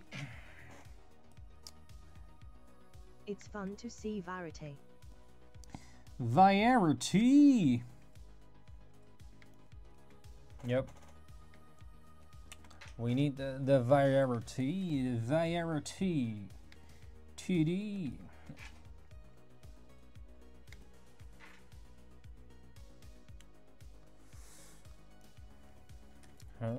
It's fun to see Varite. Variety. Yep. We need the, the variety. The variety. TD. Huh?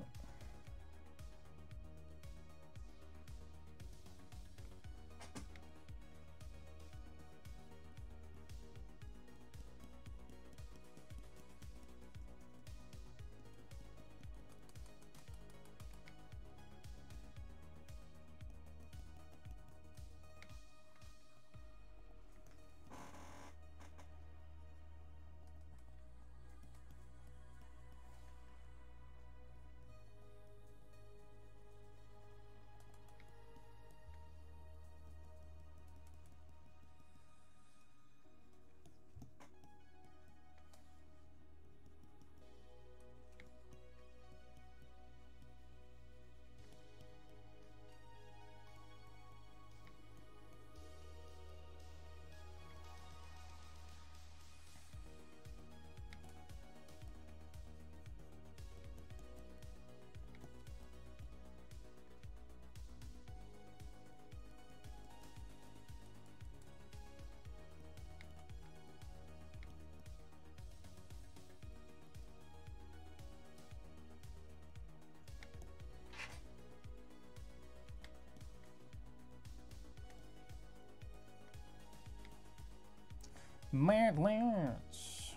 Mad Lance.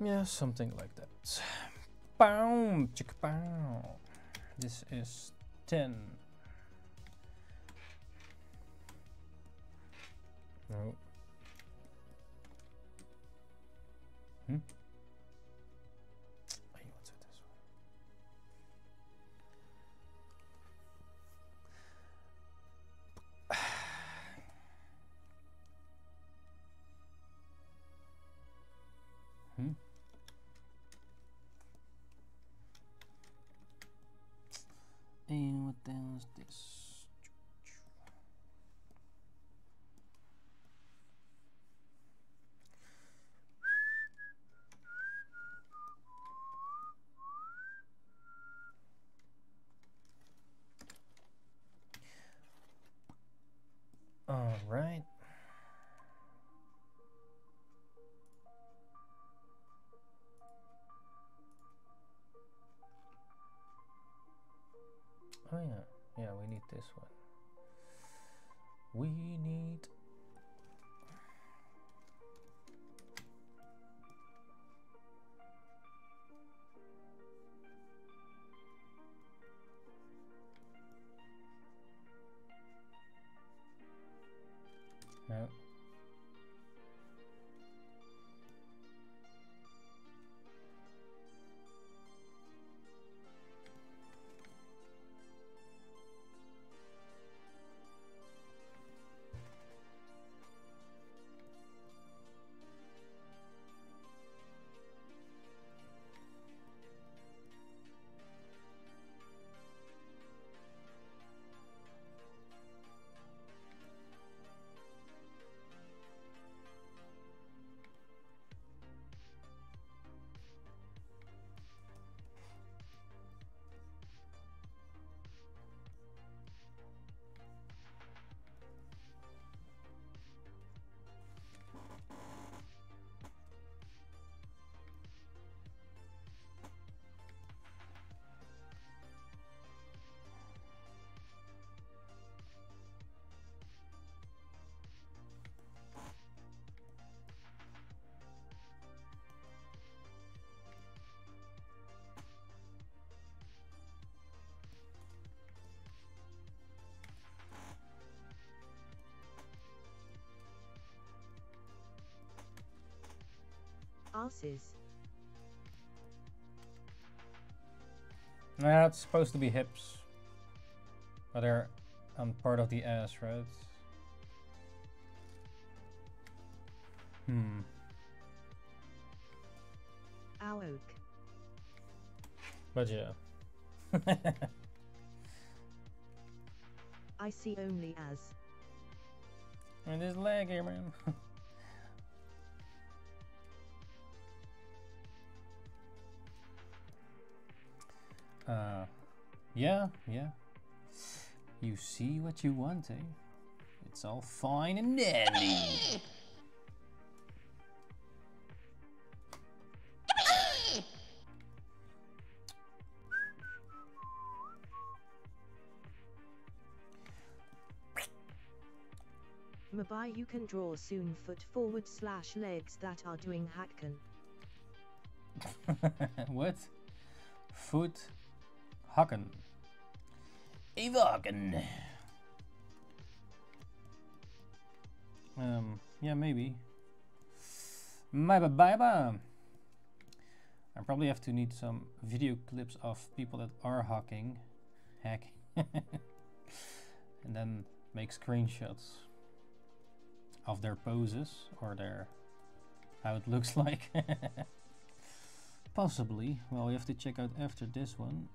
Yeah, something like that. Boom, chicka bow. This is 10. No. Asses. Nah, it's supposed to be hips. But they're on part of the ass, right? Hmm. Ow. But yeah. I see only as. and this leg here, man. uh, yeah, yeah. You see what you want, eh? It's all fine and dandy. Mabai you can draw soon foot forward slash legs that are doing hakken. what? Foot hakken. Even hakken. Um, yeah, maybe. Maybe, baby. I probably have to need some video clips of people that are hacking, hacking, and then make screenshots of their poses or their how it looks like. Possibly. Well, we have to check out after this one.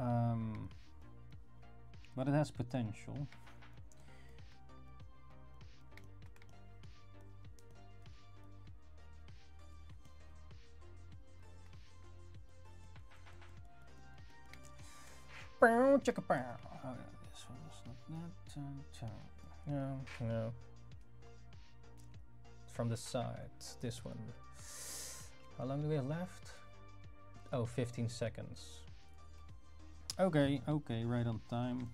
Um, but it has potential. Bow, chicka bow. Oh, yeah, this one is not that. uh, No, no. From the side, this one. How long do we have left? Oh, 15 seconds. Okay, okay, right on time.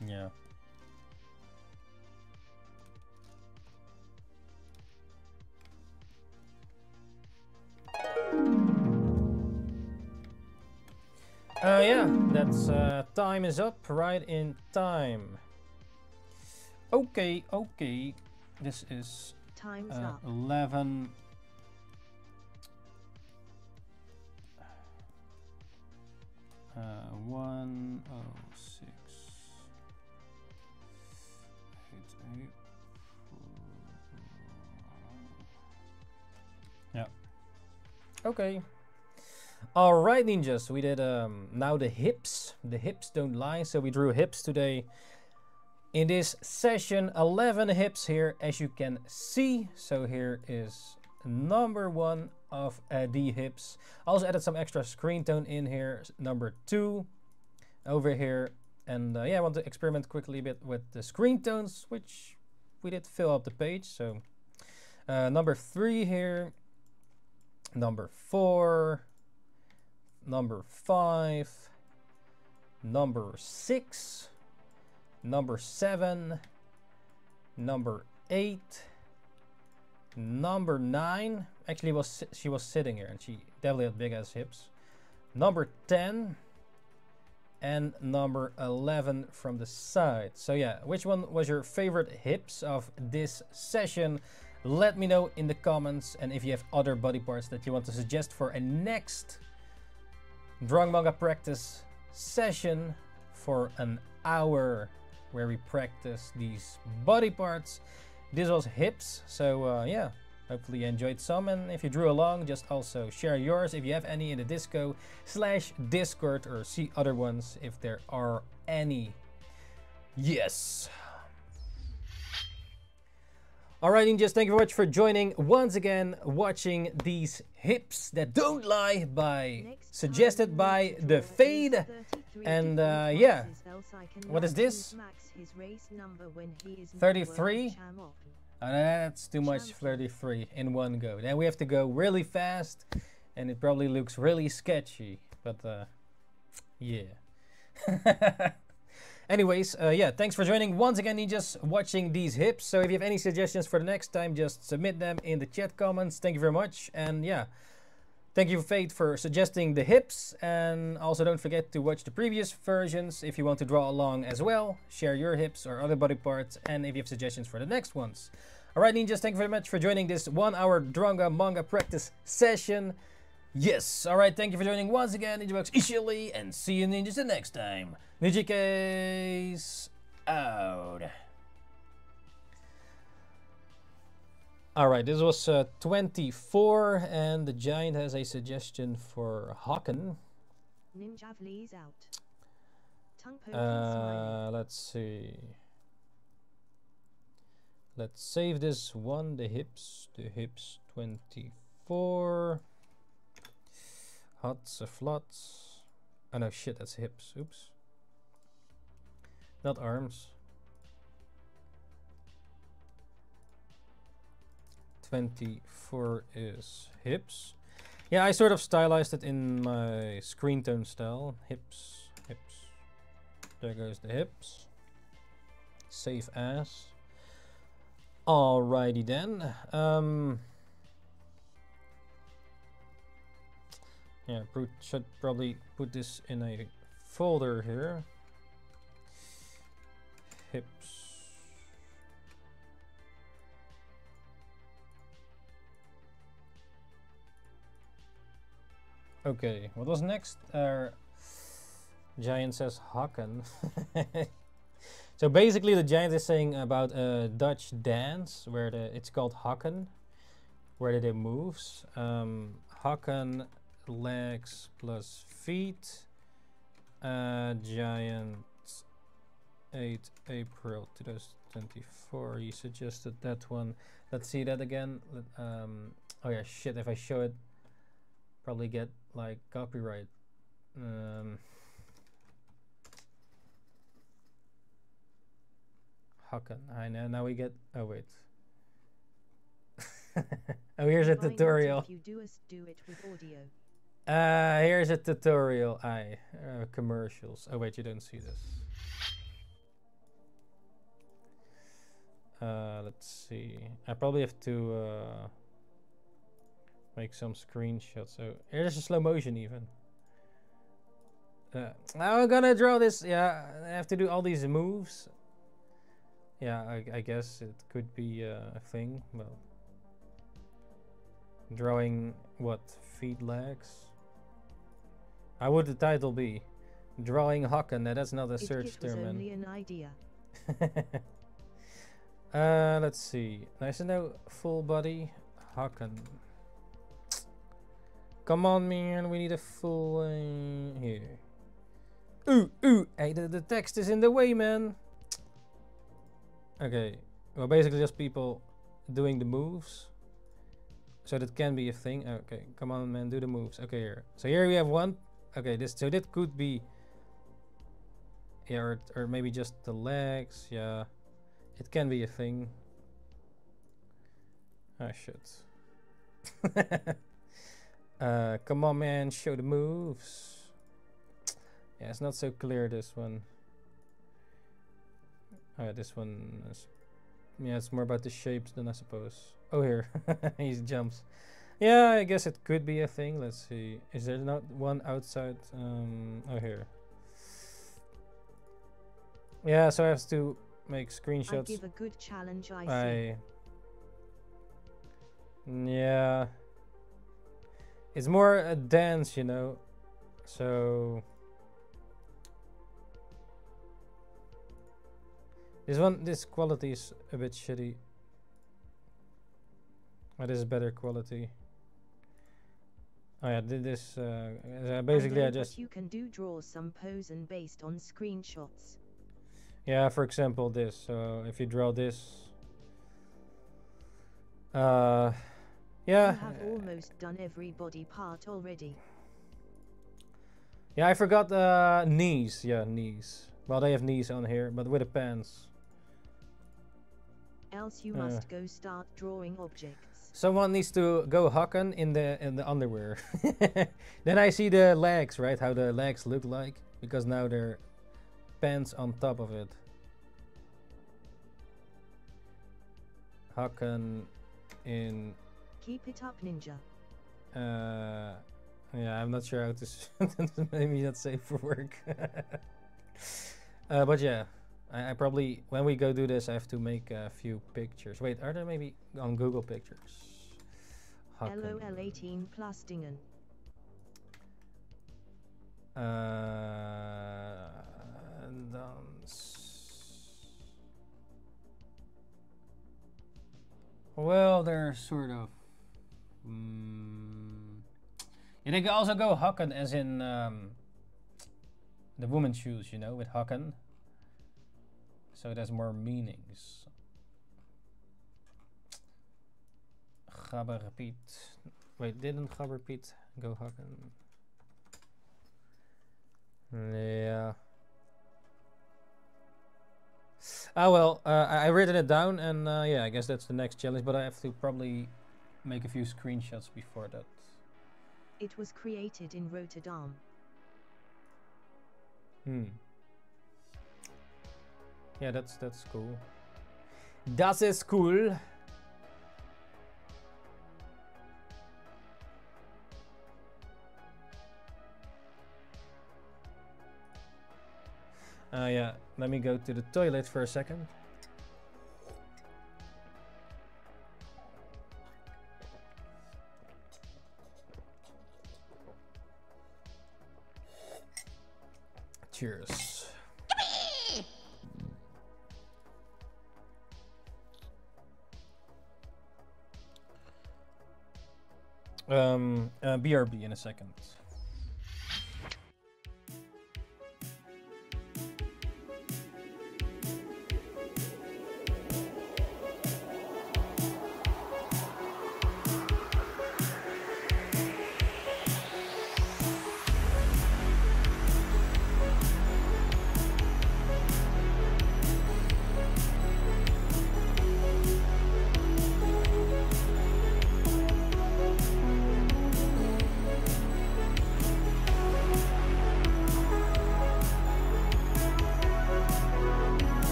Yeah. Uh, yeah, that's uh, time is up right in time. Okay, okay. this is Time's uh, up. 11 uh, 106 eight, eight, four. yeah. Okay. All right ninjas. We did um now the hips. The hips don't lie so we drew hips today. In this session 11 hips here as you can see. So here is number one of uh, the hips I also added some extra screen tone in here number two over here and uh, yeah i want to experiment quickly a bit with the screen tones which we did fill up the page so uh, number three here number four number five number six number seven, number eight, number nine. Actually, was she was sitting here, and she definitely had big ass hips. Number ten, and number eleven from the side. So yeah, which one was your favorite hips of this session? Let me know in the comments, and if you have other body parts that you want to suggest for a next drawing manga practice session for an hour where we practice these body parts. This was hips, so uh, yeah, hopefully you enjoyed some. And if you drew along, just also share yours if you have any in the Disco slash Discord or see other ones if there are any. Yes. Alright, ninjas, thank you very much for joining once again, watching these hips that don't lie by Next suggested by the Fade. and, uh, yeah. boxes, else I can What is this? use Max his race number when he is not 33? Worth cham off. Uh, that's too much Champion. 33 in one go. Then we have to go really fast, and it probably looks really sketchy. But uh, yeah. Anyways, uh, yeah, thanks for joining once again, ninjas, watching these hips. So if you have any suggestions for the next time, just submit them in the chat comments. Thank you very much. And yeah, thank you, Fate, for suggesting the hips. And also don't forget to watch the previous versions if you want to draw along as well. Share your hips or other body parts, and if you have suggestions for the next ones. Alright, ninjas, thank you very much for joining this one hour Dronga manga practice session. Yes, alright, thank you for joining once again. Ninja Ishili, and see you ninjas the next time. Ninjakees out. Alright, this was uh, 24, and the giant has a suggestion for Hakken. Ninja Vlees out. Tongue. Uh, let's see. Let's save this one, the hips, the hips 24. Hots, a flots. Oh no, shit, that's hips. Oops. Not arms. 24 is hips. Yeah, I sort of stylized it in my screen tone style. Hips, hips. There goes the hips. Save as. Alrighty then. Um, yeah, should probably put this in a folder here. Hips. Okay, what was next? Uh, Giant says Hakken. so basically, the Giant is saying about a Dutch dance where the it's called Hakken, where they moves. Um, Hakken legs plus feet. Uh, Giant 8 April 2024. He suggested that one. Let's see that again. Um, oh yeah, shit. If I show it, probably get like copyright. Um, Hakken. I know. Now we get. Oh wait. oh, here's a tutorial. If you do us, do it with audio. Uh, here's a tutorial. I uh, commercials. Oh wait, you don't see this. Uh, let's see. I probably have to uh, make some screenshots. So here's a slow motion even. Uh, now I'm gonna draw this. Yeah, I have to do all these moves. Yeah, I, I guess it could be uh, a thing. Well, drawing what feet legs. How would the title be? Drawing Hakken. No, that's not a It, search it term. man. only an idea. uh, let's see. Nice to know. Full body Hakken. Come on, man. We need a full uh, here. Ooh, ooh. Hey, the, the text is in the way, man. Okay. Well, basically just people doing the moves. So that can be a thing. Okay, come on, man. Do the moves. Okay, here. So here we have one. Okay, this. So that could be. Yeah, or, or maybe just the legs. Yeah. It can be a thing. Ah, shit. uh, come on, man, show the moves. Yeah, it's not so clear, this one. Oh, yeah, this one is... Yeah, it's more about the shapes than I suppose. Oh, here. he jumps. Yeah, I guess it could be a thing. Let's see. Is there not one outside? Um, oh, here. Yeah, so I have to make I screenshots. give a good challenge I see. I yeah. It's more a dance, you know. So this one, this quality is a bit shitty. But this is better quality. Oh yeah, did this. Uh, uh, basically, I I, just you can do draw some pose and based on screenshots. yeah. For example, this. So if you draw this. Uh, yeah. You have almost done every body part already. Yeah, I forgot uh, knees. Yeah, knees. Well, they have knees on here, but with the pants. Else you Uh. must go start drawing objects. Someone needs to go Hakken in the in the underwear. then I see the legs, right? How the legs look like because now they're pants on top of it. Hakken in Keep it up, ninja. Uh, yeah, I'm not sure how to. maybe not safe for work. uh, but yeah, I, I probably when we go do this, I have to make a few pictures. Wait, are there maybe on Google Pictures? LOL 18 plus dingen. Uh. Well, they're sort of. Mm, yeah, they can also go Hakken as in um, the woman's shoes, you know, with Hakken. So it has more meanings. Gabber Piet. Wait, didn't Gabber Piet go Hakken? Yeah. Ah well, uh, I I written it down, and uh, yeah, I guess that's the next challenge. But I have to probably make a few screenshots before that. It was created in Rotterdam. Hmm. Yeah, that's that's cool. Das ist cool. Uh, yeah, let me go to the toilet for a second. Cheers. Um, uh, BRB in a second.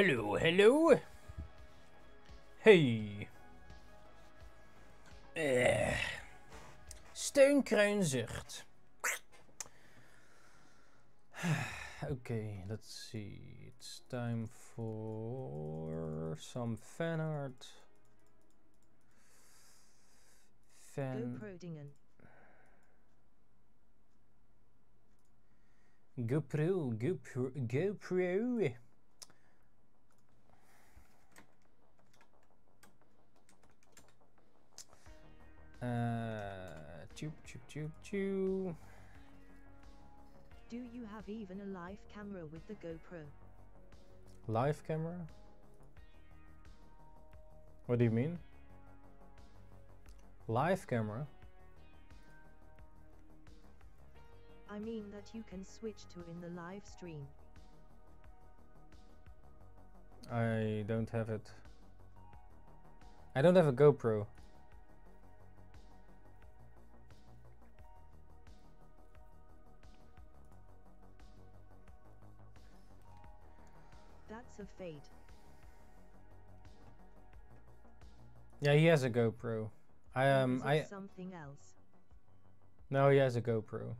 Hello, hello. Hey. Eh. Steunkruin zucht. okay, let's see. It's time for some fan art. Fan. GoPro. GoPro, GoPro, Uh, choo choo choo choo. Do you have even a live camera with the GoPro? Live camera? What do you mean? Live camera? I mean that you can switch to in the live stream. I don't have it. I don't have a GoPro. A fate. Yeah, he has a GoPro. I um I something else. no, he has a GoPro.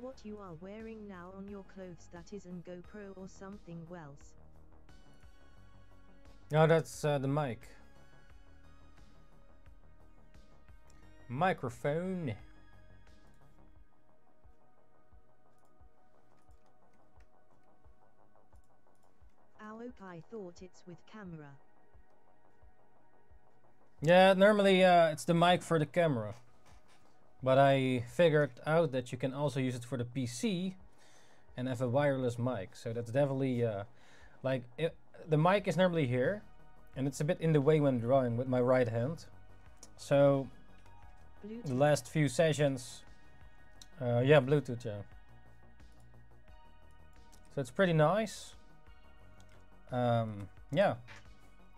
What you are wearing now on your clothes that isn't GoPro or something else. No, that's uh, the mic. Microphone. I thought it's with camera. Yeah, normally uh, it's the mic for the camera. But I figured out that you can also use it for the PC and have a wireless mic. So that's definitely uh, like it, the mic is normally here and it's a bit in the way when drawing with my right hand. So the last few sessions, uh, yeah, Bluetooth, yeah. So it's pretty nice. Um, yeah,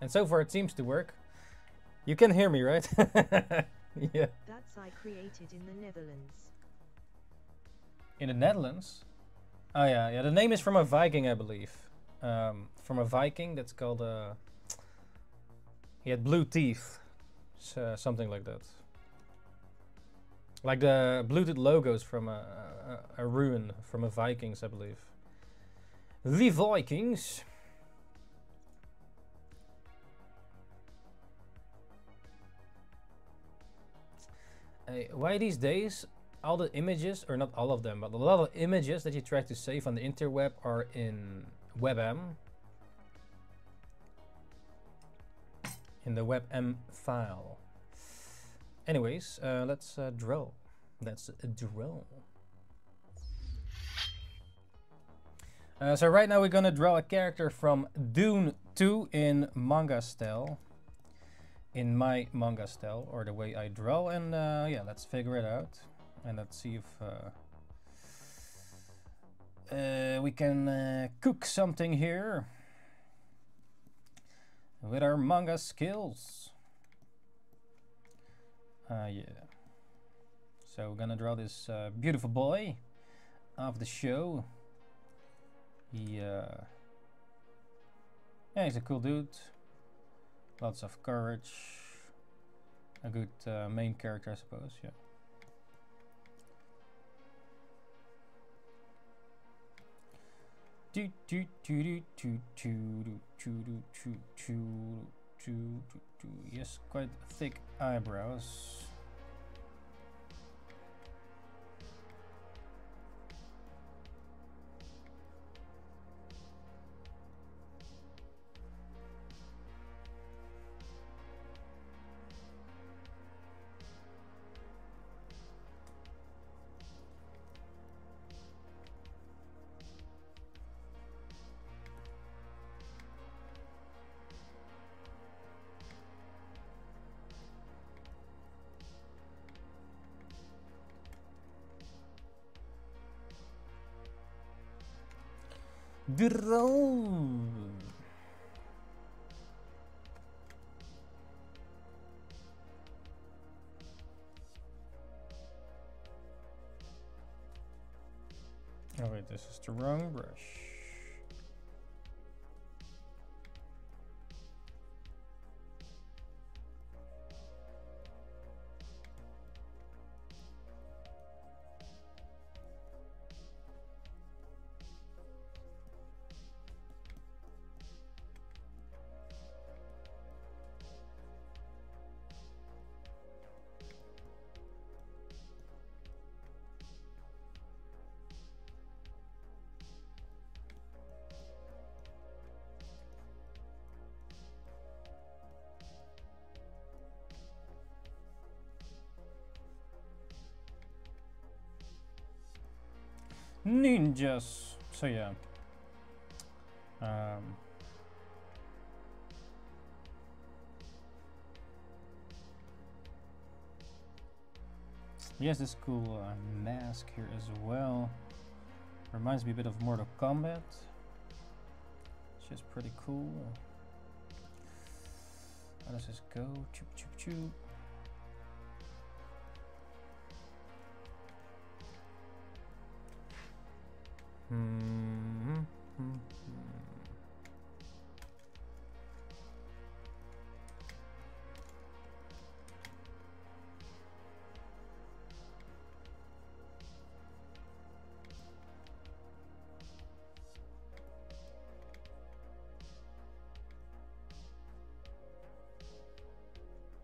and so far it seems to work. You can hear me, right? yeah. That's I created in the Netherlands. In the Netherlands. Oh yeah, yeah. The name is from a Viking, I believe. Um, from a Viking that's called. Uh, he had blue teeth, so something like that. Like the Bluetooth logos from a, a, a ruin from a Vikings, I believe. The Vikings. Uh, why these days all the images, or not all of them, but a lot of images that you try to save on the interweb are in WebM. In the WebM file. Anyways, uh, let's uh, draw. That's a draw. Uh, so right now we're gonna draw a character from Dune 2 in manga style. In my manga style, or the way I draw, and uh, yeah, let's figure it out. And let's see if uh, uh, we can uh, cook something here with our manga skills. Uh, yeah. So we're gonna draw this uh, beautiful boy of the show. He, uh, yeah, he's a cool dude. Lots of courage. A good uh, main character, I suppose. Yeah. Do do do do do do do do do do do do Yes, quite thick eyebrows. Drone. Ninjas. So yeah. Um, yes, this cool uh, mask here as well. Reminds me a bit of Mortal Kombat. It's just pretty cool. How does this go? Choop choop choop. Hmm.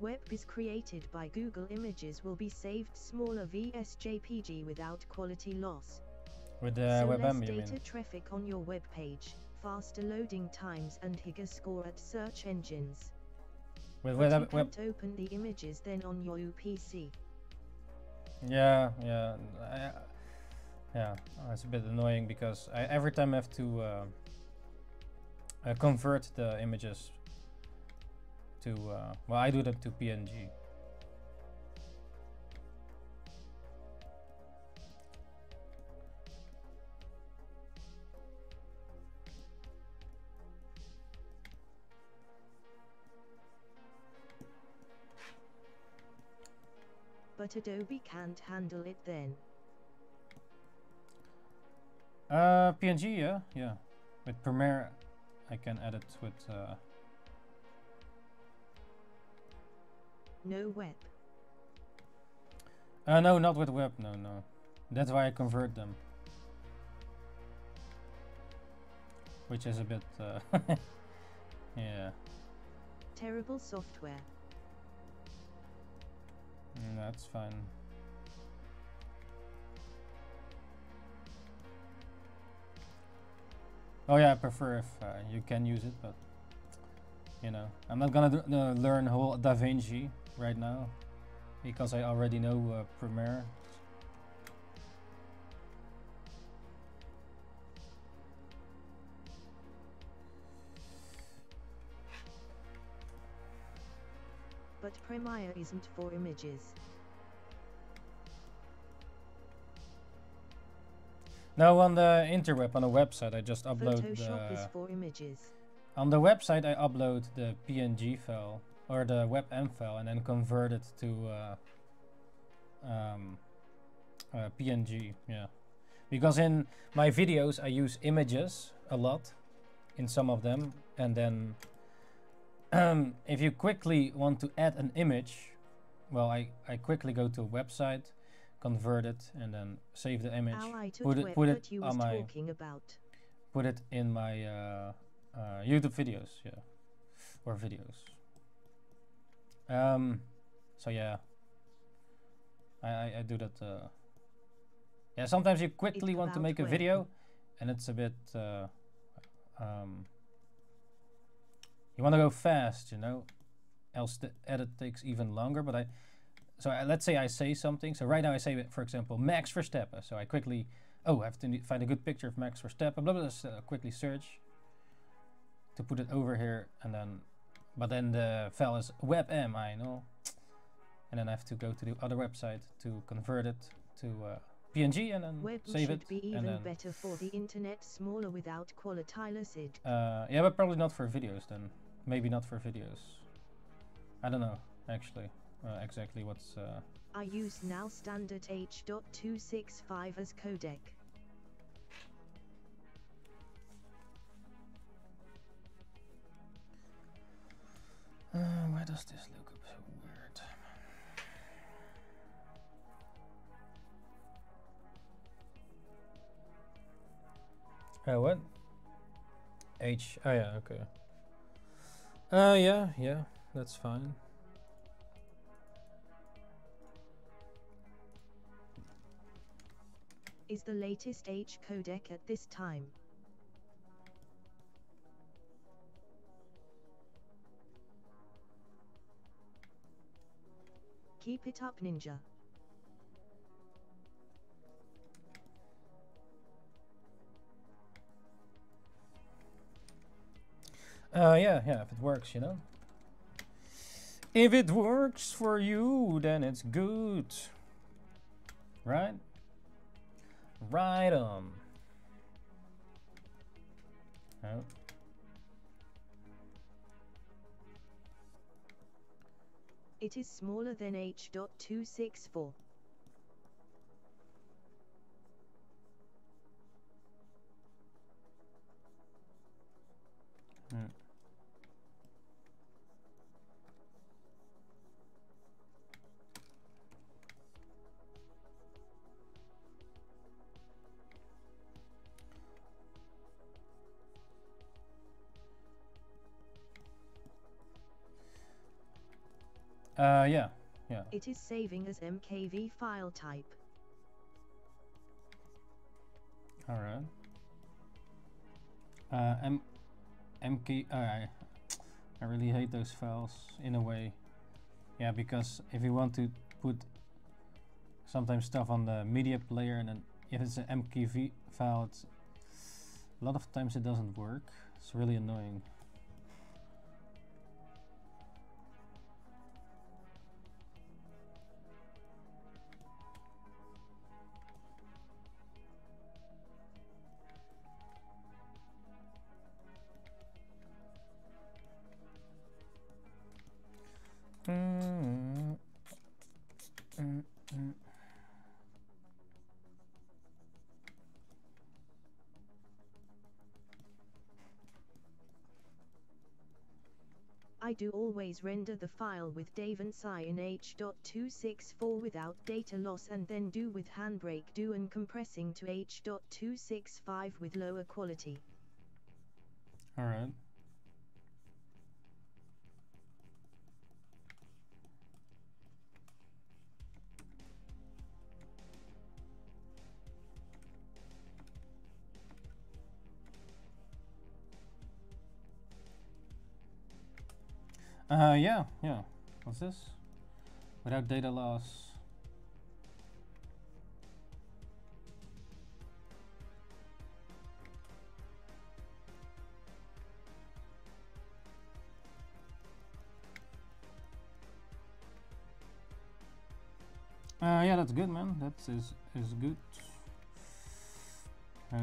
WebPs created by Google Images will be saved smaller vs JPG without quality loss. With the so WebM, less data mean? traffic on your web page, faster loading times and higher score at search engines. With But web, you web, can't open the images then on your UPC. Yeah, yeah, I, yeah. It's a bit annoying because I every time I have to uh, uh, convert the images to uh, well, I do that to PNG. But Adobe can't handle it then. Uh, PNG, yeah, yeah. With Premiere, I can edit with. Uh, No web. uh, no, not with web. No, no. That's why I convert them. Which is a bit. Uh, yeah. Terrible software. Mm, That's fine. Oh yeah, I prefer if uh, you can use it, but you know, I'm not gonna uh, learn whole DaVinci right now because I already know uh, Premiere. Premiere isn't for images. No, on the interweb, on the website, I just upload Photoshop is the for images. on the website. I upload the PNG file or the WebM file and then convert it to uh, um, uh, PNG. Yeah, because in my videos I use images a lot in some of them, and then if you quickly want to add an image, well, I I quickly go to a website, convert it, and then save the image, put it put it you on my talking about. put it in my uh, uh, YouTube videos, yeah, or videos. Um, so yeah, I I, I do that. Uh, yeah, sometimes you quickly want to make a video, and it's a bit. Uh, um, you want to go fast, you know, else the edit takes even longer. But I, so I, let's say I say something. So right now I say, for example, Max Verstappen. So I quickly oh, I have to find a good picture of Max Verstappen, blah blah, blah s- uh, quickly search to put it over here, and then, but then the file is WebM, I know, and then I have to go to the other website to convert it to uh, PNG and then Web save should it. be even then, better for the internet smaller without qualitylicid. uh, yeah, but probably not for videos then. Maybe not for videos. I don't know actually uh, exactly what's. Uh, I use now standard H.265 as codec. uh, why does this look so weird? Uh, what? H. Oh yeah, okay. Uh, yeah, yeah, that's fine. Is the latest H codec at this time. Keep it up ninja. Uh, yeah, yeah, if it works, you know. If it works for you, then it's good. Right? Right on. Oh. It is smaller than H.264. Hmm. Uh, yeah, yeah. It is saving as MKV file type. All right. Uh, M, MK. Uh, I, I really hate those files in a way. Yeah, because if you want to put sometimes stuff on the media player and then if it's an MKV file, it's, a lot of times it doesn't work. It's really annoying. Do always render the file with Psi in H.264 without data loss and then do with Handbrake do and compressing to H.265 with lower quality. All Uh, yeah, yeah. What's this? Without data loss. Uh, yeah, that's good, man. That is is good. Uh,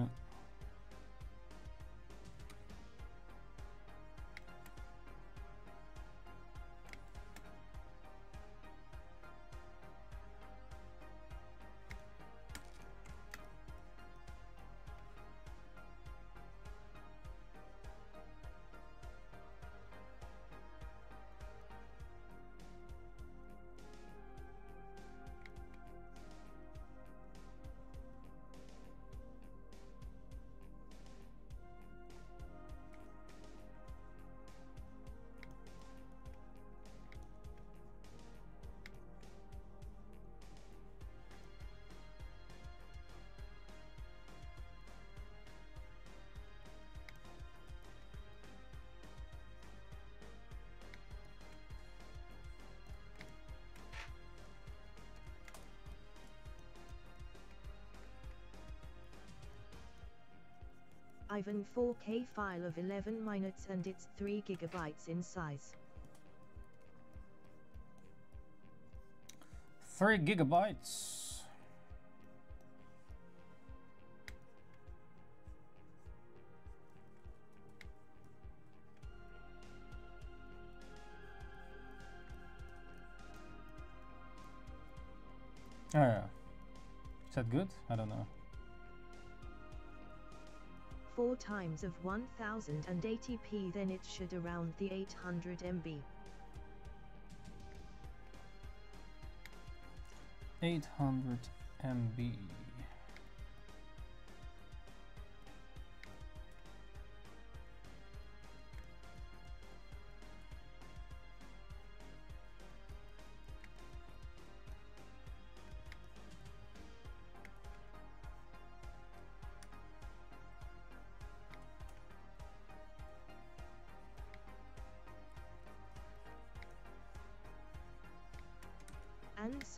and 4K file of 11 minutes and it's 3 gigabytes in size. 3 gigabytes. Oh yeah. Is that good? I don't know. 4 times of 1080p then it should around the 800 MB. 800 MB.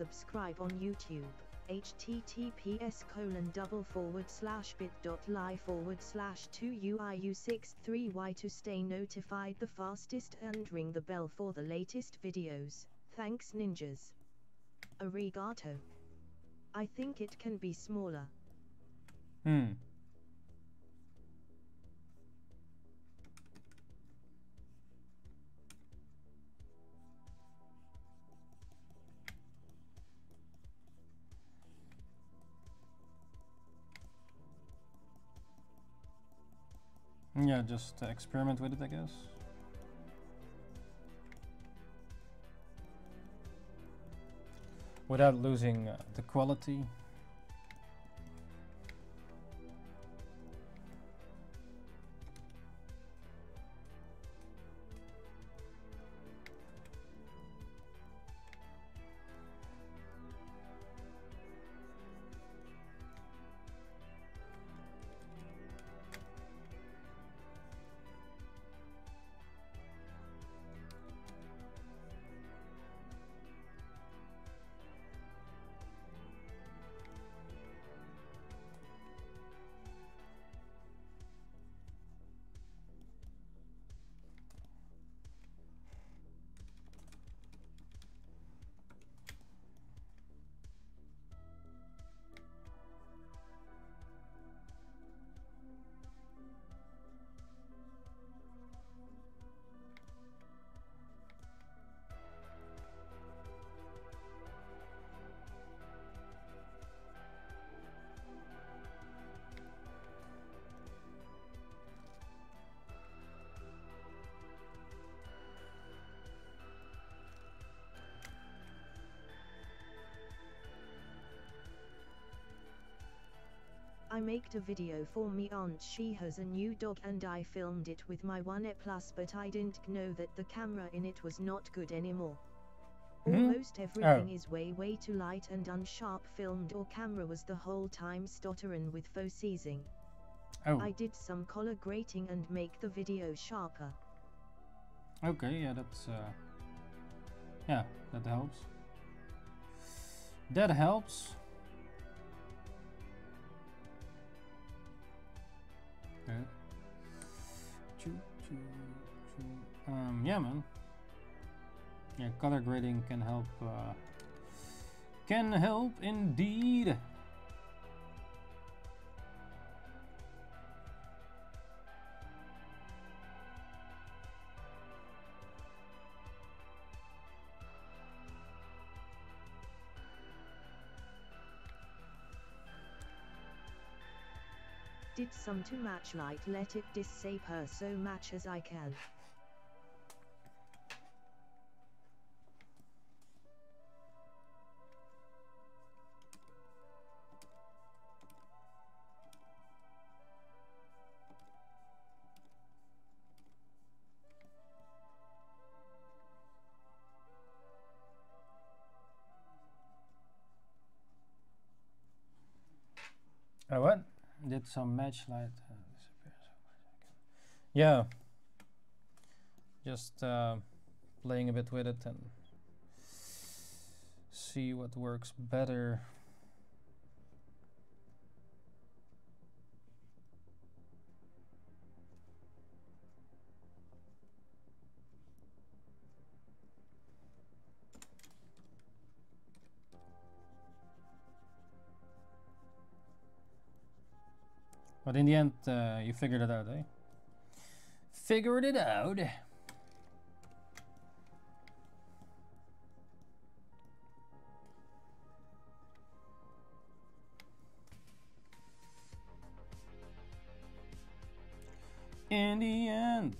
Subscribe on YouTube. https colon double forward slash bit.ly forward slash 2uiu63y to stay notified the fastest and ring the bell for the latest videos. Thanks ninjas. Arigato. I think it can be smaller. Hmm. Yeah, just uh, experiment with it, I guess. Without losing uh, the quality. I maked a video for me aunt she has a new dog and I filmed it with my One A Plus but I didn't know that the camera in it was not good anymore. Hmm? Almost everything Oh. is way way too light and unsharp filmed or camera was the whole time stutterin' with faux seizing. Oh, I did some color grading and make the video sharper. okay, yeah, that's uh, yeah, that helps. That helps. Choo, choo, choo. Um, yeah, man. Yeah, color grading can help. Uh, can help indeed. Some to match light let it dissap her so much as I can. Oh, what? Did some match light uh, Yeah. Just uh, playing a bit with it and see what works better. But in the end, uh, you figured it out, eh? Figured it out. In the end.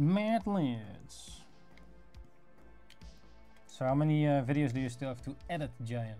Madlands. So how many uh, videos do you still have to edit, Giant?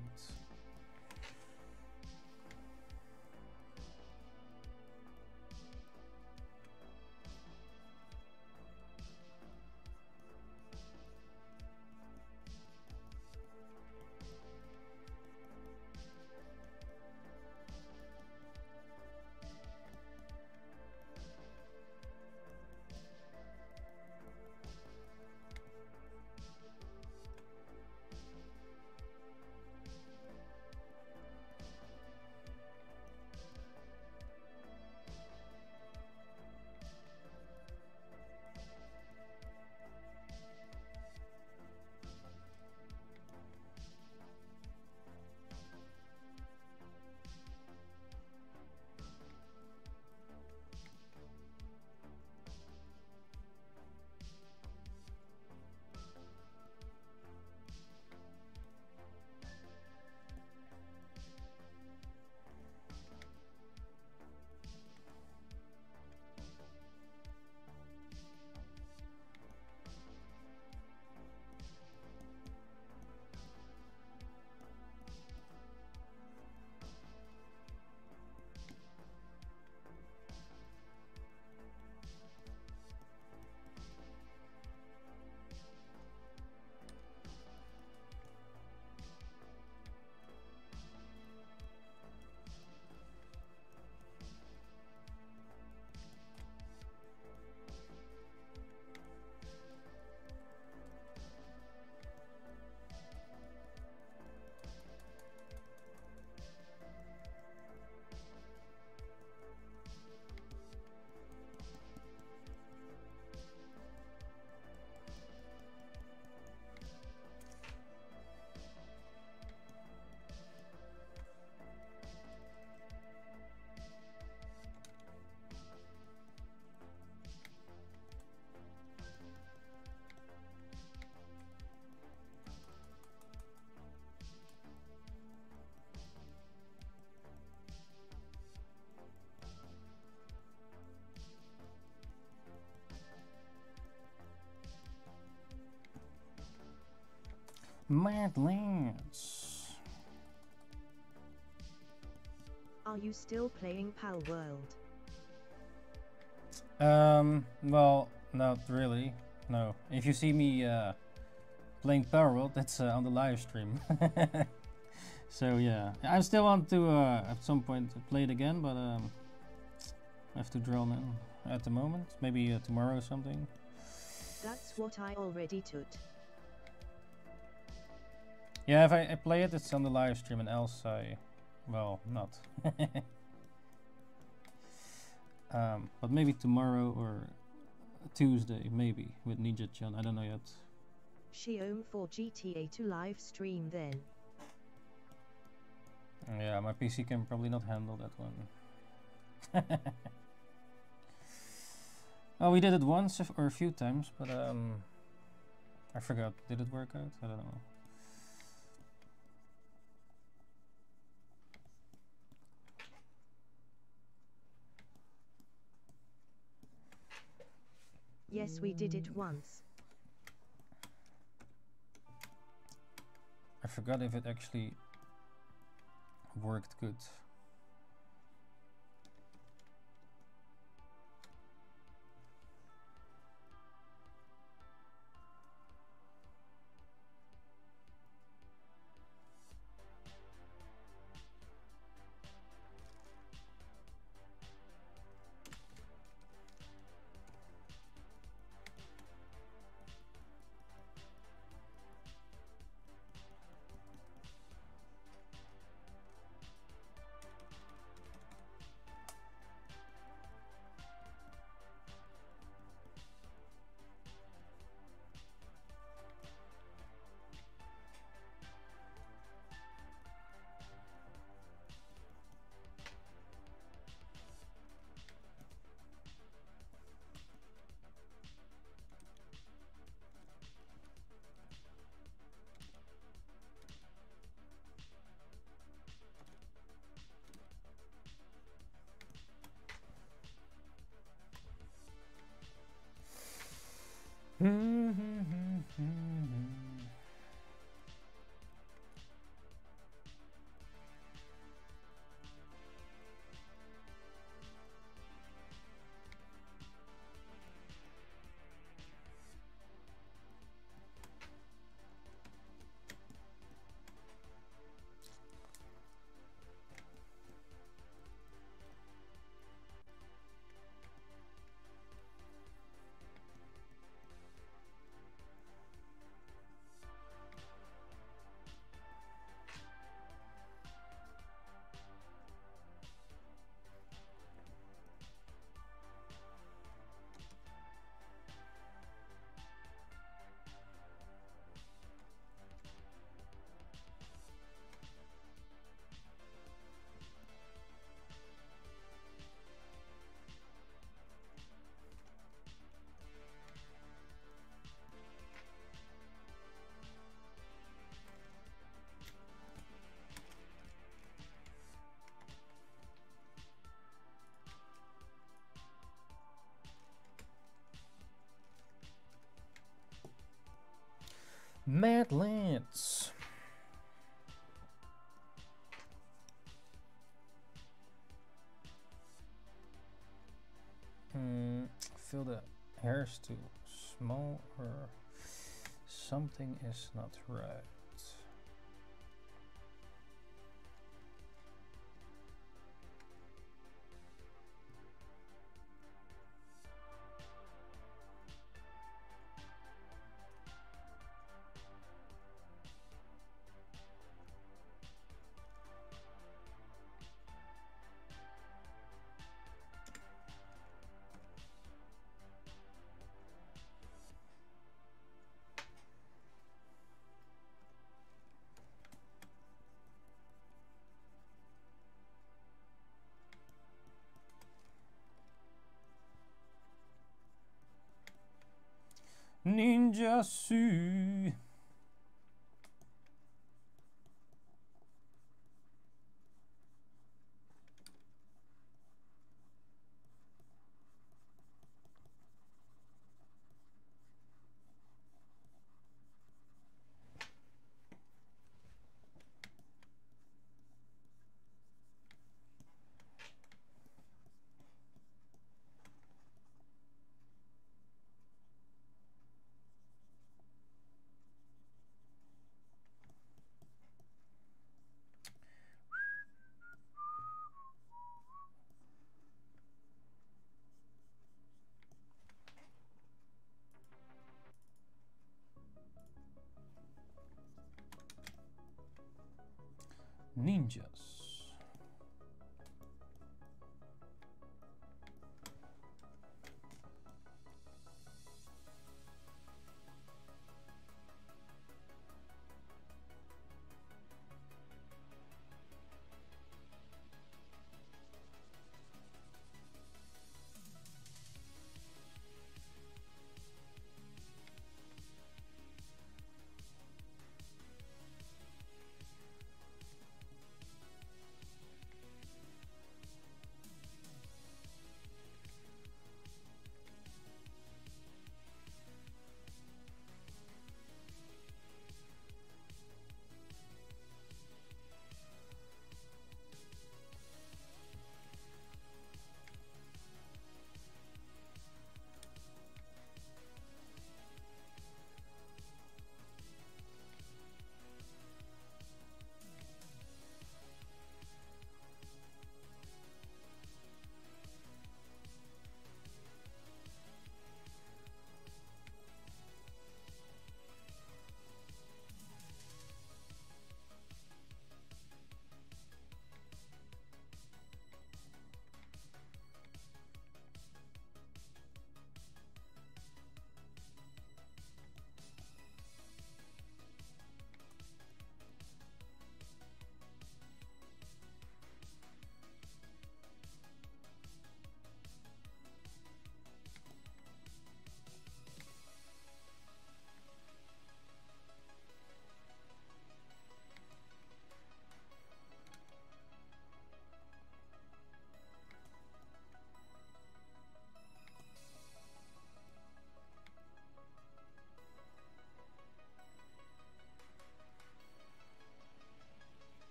Mad Lance. Are you still playing Palworld? Um, well, not really. No. If you see me uh, playing Palworld, that's uh, on the live stream. so yeah, I still want to uh, at some point play it again, but um, I have to draw in at the moment. Maybe uh, tomorrow or something. That's what I already took. Yeah, if I, I play it, it's on the live stream, and else I, well, not. um, but maybe tomorrow or Tuesday, maybe with Ninja Chan. I don't know yet. Xiom for GTA to live stream then. Yeah, my PC can probably not handle that one. oh, we did it once or a few times, but um, I forgot. Did it work out? I don't know. Yes, we did it once. I forgot if it actually worked good. Too small or something is not right. 107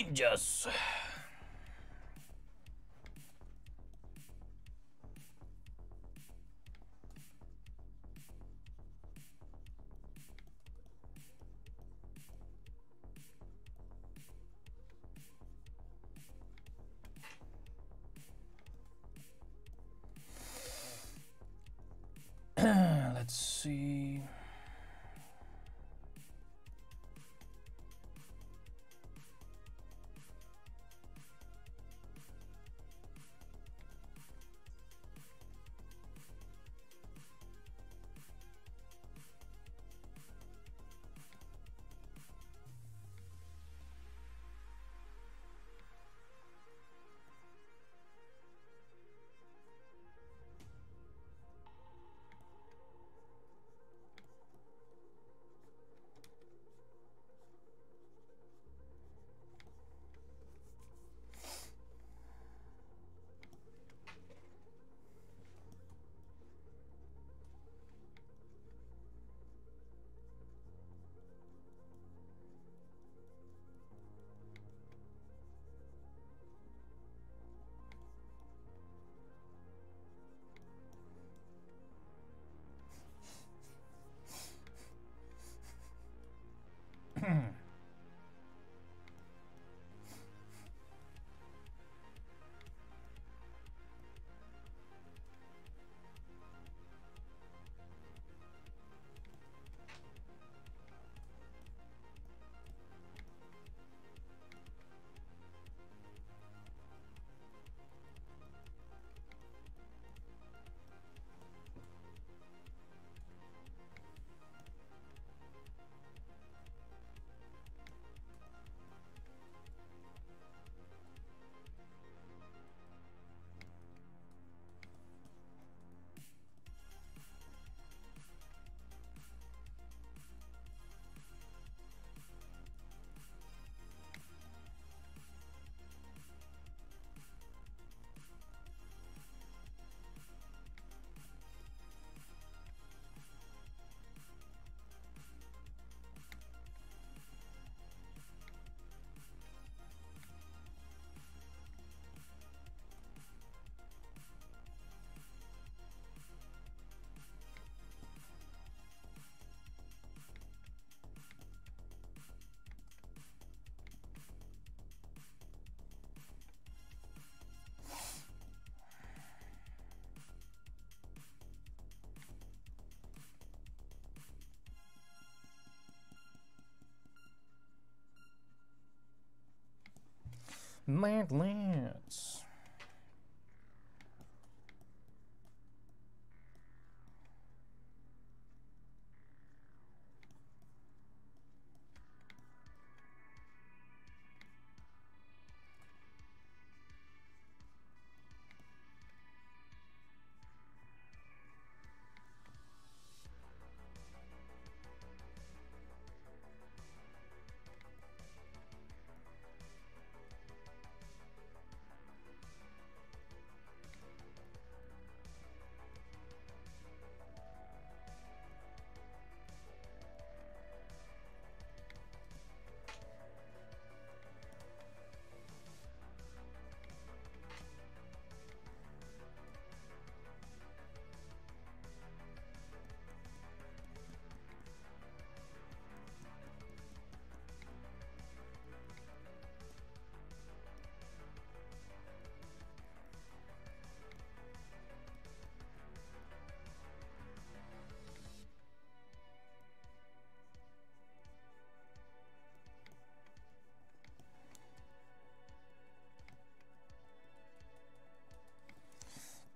Ninjas. Mad Lance.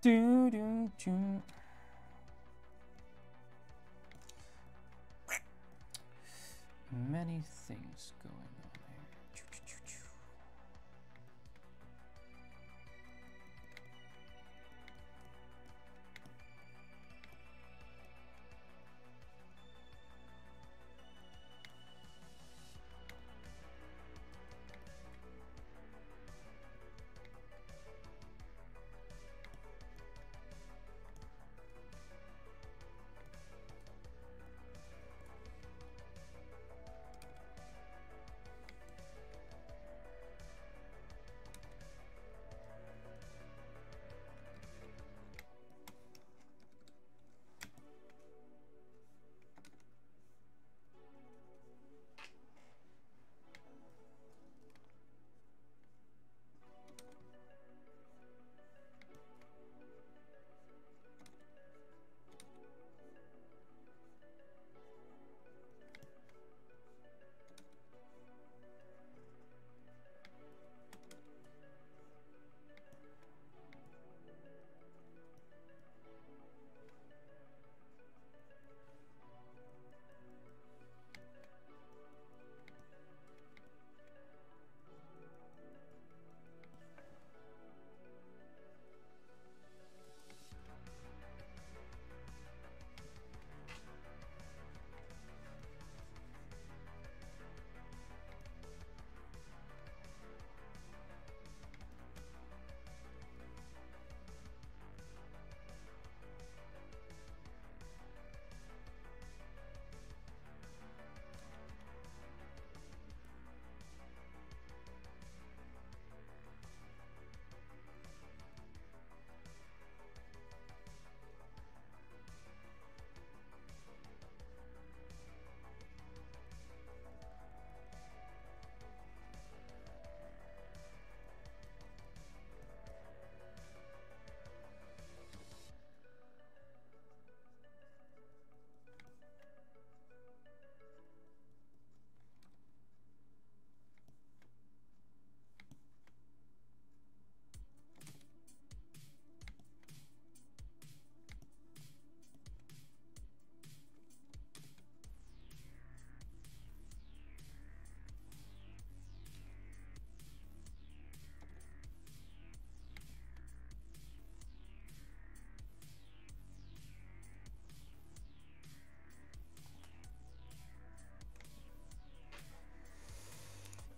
Do, do, do. Many things going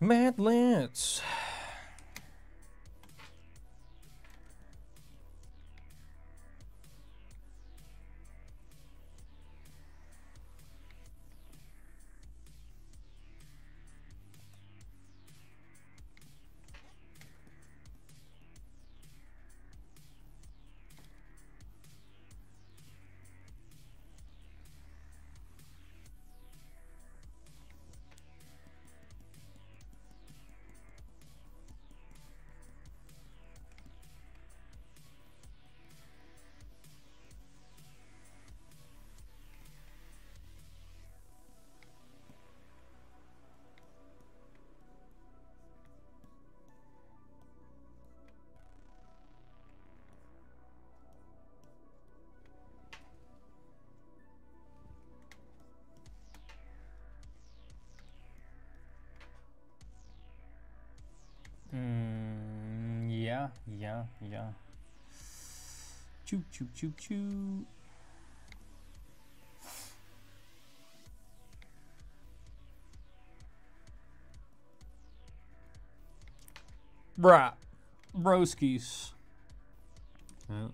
Mad Lance. Ja. Choo, choo, choo, choo. Bruh. Broskies. Ja.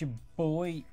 Your boy.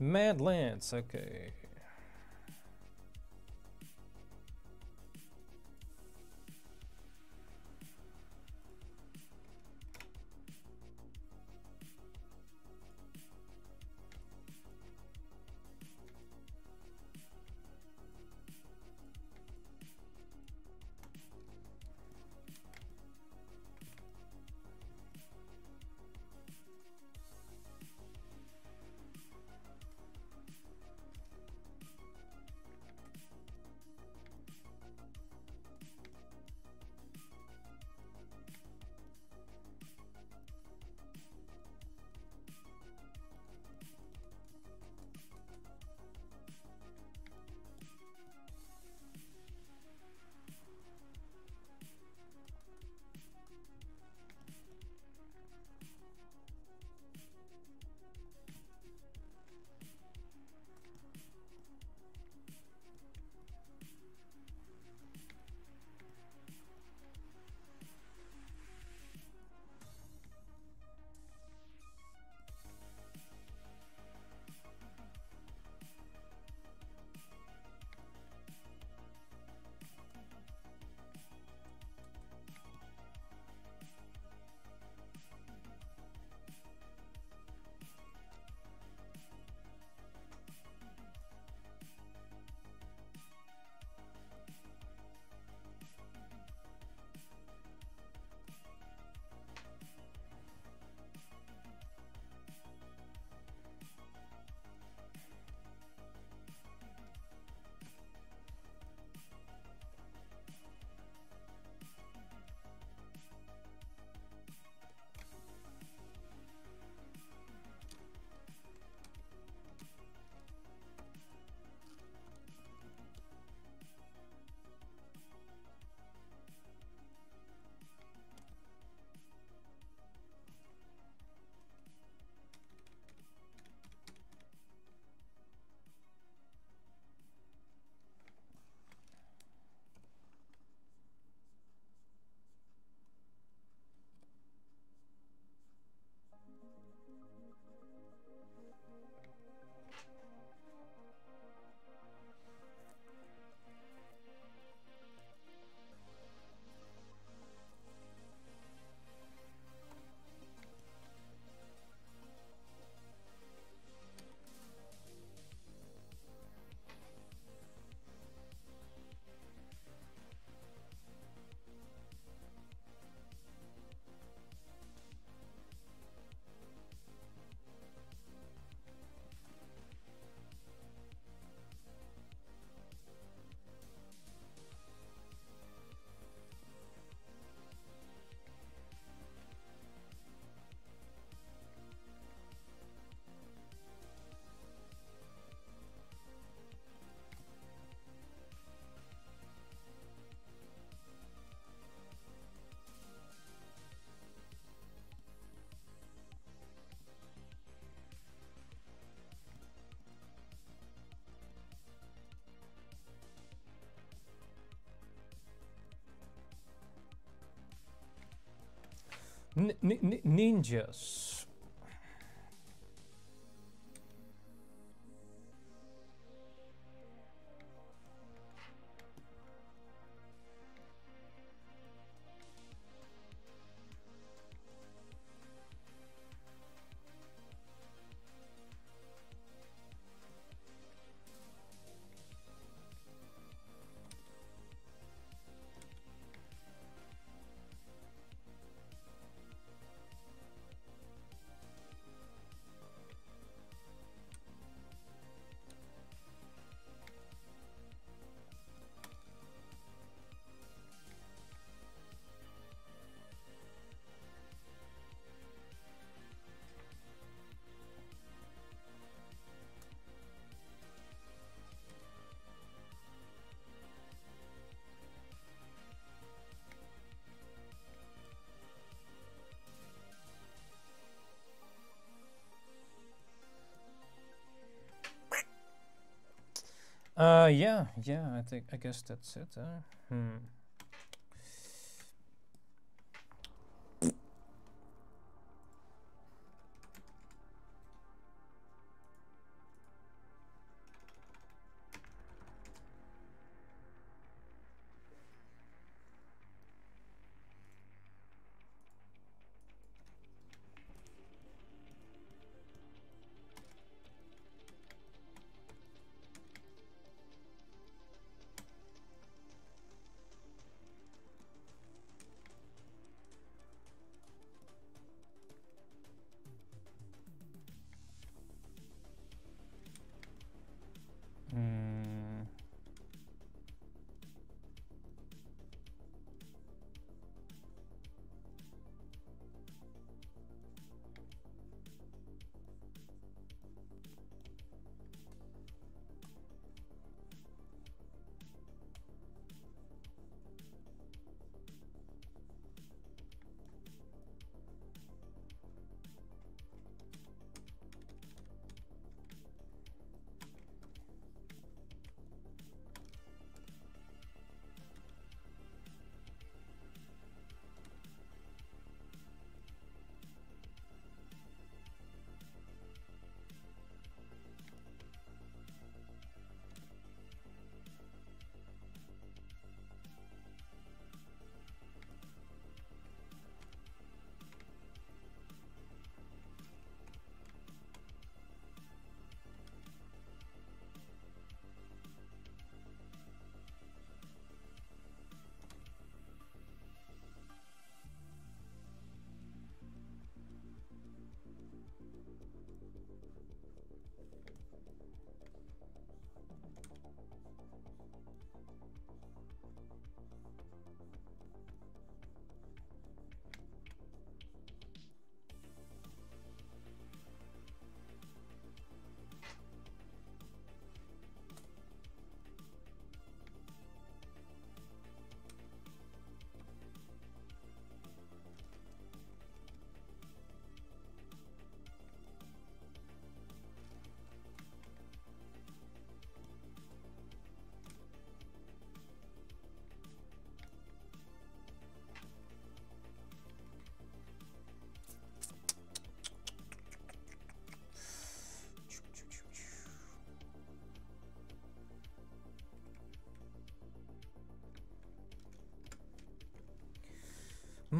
Mad Lance, okay. Ninjas. Yeah, yeah. I think I guess that's it. Uh, hmm.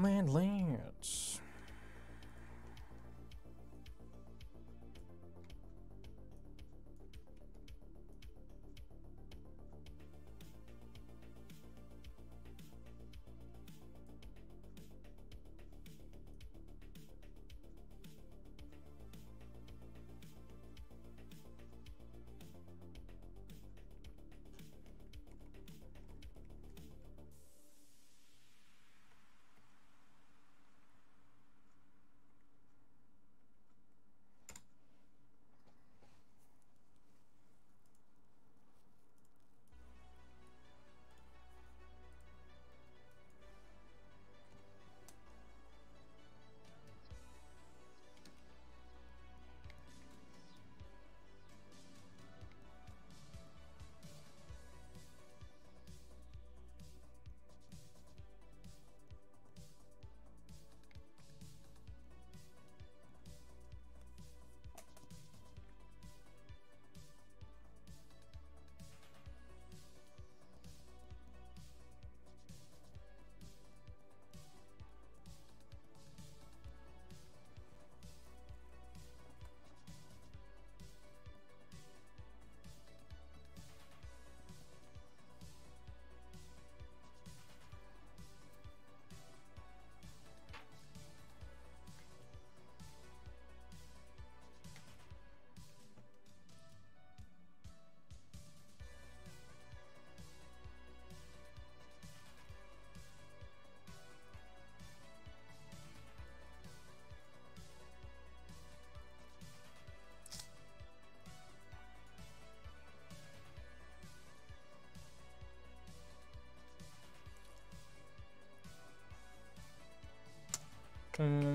Man, This.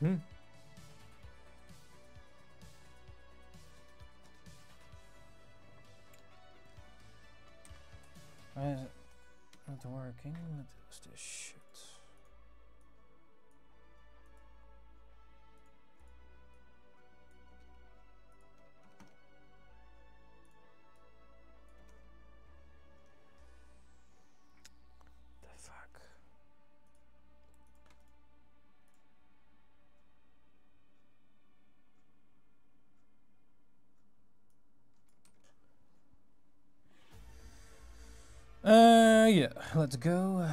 Hmm. Why is it not working? Let's go.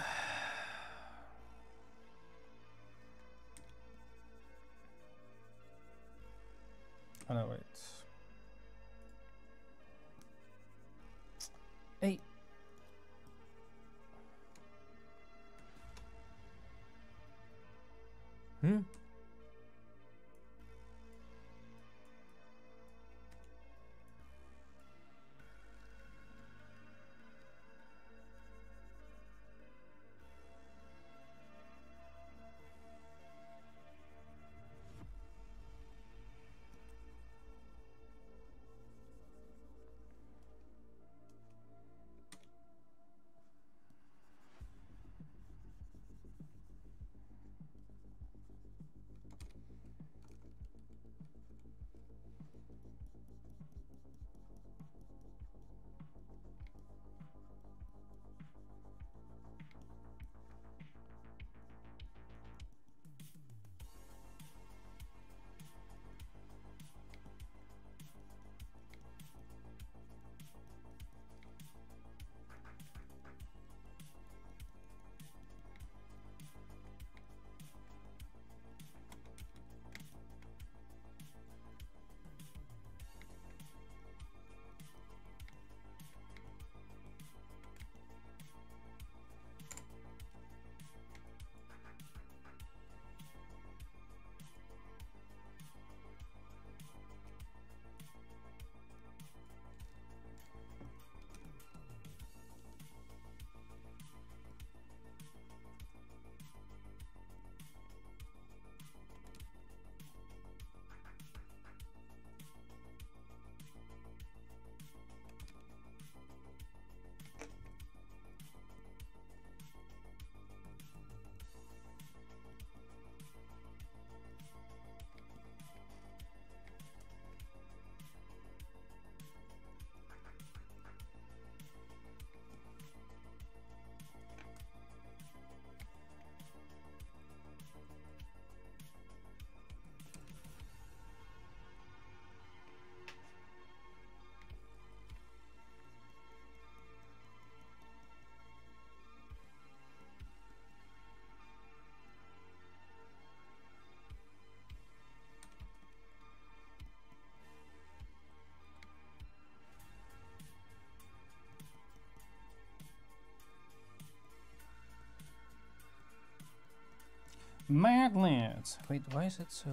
Magnet. Wait, why is it so?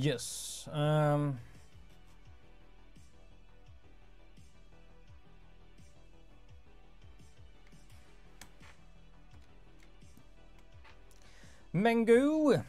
Yes. Um. Mango.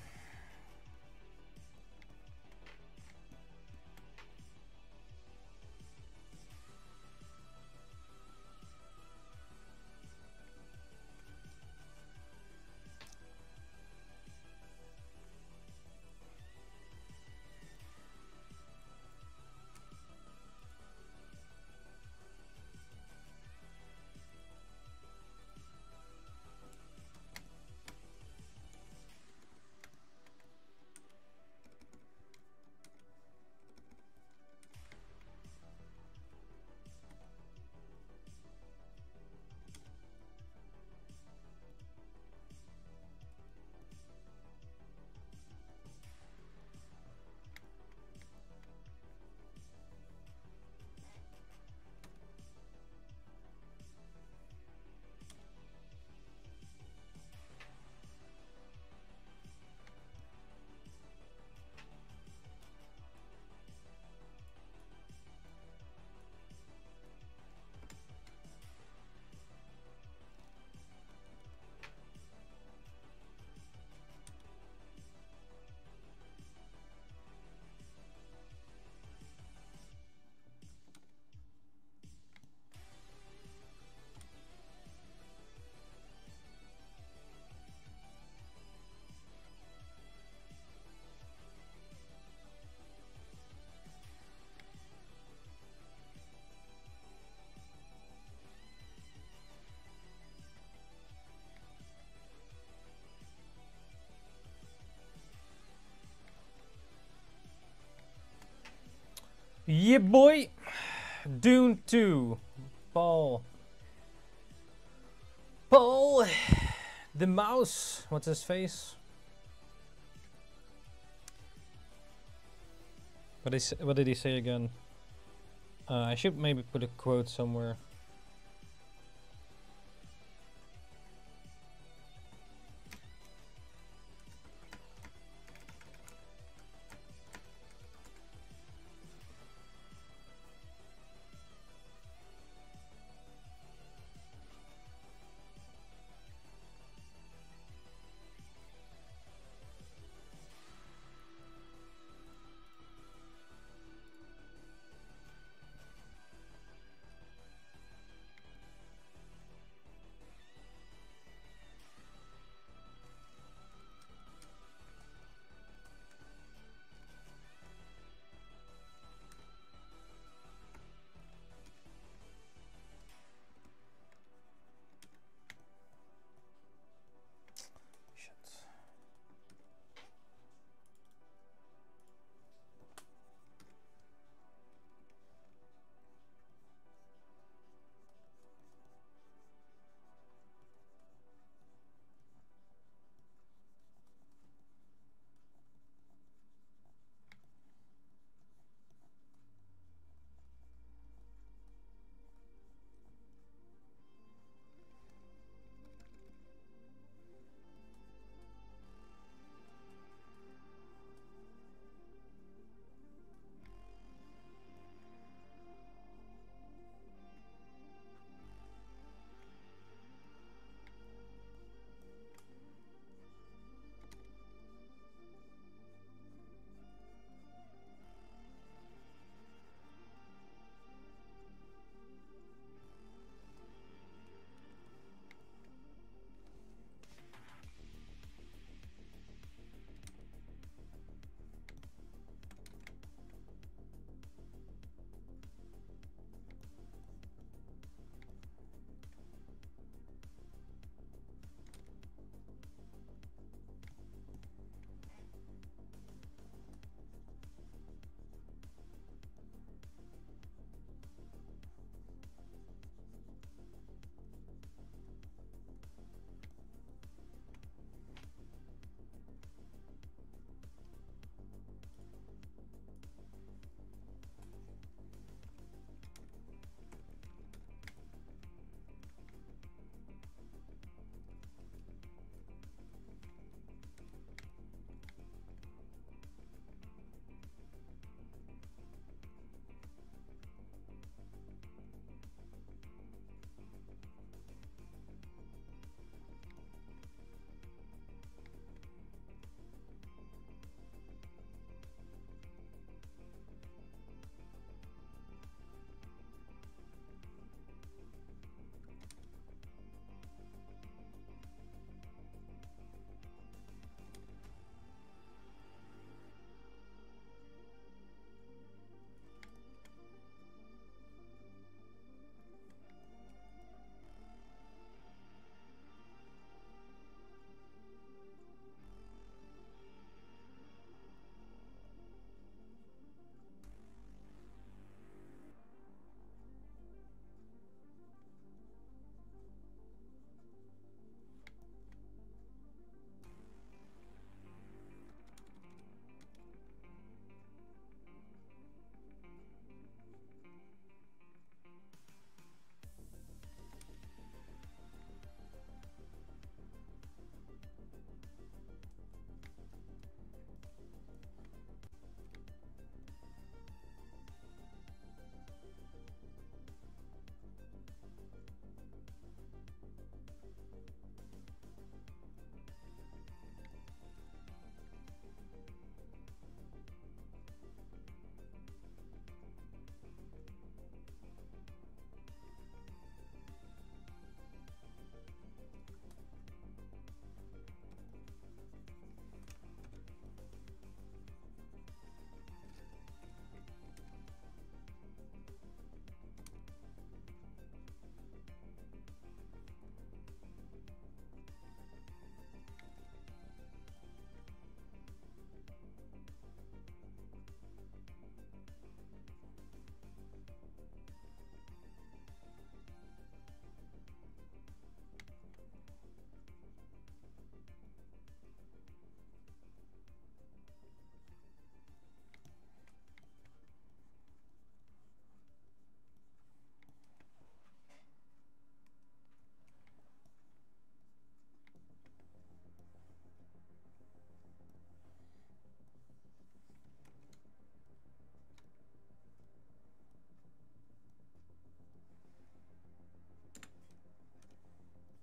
Yeah, boy. Dune 2. Paul. Paul. The mouse. What's his face? What, is, what did he say again? Uh, I should maybe put a quote somewhere.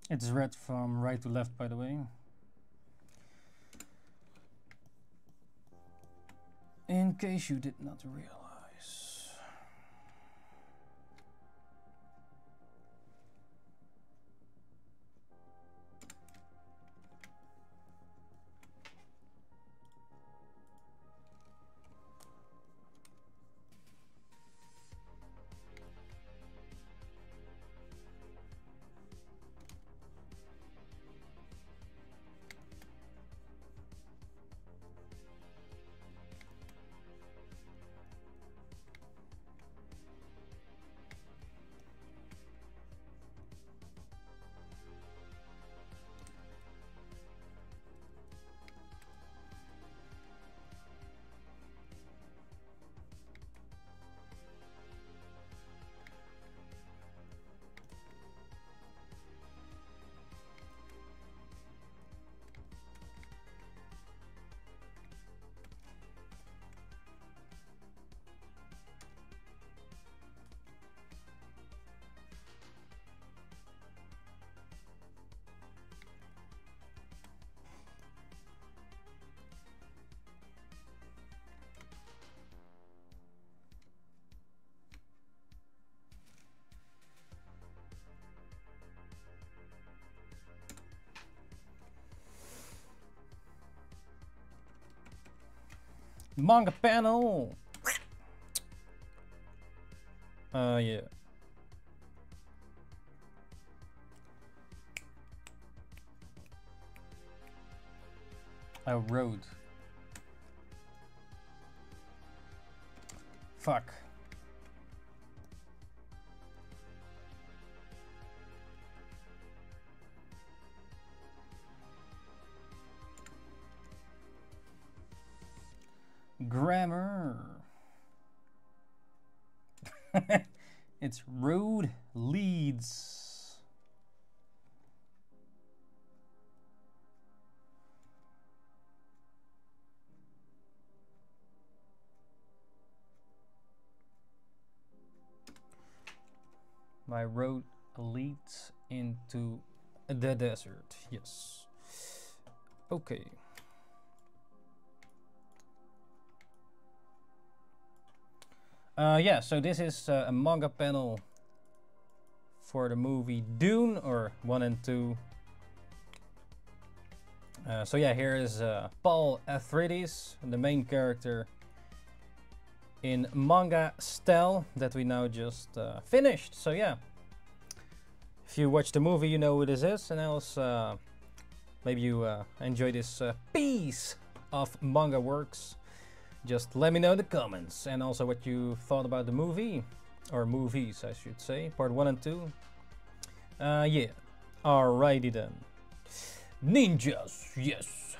It's read from right to left, by the way. In case you did not realize. Manga panel! Uh, yeah. I road. Fuck. Road leads into the desert. Yes. Okay. Uh, yeah, so this is uh, a manga panel for the movie Dune, or 1 and 2. Uh, so yeah, here is uh, Paul Atreides, the main character in manga style that we now just uh, finished. So yeah, if you watch the movie, you know who this is, and else uh, maybe you uh, enjoy this piece of manga works. Just let me know in the comments. And also what you thought about the movie or movies I should say part 1 and 2 uh, yeah. Alrighty then. Ninjas yes.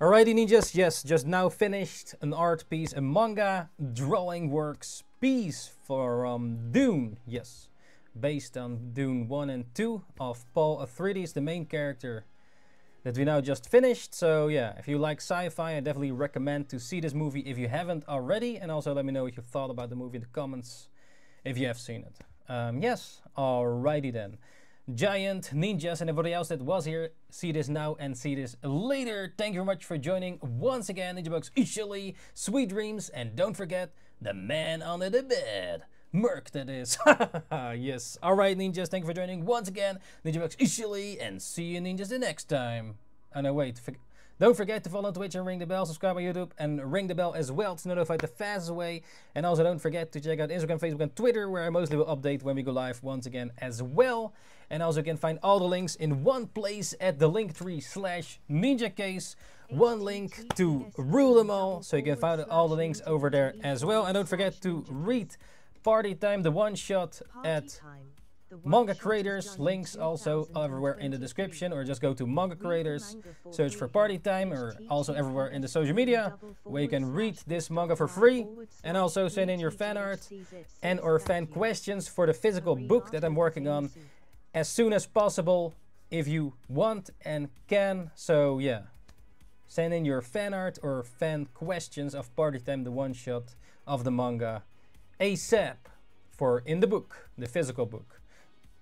Alrighty ninjas yes. Just now finished an art piece a manga drawing works piece for um, Dune yes based on Dune 1 and 2 of Paul Atreides the main character that we now just finished. So yeah, if you like sci-fi, I definitely recommend to see this movie if you haven't already. And also let me know what you thought about the movie in the comments if you have seen it. Um, yes, alrighty then. Giant, Ninjas, and everybody else that was here, see this now and see this later. Thank you very much for joining once again. Ninjabugs usually, sweet dreams, and don't forget the man under the bed. Merc, that is. yes. Alright, ninjas, thank you for joining once again. Ninjabugs Ishili, and see you ninjas the next time. Oh no, wait. For don't forget to follow on Twitch and ring the bell, subscribe on YouTube, and ring the bell as well to notify the fastest way. And also don't forget to check out Instagram, Facebook, and Twitter, where I mostly will update when we go live once again as well. And also you can find all the links in one place at the Linktree slash ninjakees. One link to rule them all, so you can find all the links over there as well. And don't forget to read Party Time, the one shot at Manga Creators, links also everywhere in the description, or just go to Manga Creators, search for Party Time, or also everywhere in the social media, where you can read this manga for free, and also send in your fan art and or fan questions for the physical book that I'm working on as soon as possible, if you want and can. So yeah, send in your fan art or fan questions of Party Time, the one shot of the manga ASAP for in the book, the physical book.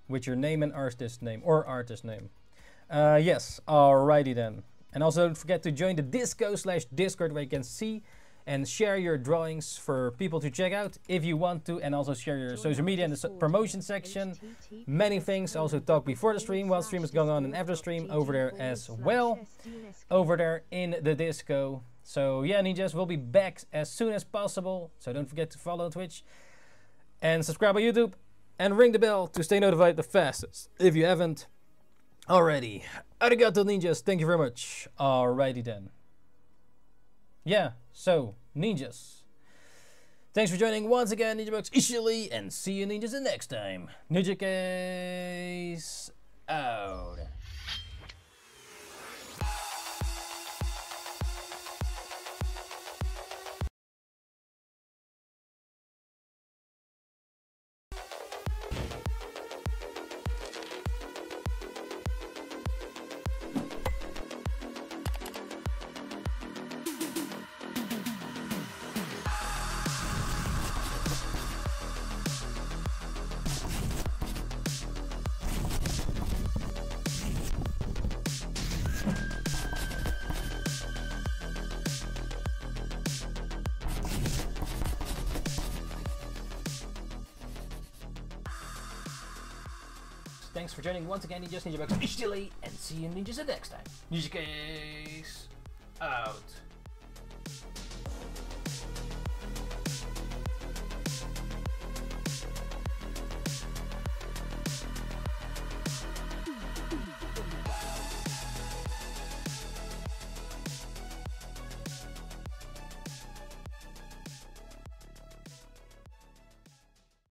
with your name and artist name or artist name. Uh, yes, alrighty then. And also don't forget to join the Disco slash Discord where you can see and share your drawings for people to check out if you want to, and also share your social media in the promotion section. Many things. Also talk before the stream, while stream is going on, and after stream over there as well. Over there in the disco. So yeah, ninjas will be back as soon as possible. So don't forget to follow Twitch and subscribe on YouTube and ring the bell to stay notified the fastest. If you haven't already. Arigato ninjas, thank you very much. Alrighty then. Yeah, so ninjas. Thanks for joining once again, Ninja Box Ishili, and see you ninjas the next time. Ninjakees out. Joining once again, Ninjas Ninja Box Ishili, and see you ninjas the next time. Ninjakees out.